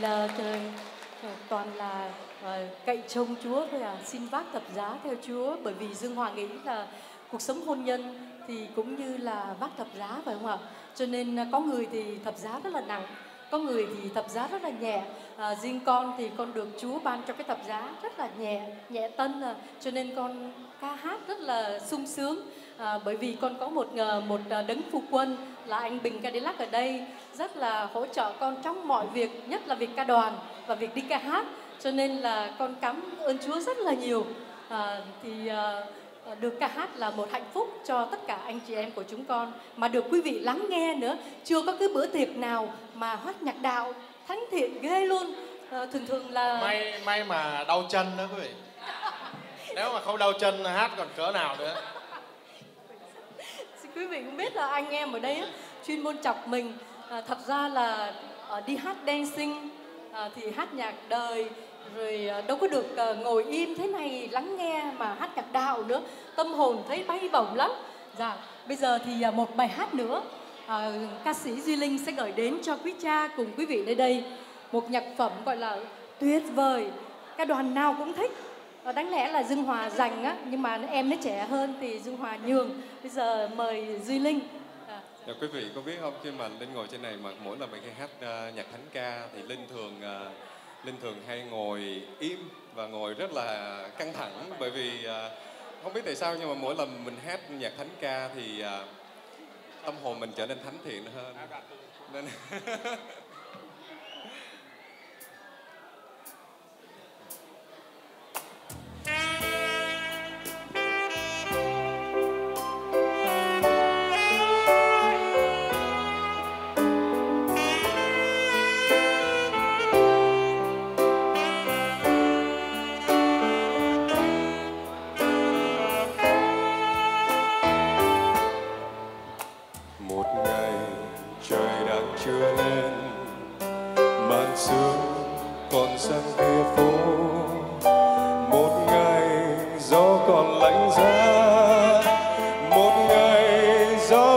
là trời toàn là cạnh cậy trông Chúa thôi à, xin vác thập giá theo Chúa bởi vì Dương Hoàng nghĩ là cuộc sống hôn nhân thì cũng như là vác thập giá phải không ạ? Cho nên à, có người thì thập giá rất là nặng, có người thì thập giá rất là nhẹ. À, riêng con thì con được Chúa ban cho cái thập giá rất là nhẹ, nhẹ tân à, cho nên con ca hát rất là sung sướng à, bởi vì con có một ờ, một ờ, đấng phu quân là anh Bình Cadillac ở đây rất là hỗ trợ con trong mọi việc nhất là việc ca đoàn và việc đi ca hát. Cho nên là con cảm ơn Chúa rất là nhiều. À, thì à, à, được ca hát là một hạnh phúc cho tất cả anh chị em của chúng con. Mà được quý vị lắng nghe nữa chưa có cái bữa tiệc nào mà hát nhạc đạo thánh thiện ghê luôn. À, thường thường là may may mà đau chân đó quý vị. Nếu mà không đau chân hát còn cỡ nào nữa quý vị cũng biết là anh em ở đây á, chuyên môn chọc mình. À, thật ra là à, đi hát dancing à, thì hát nhạc đời rồi à, đâu có được à, ngồi im thế này lắng nghe mà hát nhạc đạo nữa. Tâm hồn thấy bay bổng lắm. Dạ bây giờ thì à, một bài hát nữa. À, ca sĩ duy linh sẽ gửi đến cho quý cha cùng quý vị nơi đây. Một nhạc phẩm gọi là tuyệt vời. Các đoàn nào cũng thích và đáng lẽ là Dương Hòa giành á nhưng mà em nó trẻ hơn thì Dương Hòa nhường. Bây giờ mời Duy Linh. À, Dạ, dạ quý vị có biết không? Khi mà Linh ngồi trên này mà mỗi lần mình khi hát uh, nhạc thánh ca thì Linh thường uh, Linh thường hay ngồi im và ngồi rất là căng thẳng. Bởi vì uh, không biết tại sao nhưng mà mỗi lần mình hát nhạc thánh ca thì uh, tâm hồn mình trở nên thánh thiện hơn. Nên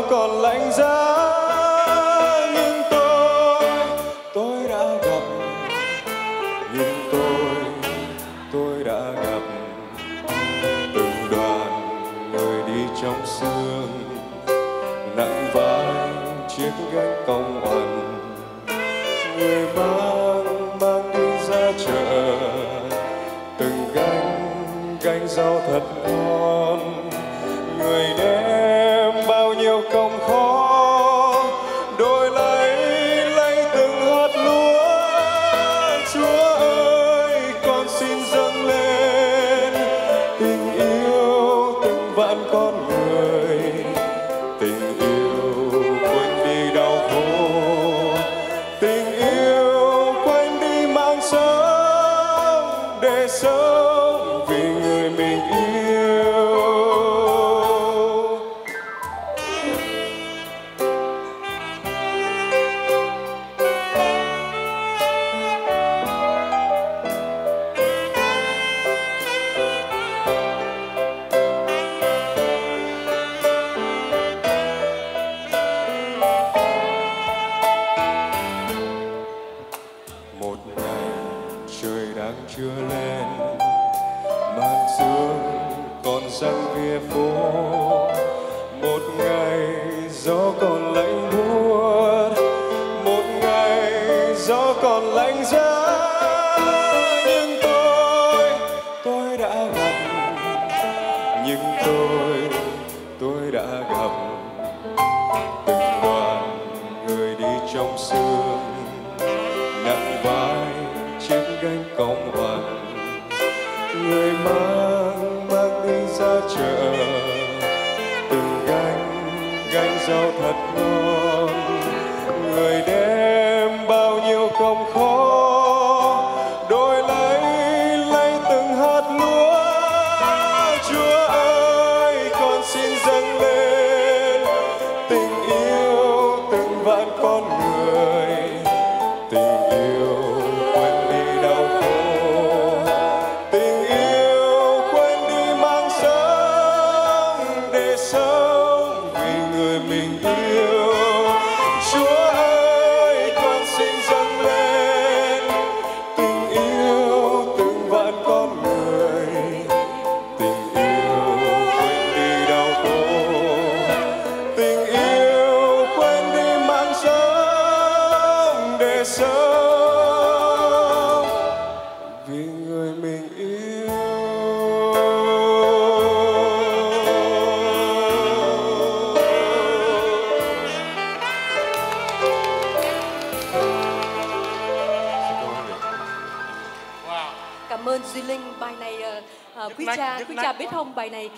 còn lạnh giá nhưng tôi tôi đã gặp. Nhưng tôi tôi đã gặp từng đoàn người đi trong sương. Nặng vai chiếc gánh công oằn, người mang mang đi ra chợ. Từng gánh gánh rau thật ngon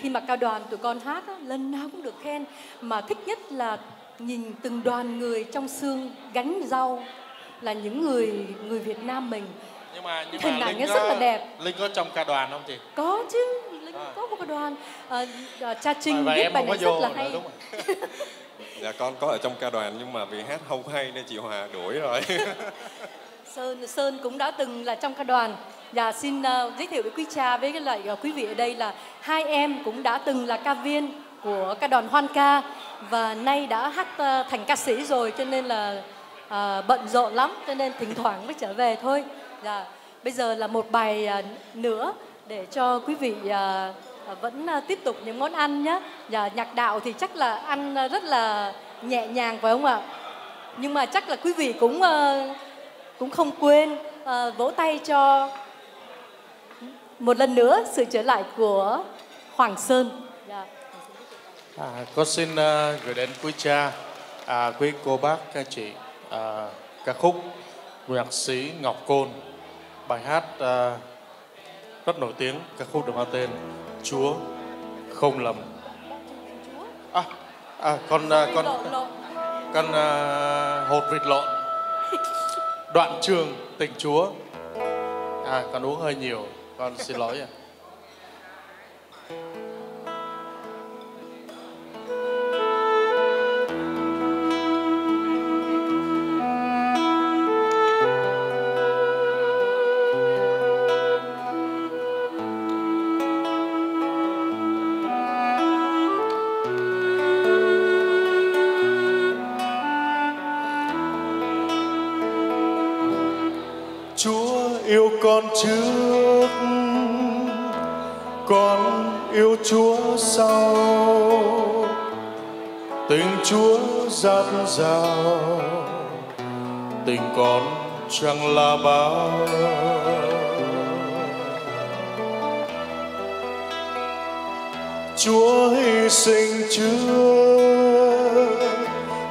khi mà cao đoàn tụi con hát á, lần nào cũng được khen. Mà thích nhất là nhìn từng đoàn người trong xương gánh rau là những người người Việt Nam mình. Nhưng mà nhưng hình mà ảnh Linh nó rất là đẹp. Linh có trong ca đoàn không chị? Có chứ Linh có một cái đoàn. Ờ, ờ, cha Trinh và viết bài này rất là hay. đúng không Dạ con có ở trong ca đoàn nhưng mà vì hát không hay nên chị Hòa đuổi rồi. Sơn Sơn cũng đã từng là trong ca đoàn và xin uh, giới thiệu với quý cha với cái lại uh, ờ, quý vị ở đây là hai em cũng đã từng là ca viên của ca đoàn Hoan ca và nay đã hát uh, thành ca sĩ rồi cho nên là uh, bận rộn lắm cho nên thỉnh thoảng mới trở về thôi. Dạ. Bây giờ là một bài uh, nữa để cho quý vị uh, vẫn uh, tiếp tục những món ăn nhé. Và dạ, nhạc đạo thì chắc là ăn rất là nhẹ nhàng phải không ạ? Nhưng mà chắc là quý vị cũng uh, cũng không quên uh, vỗ tay cho một lần nữa sự trở lại của Hoàng Sơn. Dạ. À, con xin à, gửi đến quý cha, à, quý cô bác, các chị à, ca khúc nhạc sĩ Ngọc Côn, bài hát à, rất nổi tiếng, ca khúc được mang tên Chúa không lầm. À, à con à, con con à, hột vịt lộn, đoạn trường tình Chúa. À, con uống hơi nhiều, con xin lỗi. Chúa yêu con trước Chúa sau. Tình Chúa dạt dào. Tình con chẳng là bao. Chúa hy sinh chưa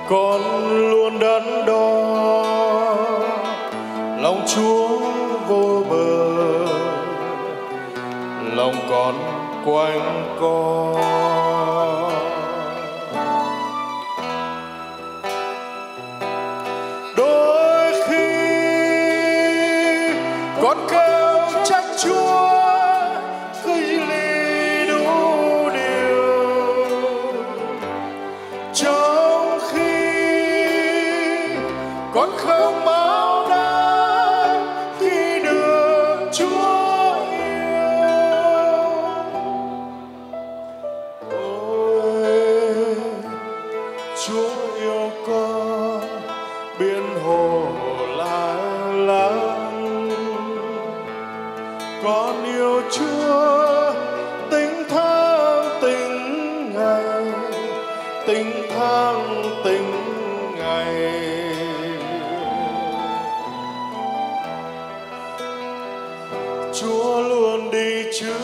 con luôn đắn đo. Lòng Chúa quanh co Chúa yêu con biển hồ lá lắng con yêu Chúa, tình thang tình ngày tình thang tình ngày. Chúa luôn đi trước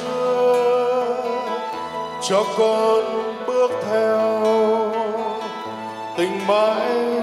cho con tình mãi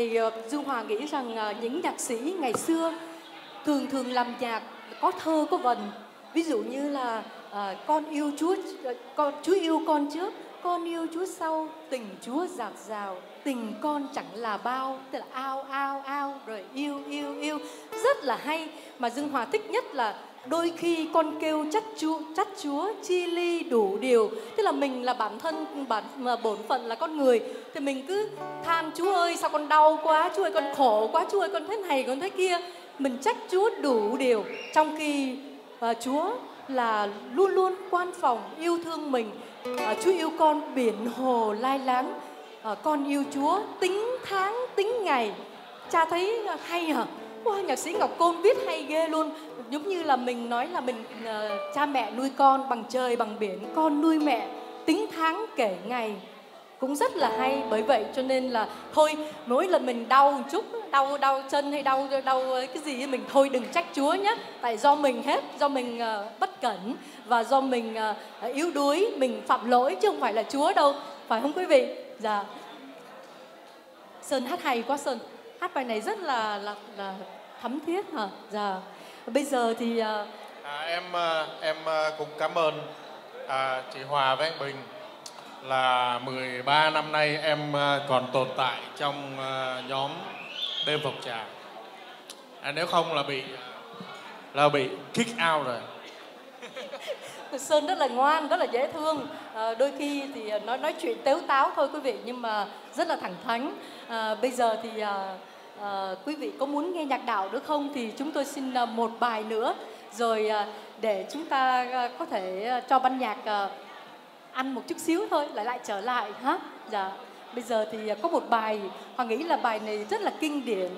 thầy ờ, Dương Hòa nghĩ rằng ờ, những nhạc sĩ ngày xưa thường thường làm nhạc có thơ có vần. Ví dụ như là ờ, con yêu Chúa, ờ, con Chúa yêu con trước, con yêu Chúa sau, tình Chúa dạt dào, tình con chẳng là bao, tức là ao ao ao rồi yêu yêu yêu rất là hay mà Dương Hòa thích là đôi khi con kêu trách chúa trách chúa chi ly đủ điều. Tức là mình là bản thân bản mà bổn phận là con người thì mình cứ than chúa ơi sao con đau quá chúa ơi con khổ quá chúa ơi con thế này con thế kia. Mình trách chúa đủ điều trong khi uh, chúa là luôn luôn quan phòng yêu thương mình. Uh, chúa yêu con biển hồ lai láng. Uh, con yêu chúa tính tháng tính ngày. Cha thấy hay hả? Wow, nhạc sĩ Ngọc Côn viết hay ghê luôn. Giống như là mình nói là mình uh, cha mẹ nuôi con bằng trời bằng biển con nuôi mẹ tính tháng kể ngày. Cũng rất là hay bởi vậy cho nên là thôi mỗi lần mình đau một chút đau đau chân hay đau đau cái gì mình thôi đừng trách Chúa nhé. Tại do mình hết do mình uh, bất cẩn và do mình uh, yếu đuối mình phạm lỗi chứ không phải là Chúa đâu. Phải không quý vị? Dạ. Sơn hát hay quá Sơn hát bài này rất là là, là thấm thiết hả dạ bây giờ thì à, À, em à, em à, cũng cảm ơn à, chị Hòa với anh Bình là 13 năm nay em còn tồn tại trong nhóm đêm phòng trà. À, nếu không là bị là bị kick out rồi. Sơn rất là ngoan, rất là dễ thương. À, đôi khi thì nói nói chuyện tếu táo thôi quý vị nhưng mà rất là thẳng thắn. À, bây giờ thì à, à, quý vị có muốn nghe nhạc đạo nữa không? Thì chúng tôi xin ờ, một bài nữa. Rồi ờ, để chúng ta có thể cho ban nhạc ăn một chút xíu thôi lại lại trở lại ha. Dạ. Bây giờ thì có một bài Hoàng nghĩ là bài này rất là kinh điển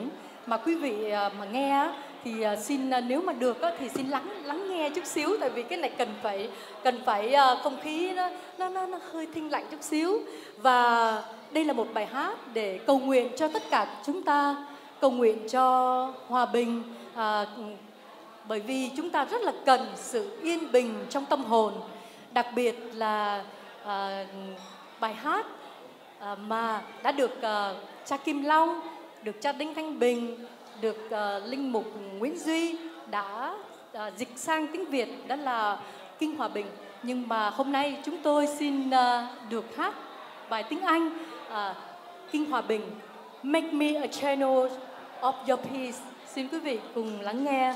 mà quý vị mà nghe thì xin nếu mà được thì xin lắng lắng nghe chút xíu. Tại vì cái này cần phải cần phải không khí nó nó nó, nó hơi thinh lạnh chút xíu. Và đây là một bài hát để cầu nguyện cho tất cả chúng ta cầu nguyện cho hòa bình à, bởi vì chúng ta rất là cần sự yên bình trong tâm hồn đặc biệt là à, bài hát à, mà đã được à, cha Kim Long, được cha Đinh Thanh Bình, được à, linh mục Nguyễn Duy đã à, dịch sang tiếng Việt đó là Kinh Hòa Bình. Nhưng mà hôm nay chúng tôi xin à, được hát bài tiếng Anh à, Kinh Hòa Bình Make me a channel of your peace. Xin quý vị cùng lắng nghe.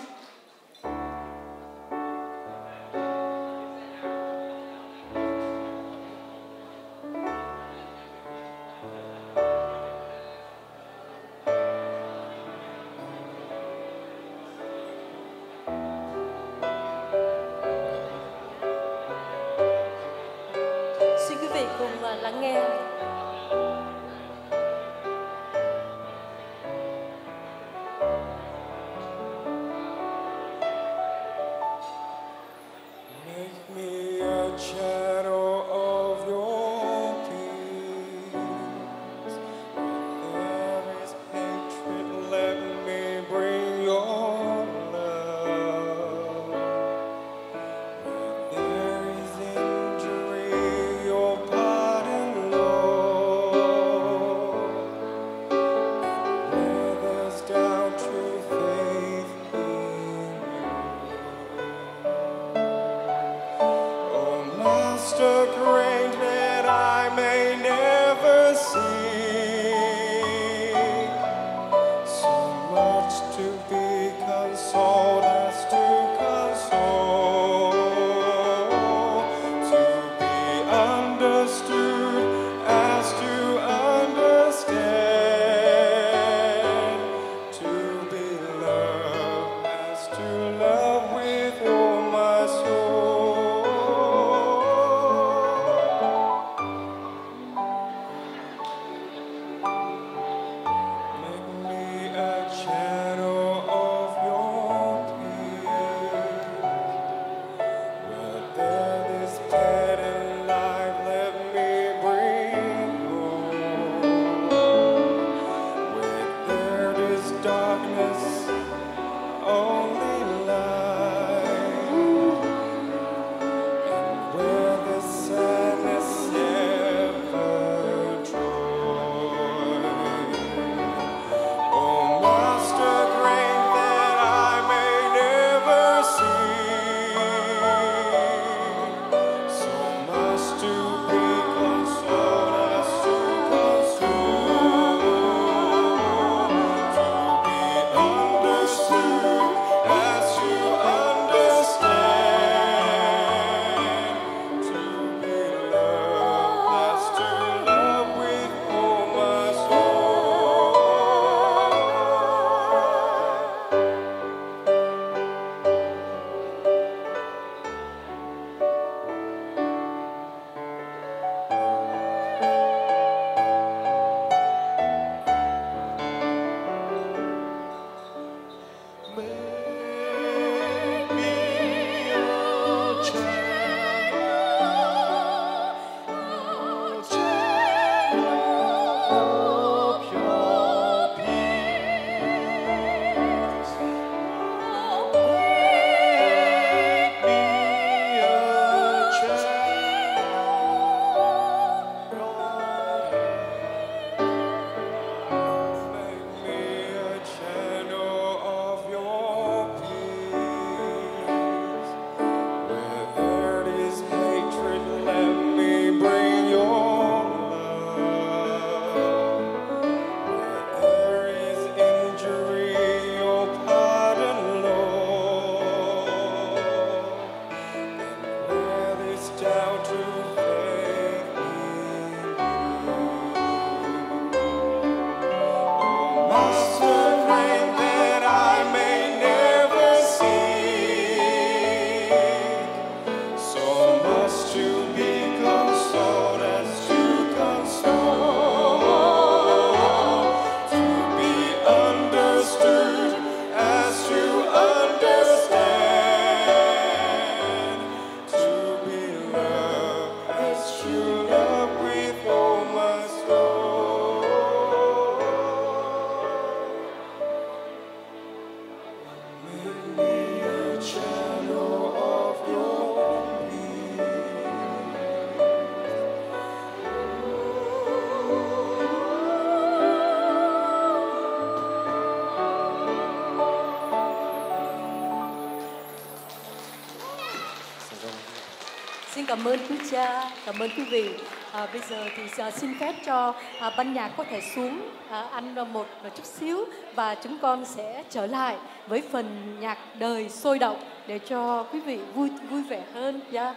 cảm ơn quý cha, cảm ơn quý vị. À, bây giờ thì à, xin phép cho à, ban nhạc có thể xuống à, ăn một, một chút xíu và chúng con sẽ trở lại với phần nhạc đời sôi động để cho quý vị vui vui vẻ hơn. Yeah.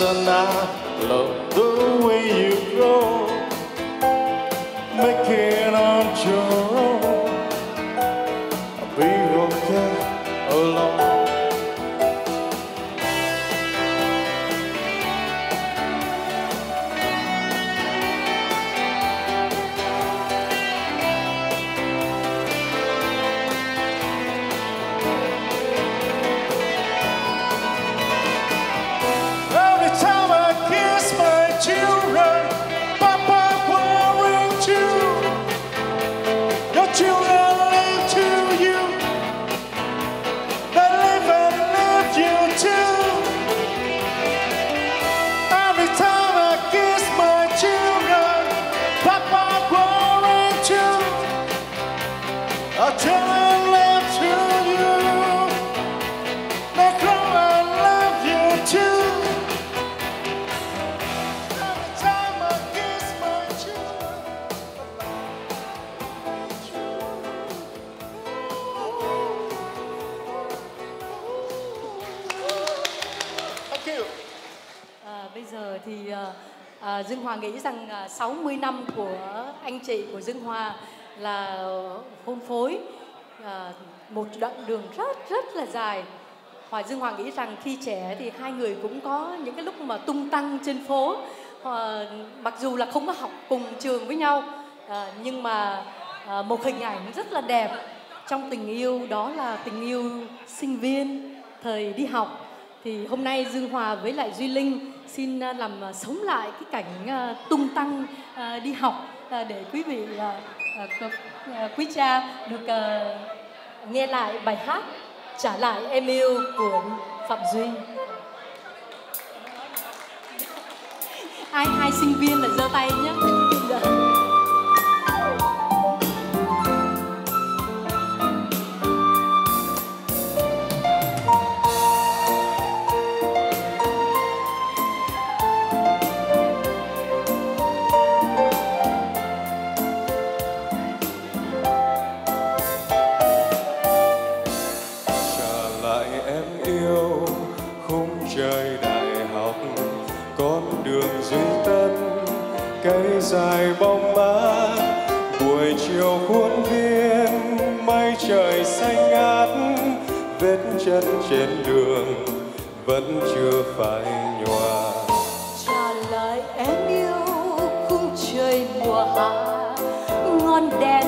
so trị của Dương Hòa là hôn phối à, một đoạn đường rất rất là dài. Hòa Dương Hòa nghĩ rằng khi trẻ thì hai người cũng có những cái lúc mà tung tăng trên phố. À, mặc dù là không có học cùng trường với nhau à, nhưng mà à, một hình ảnh rất là đẹp trong tình yêu đó là tình yêu sinh viên thời đi học. Thì hôm nay Dương Hòa với lại Duy Linh xin à, làm à, sống lại cái cảnh à, tung tăng đi học. À, để quý vị à, à, quý cha được nghe lại bài hát trả lại em yêu của phạm duy. Ai ai sinh viên là giơ tay nhé dài bóng má buổi chiều khuôn viên, mây trời xanh ngát, vết chân trên đường vẫn chưa phải nhòa. Trả lời em yêu khung trời mùa hạ, ngon đẹp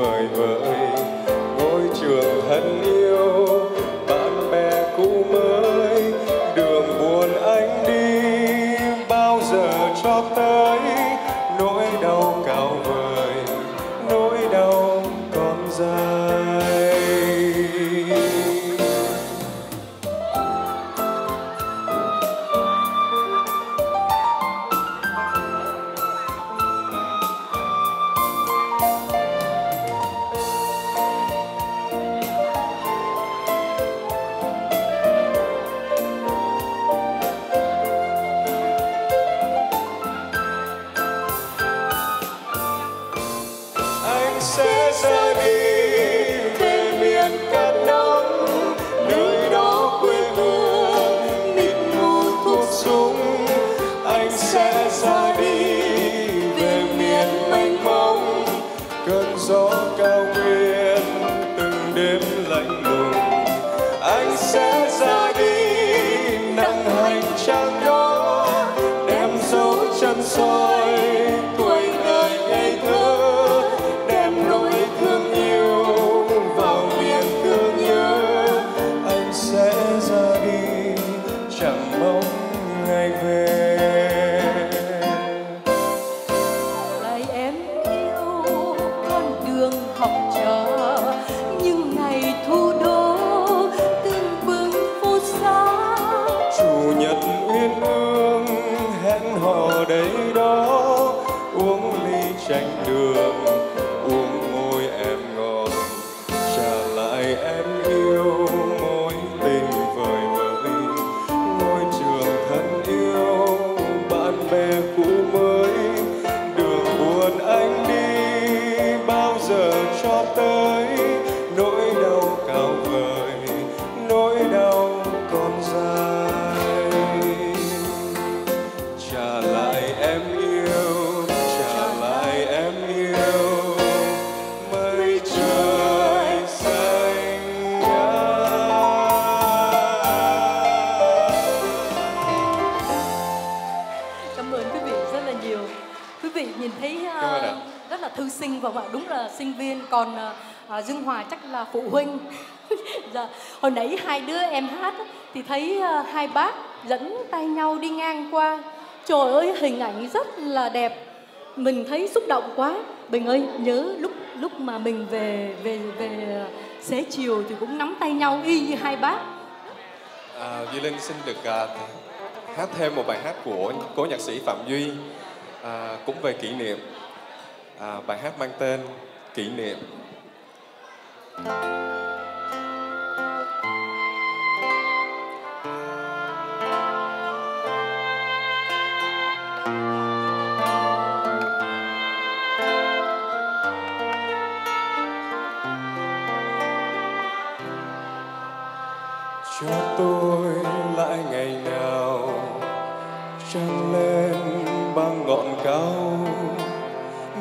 vời vợi ngôi trường thân yêu hình ảnh rất là đẹp. Mình thấy xúc động quá. Bình ơi nhớ lúc lúc mà mình về về về xế chiều thì cũng nắm tay nhau y như hai bác. À, duy linh xin được à, hát thêm một bài hát của cố nhạc sĩ phạm duy à, cũng về kỷ niệm. À, bài hát mang tên kỷ niệm. Thank.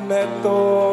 Mẹ tôi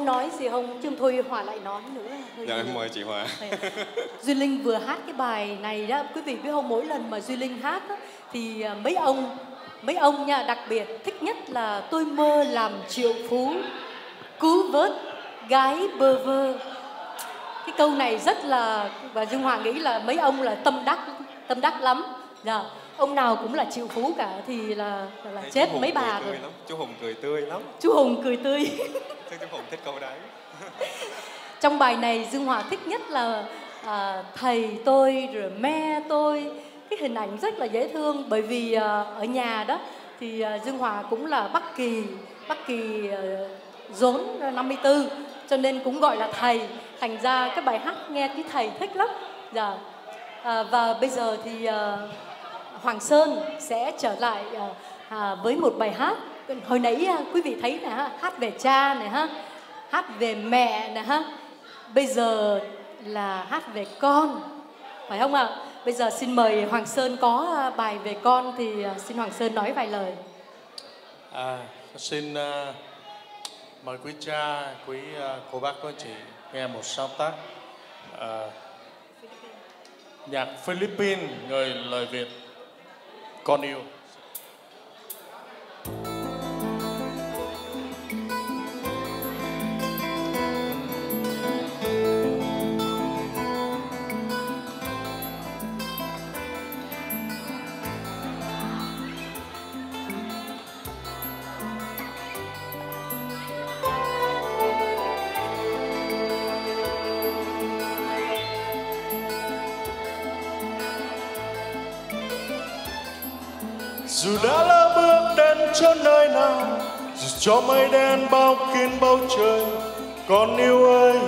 Muốn nói gì không? Chứ thôi Hòa lại nói nữa. Dạ em mời chị Hòa. Duy Linh vừa hát cái bài này đó quý vị biết không? Mỗi lần mà Duy Linh hát đó, thì à, mấy ông mấy ông nha đặc biệt thích nhất là tôi mơ làm triệu phú cứu vớt gái bơ vơ. Cái câu này rất là và Dương Hoàng nghĩ là mấy ông là tâm đắc tâm đắc lắm. Dạ ông nào cũng là triệu phú cả thì là là, là Thấy chết mấy bà rồi. lắm. chú Hùng cười tươi lắm. Chú Hùng cười tươi. Thế chú Hùng thích câu đấy. Trong bài này dương hòa thích nhất là à, thầy tôi rồi me tôi. Cái hình ảnh rất là dễ thương bởi vì à, ở nhà đó thì à, dương hòa cũng là bắc kỳ bắc kỳ à, rốn 54 cho nên cũng gọi là thầy. Thành ra cái bài hát nghe cái thầy thích lắm. Dạ. À, và bây giờ thì à, Hoàng Sơn sẽ trở lại ờ, à, với một bài hát. Hồi nãy à, quý vị thấy là ha, hát về cha này ha hát về mẹ này. ha. Bây giờ là hát về con phải không ạ? Bây giờ xin mời Hoàng Sơn có à, bài về con thì à, xin Hoàng Sơn nói vài lời. À, xin uh, mời quý cha, quý uh, cô bác cô chị nghe một sáng tác. Uh, nhạc Philippines người lời Việt. Con yêu. Cho mây đen bao kín bầu trời, con yêu ơi,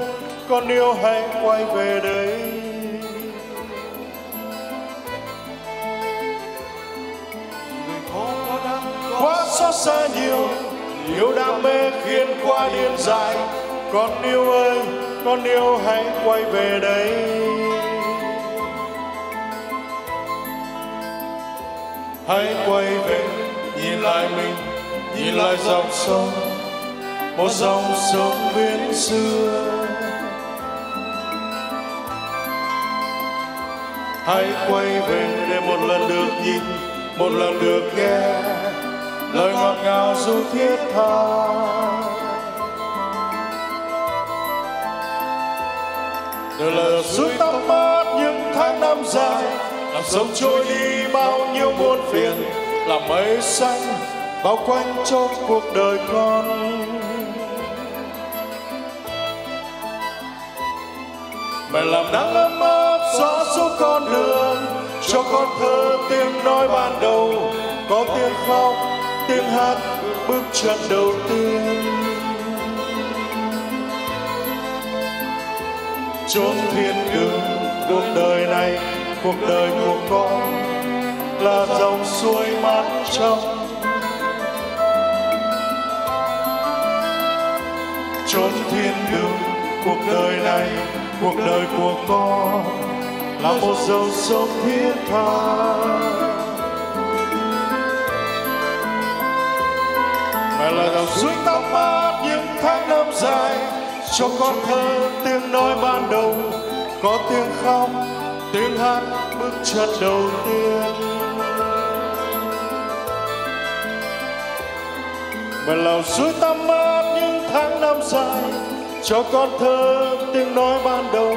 con yêu hãy quay về đây. Quá xót xa nhiều yêu đam mê khiến qua điên dại. Con yêu ơi, con yêu hãy quay về đây. Hãy quay về, nhìn lại mình nhìn lại dòng sông, một dòng sông biến xưa. Hãy quay về để một lần được nhìn, một lần được nghe lời ngọt ngào du thiết tha. Đời là suốt tóc mát những tháng năm dài, làm sông trôi đi bao nhiêu muôn phiền, làm mây xanh bao quanh cho cuộc đời con. Mẹ làm nắng ấm áp, gió suốt con đường cho con thơ tiếng nói ban đầu. Có tiếng khóc, tiếng hát, bước chân đầu tiên. Chốn thiên đường, cuộc đời này, cuộc đời của con là dòng suối mát trong chốn thiên đường cuộc đời này, cuộc đời của con là một dòng sông thiết tha. Mẹ là dòng suối tóc mát những tháng năm dài, cho con thơ tiếng nói ban đầu, có tiếng khóc, tiếng hát bước chân đầu tiên. Mà là suối tắm mát những tháng năm dài. Cho con thơ tiếng nói ban đầu.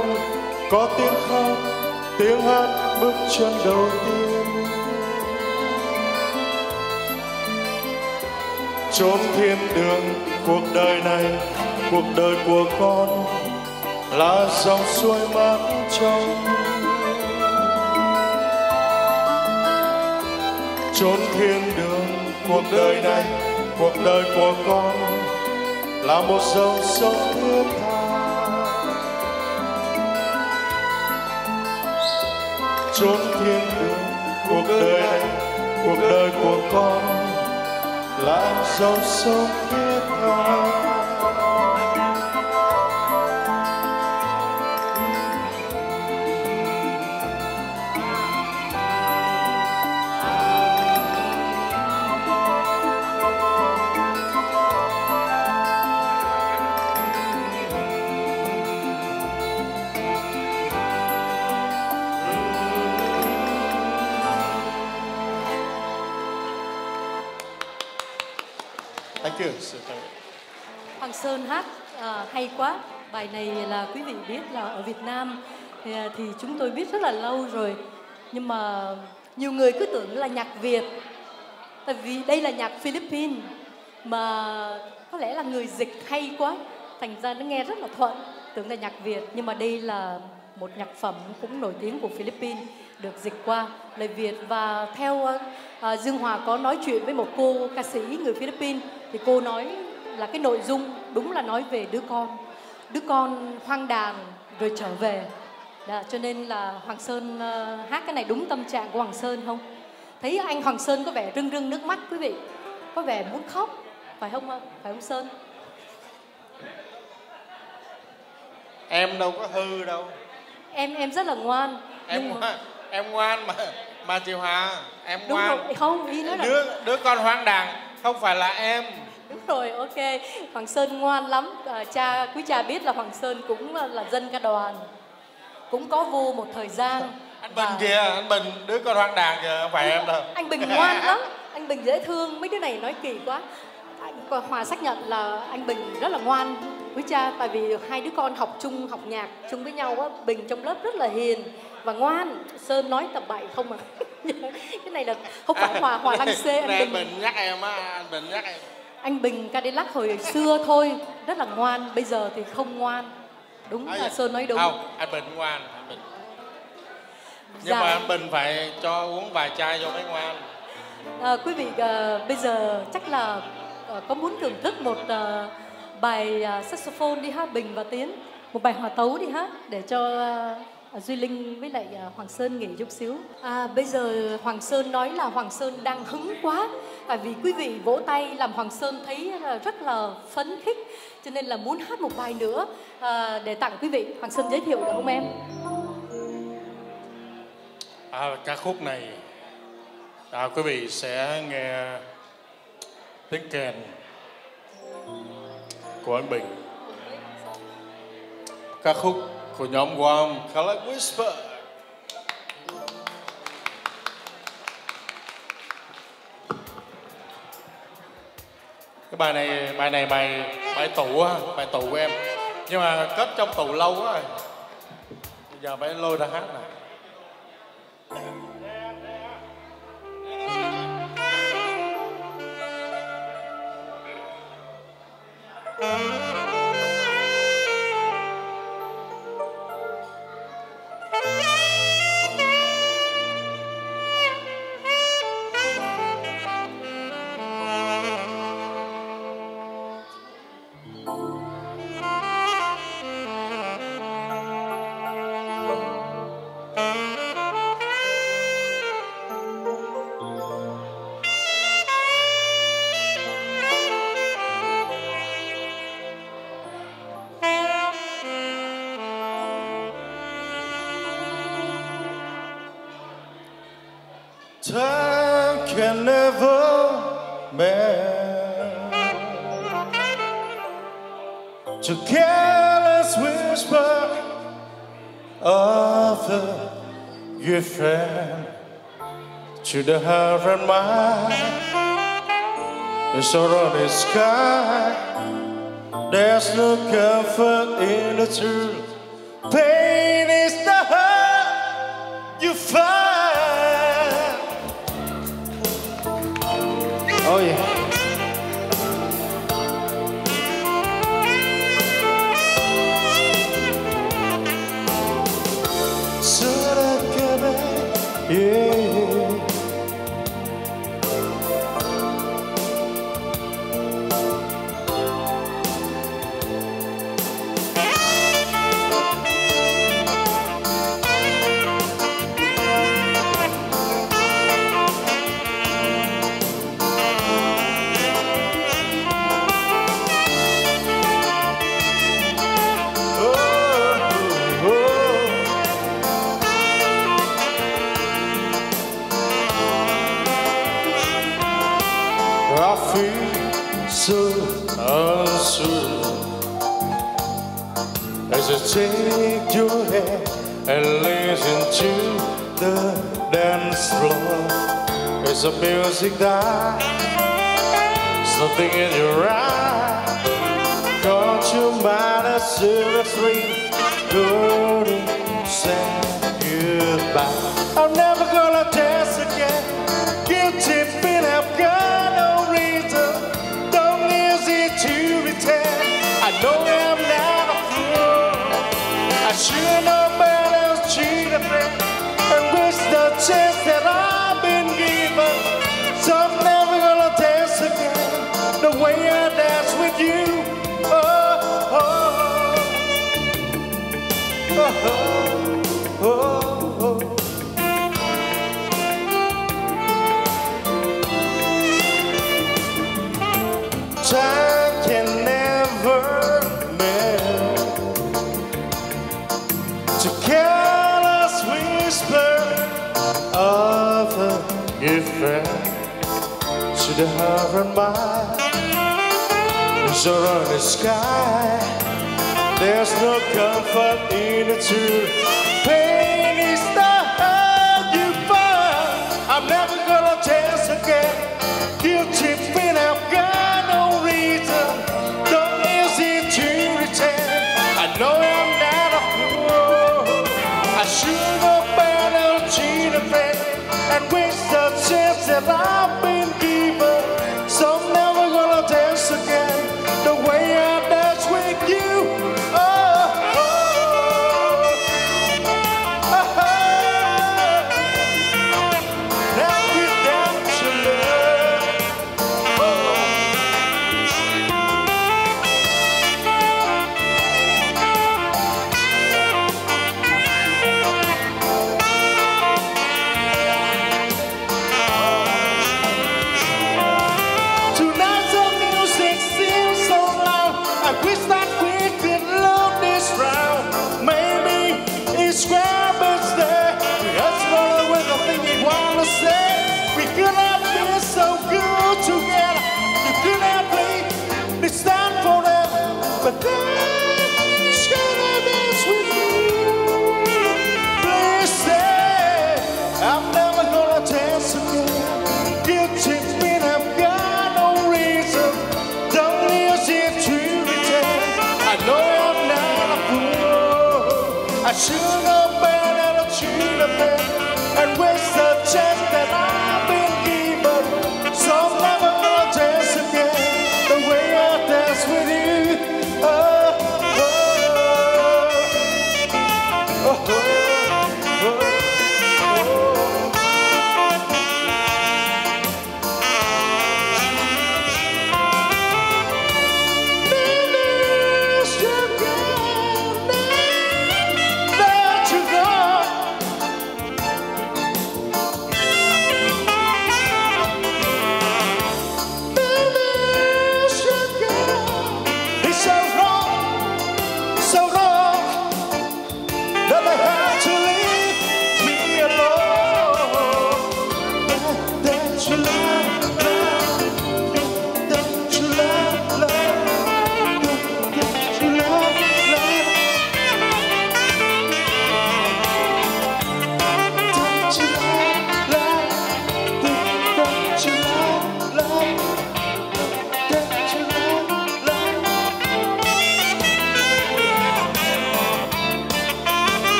Có tiếng khóc, tiếng hát bước chân đầu tiên. Chốn thiên đường cuộc đời này, cuộc đời của con là dòng suối mát trong. Chốn thiên đường cuộc đời này cuộc đời của con là một dòng sông thiết tha. Chốn thiên đường, cuộc đời này, cuộc đời của con là dòng sông thiết tha. Hoàng Sơn hát à, hay quá. Bài này là quý vị biết là ở Việt Nam thì, à, thì chúng tôi biết rất là lâu rồi. Nhưng mà nhiều người cứ tưởng là nhạc Việt. Tại vì đây là nhạc Philippines mà có lẽ là người dịch hay quá. Thành ra nó nghe rất là thuận. Tưởng là nhạc Việt nhưng mà đây là một nhạc phẩm cũng nổi tiếng của Philippines được dịch qua lời Việt và theo à, Dương Hòa có nói chuyện với một cô ca sĩ người Philippines thì cô nói là cái nội dung đúng là nói về đứa con đứa con hoang đàn rồi trở về Đó, cho nên là Hoàng Sơn uh, hát cái này đúng tâm trạng của Hoàng Sơn không thấy anh Hoàng Sơn có vẻ rưng rưng nước mắt quý vị có vẻ muốn khóc phải không phải không Sơn Em đâu có hư đâu. em em rất là ngoan Em nhưng mà- ngoan, em ngoan mà mà chị Hòa, em đúng ngoan. rồi không ý nói là Đứa đứa con hoang đàn không phải là em. Rồi ok. Hoàng sơn ngoan lắm. À, cha quý cha biết là hoàng sơn cũng là dân ca đoàn. Cũng có vô một thời gian. Anh bình kìa anh bình đứa con hoang đàn kìa không phải em đâu. Anh bình ngoan lắm. Anh bình dễ thương. Mấy đứa này nói kỳ quá. Anh, hòa xác nhận là anh bình rất là ngoan quý cha. Tại vì hai đứa con học chung học nhạc chung với nhau á bình trong lớp rất là hiền và ngoan. Sơn nói tầm bậy không à. Cái này là không phải hòa hòa lăng xê anh bình. Bình nhắc em á anh bình nhắc em anh bình cadillac hồi xưa thôi rất là ngoan bây giờ thì không ngoan. Đúng À, là sơn nói đúng. Không anh bình ngoan anh bình. Nhưng Dạ. mà anh bình phải cho uống vài chai cho mới ngoan. À, quý vị à, bây giờ chắc là à, có muốn thưởng thức một à, bài à, saxophone đi hát Bình và Tiến. Một bài hòa tấu đi hát để cho à, Ờ, Duy Linh với lại ờ, Hoàng Sơn nghỉ chút xíu. À, bây giờ Hoàng Sơn nói là Hoàng Sơn đang hứng quá. Tại vì quý vị vỗ tay làm Hoàng Sơn thấy ờ, rất là phấn khích cho nên là muốn hát một bài nữa à, để tặng quý vị. Hoàng Sơn giới thiệu được không em? À, ca khúc này à, quý vị sẽ nghe tiếng kèn của anh Bình. Ca khúc của nhóm Guam Color Whisper. Cái bài này bài này bài bài tủ á, bài tủ của em. Nhưng mà cất trong tủ lâu quá rồi. Bây giờ phải lôi ra hát này Time to the heart and mind. The all in the sky, there's no comfort in the truth. about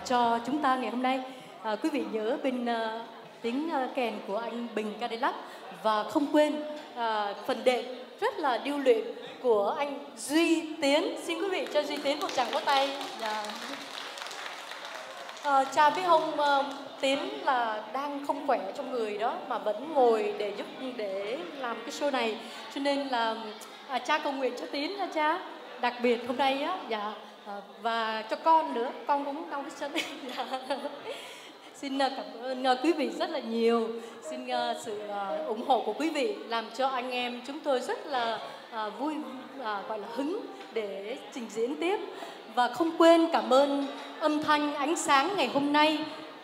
uh, cho chúng ta ngày hôm nay. Uh, quý vị nhớ bên uh, tiếng uh, kèn của anh Bình Cadillac. Và không quên uh, phần đệm rất là điêu luyện của anh Duy Tiến. Xin quý vị cho Duy Tiến một tràng vỗ tay. Yeah. À, cha biết không uh, Tiến là đang không khỏe trong người đó mà vẫn ngồi để giúp để làm cái show này. Cho nên là à, cha cầu nguyện cho Tiến nha cha. Đặc biệt hôm nay á dạ. Ờ, và cho con nữa con cũng đau cái chân. Xin ờ, cảm ơn ờ, quý vị rất là nhiều. Xin sự ủng hộ của quý vị làm cho anh em chúng tôi rất là vui gọi là hứng để trình diễn tiếp. Và không quên cảm ơn âm thanh ánh sáng ngày hôm nay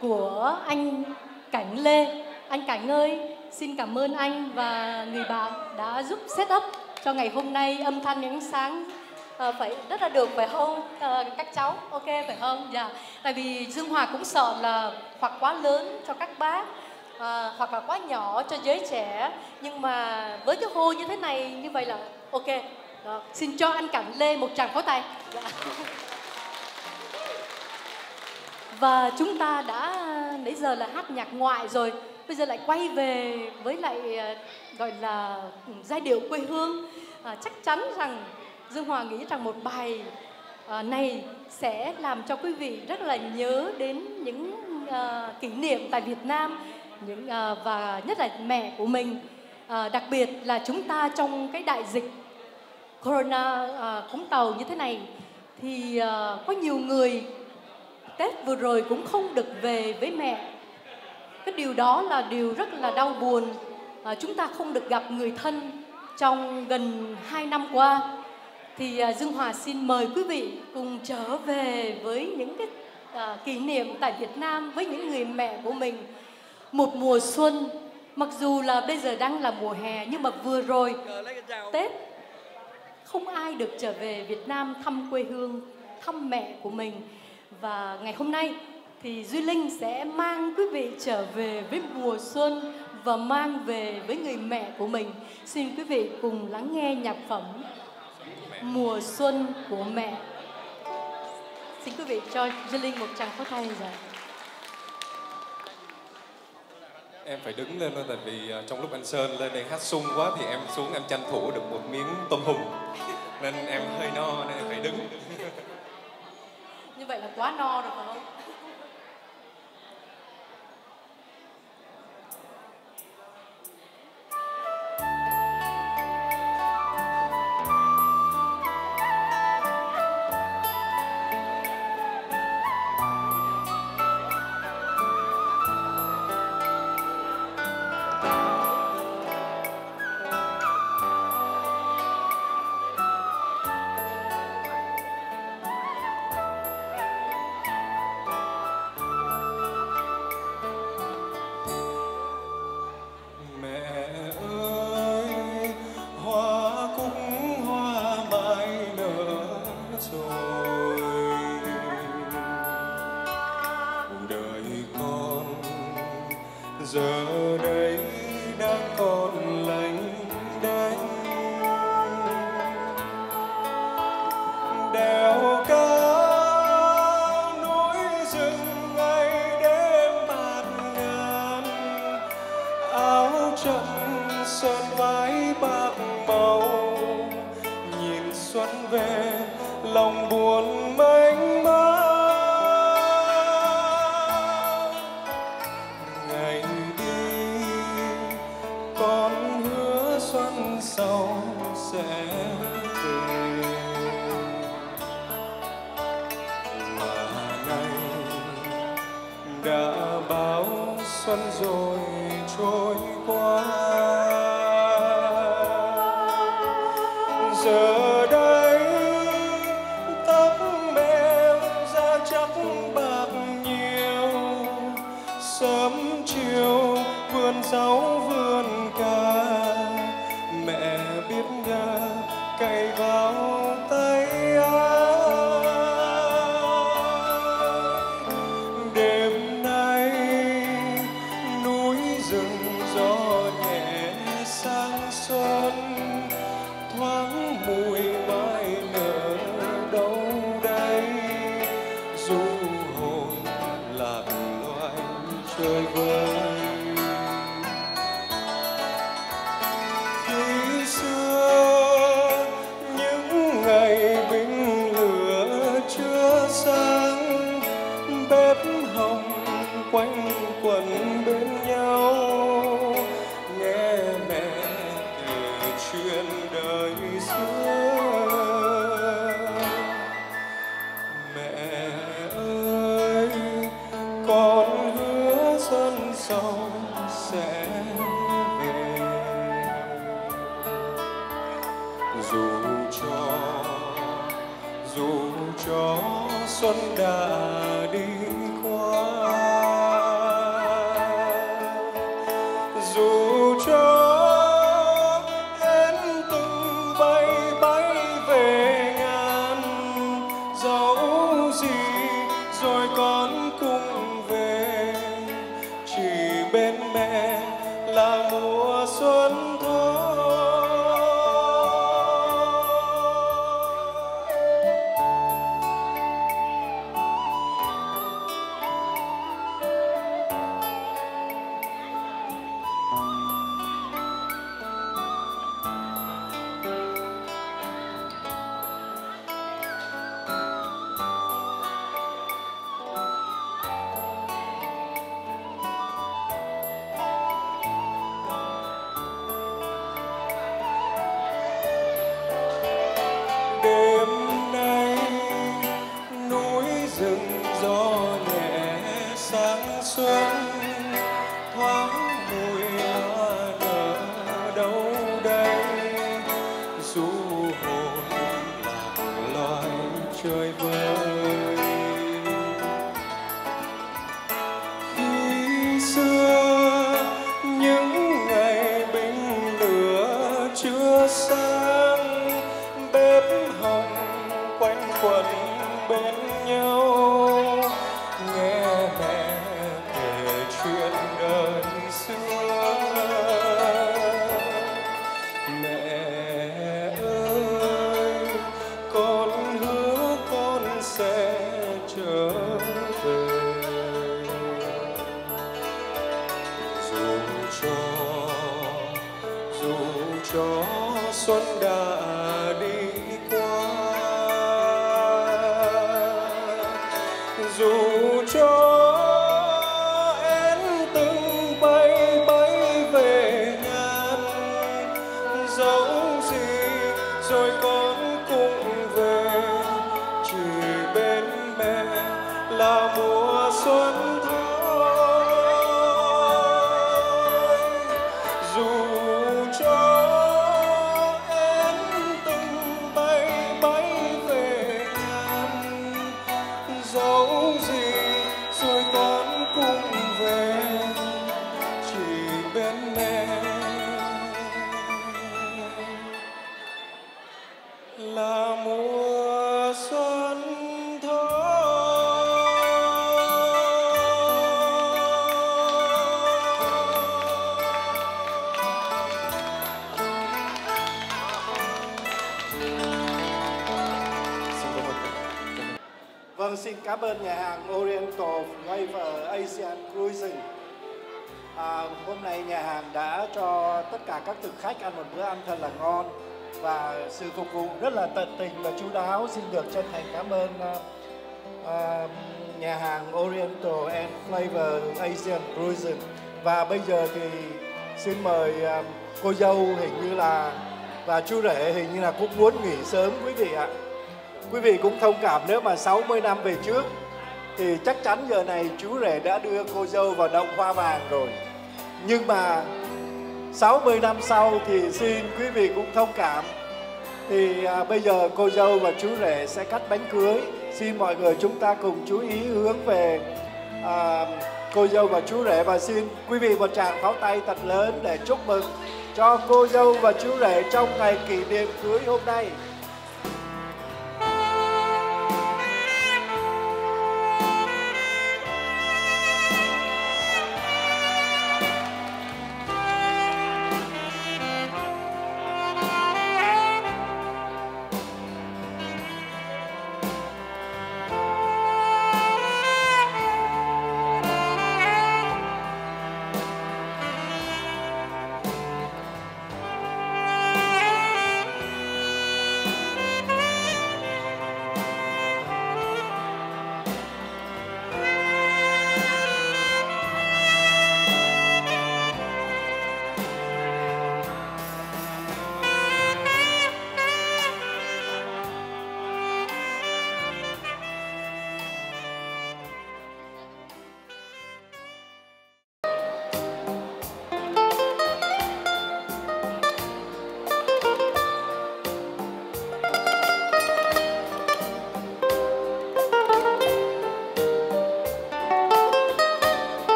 của anh Cảnh Lê. Anh Cảnh ơi, xin cảm ơn anh và người bạn đã giúp set up cho ngày hôm nay âm thanh ánh sáng à, phải rất là được phải không à, ờ, các cháu. Ok phải không dạ. Tại vì dương hòa cũng sợ là hoặc quá lớn cho các bác à, hoặc là quá nhỏ cho giới trẻ. Nhưng mà với cái hô như thế này như vậy là ok. Đó. xin cho anh cảnh lê một tràng pháo tay. Dạ. và chúng ta đã nãy giờ là hát nhạc ngoại rồi. Bây giờ lại quay về với lại gọi là ừ, giai điệu quê hương. À, chắc chắn rằng Dương Hòa nghĩ rằng một bài ờ, này sẽ làm cho quý vị rất là nhớ đến những uh, kỷ niệm tại Việt Nam những uh, và nhất là mẹ của mình. Uh, đặc biệt là chúng ta trong cái đại dịch corona à, Vũng Tàu như thế này thì uh, có nhiều người Tết vừa rồi cũng không được về với mẹ. Cái điều đó là điều rất là đau buồn. Uh, chúng ta không được gặp người thân trong gần 2 năm qua thì à, Dương Hòa xin mời quý vị cùng trở về với những cái à, kỷ niệm tại Việt Nam với những người mẹ của mình một mùa xuân mặc dù là bây giờ đang là mùa hè nhưng mà vừa rồi Tết không ai được trở về Việt Nam thăm quê hương thăm mẹ của mình và ngày hôm nay thì Duy Linh sẽ mang quý vị trở về với mùa xuân và mang về với người mẹ của mình. Xin quý vị cùng lắng nghe nhạc phẩm Mùa xuân của mẹ. Xin quý vị cho Duy Linh một tràng pháo tay rồi. em phải đứng lên thôi tại vì à, trong lúc anh Sơn lên đây hát sung quá thì em xuống em tranh thủ được một miếng tôm hùm nên em hơi no nên em phải đứng Như vậy là quá no rồi phải không? Cảm ơn nhà hàng Oriental Flavor Asian Cruising. À, hôm nay nhà hàng đã cho tất cả các thực khách ăn một bữa ăn thật là ngon và sự phục vụ rất là tận tình và chú đáo. Xin được chân thành cảm ơn à, à nhà hàng Oriental and Flavor Asian Cruising. Và bây giờ thì xin mời à, cô dâu hình như là và chú rể hình như là cũng muốn nghỉ sớm quý vị ạ. Quý vị cũng thông cảm nếu mà 60 năm về trước thì chắc chắn giờ này chú rể đã đưa cô dâu vào động hoa vàng rồi. Nhưng mà 60 năm sau thì xin quý vị cũng thông cảm. Thì à, bây giờ cô dâu và chú rể sẽ cắt bánh cưới. Xin mọi người chúng ta cùng chú ý hướng về à, cô dâu và chú rể và xin quý vị một tràng pháo tay thật lớn để chúc mừng cho cô dâu và chú rể trong ngày kỷ niệm cưới hôm nay.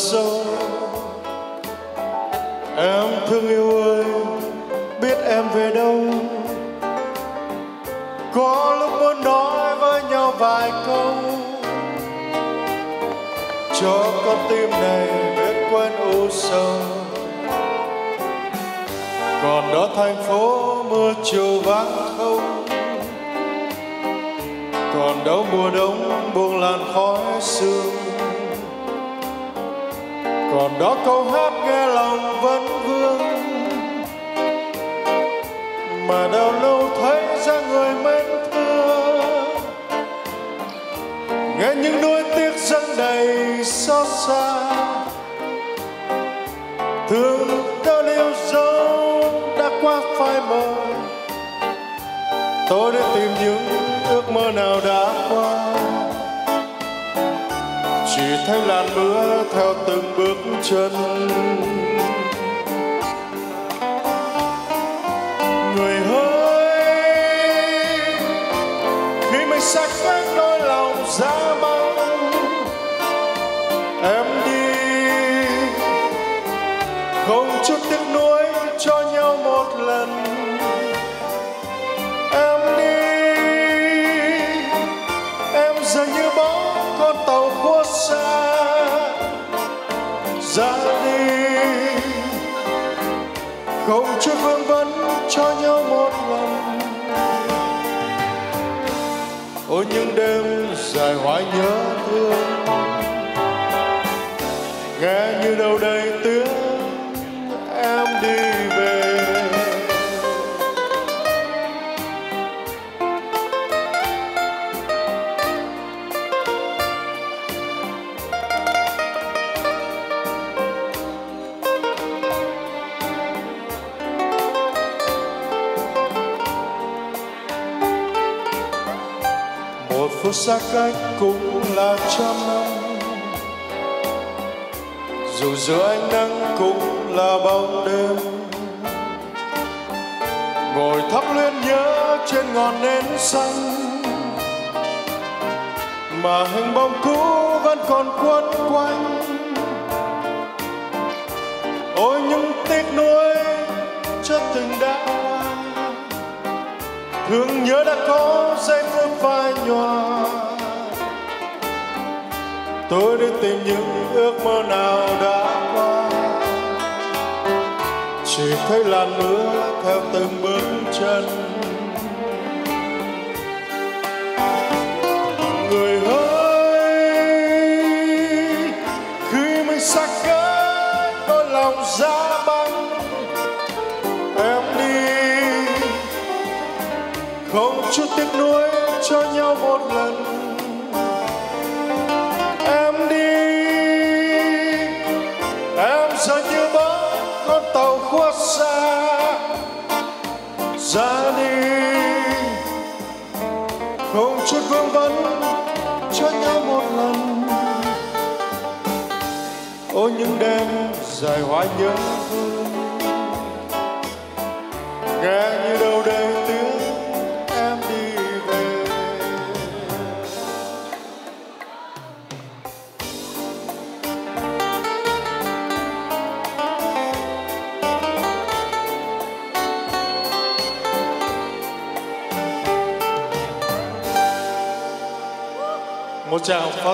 Thật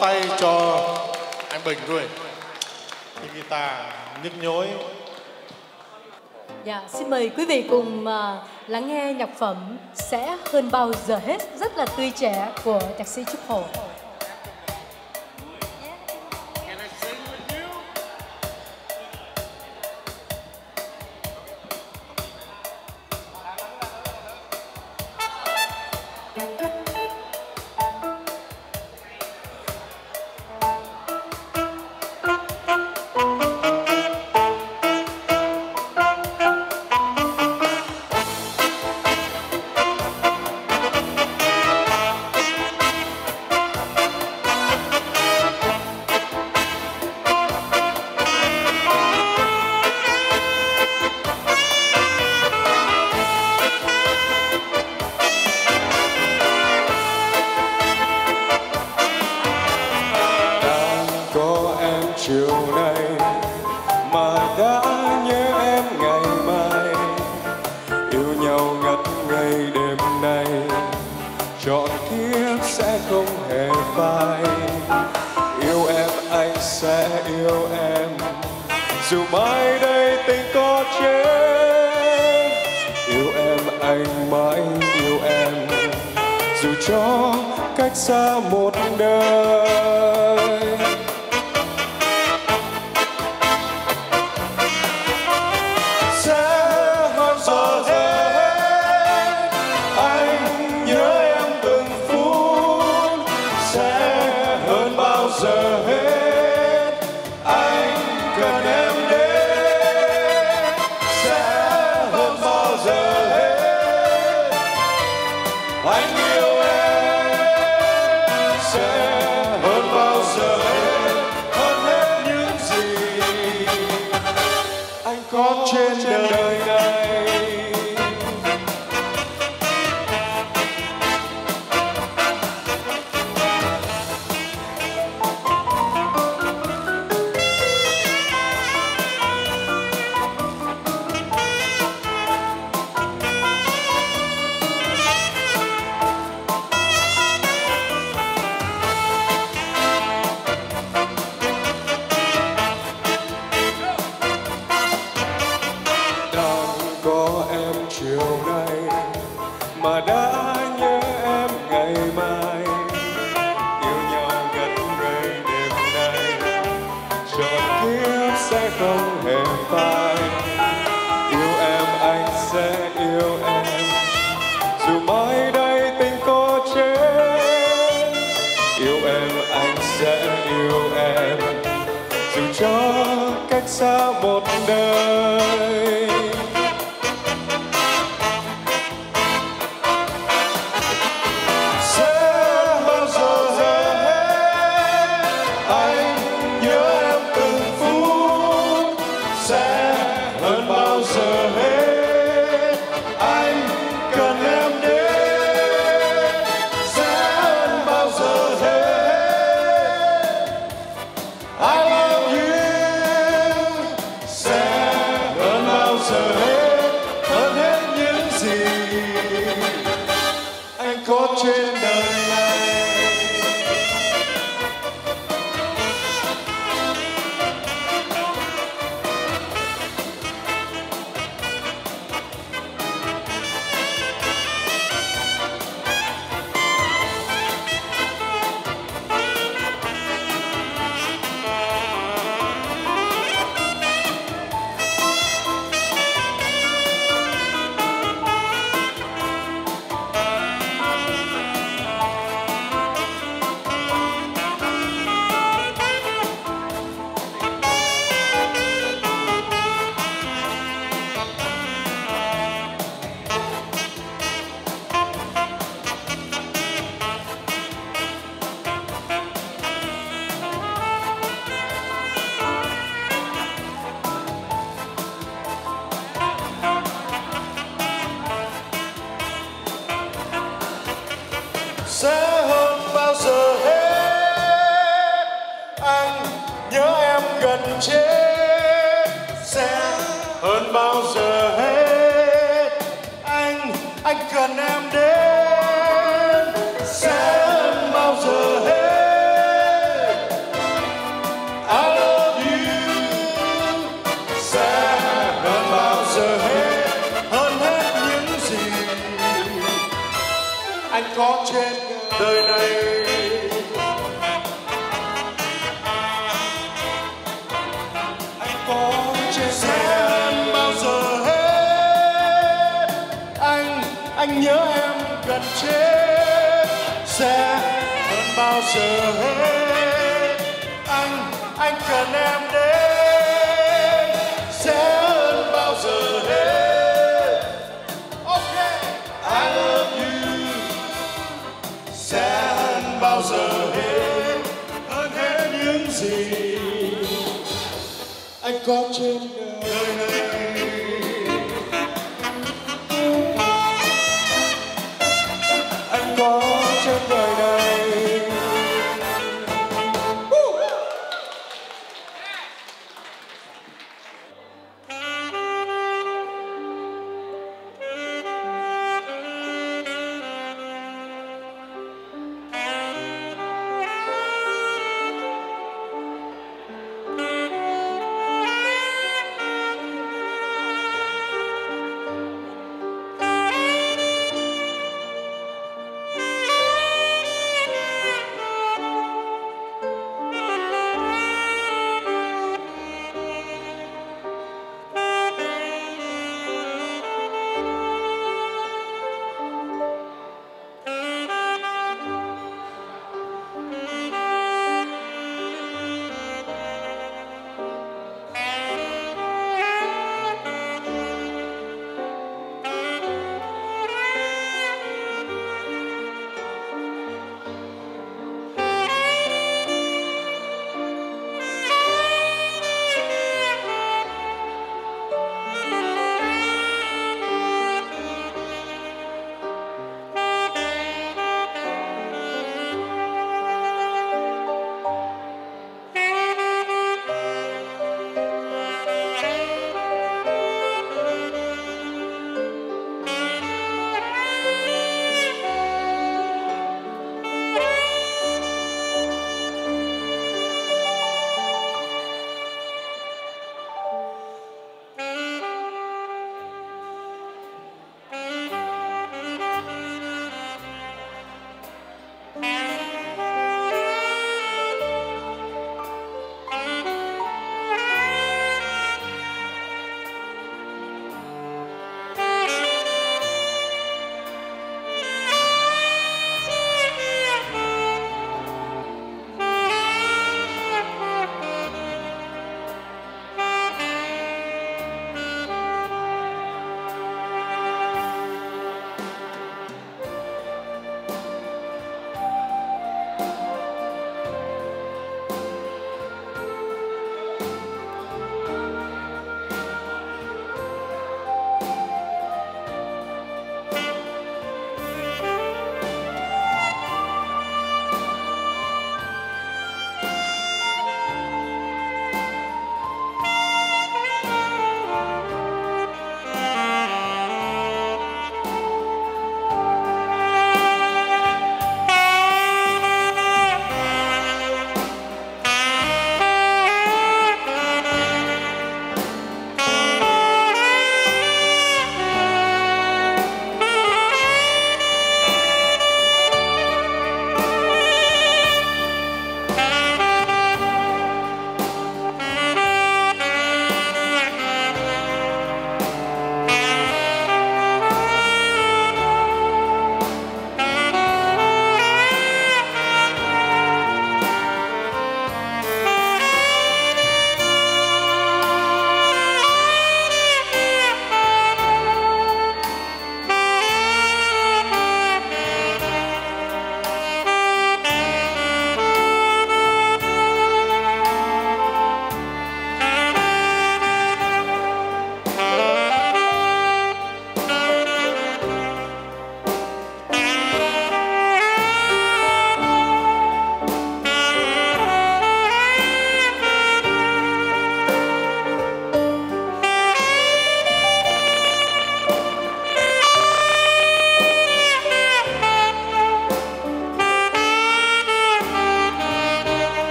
tay cho anh Bình thôi. Cái guitar nhức nhối. Dạ, xin mời quý vị cùng uh, lắng nghe nhạc phẩm Sẽ hơn bao giờ hết rất là tươi trẻ của nhạc sĩ Trúc Hồ.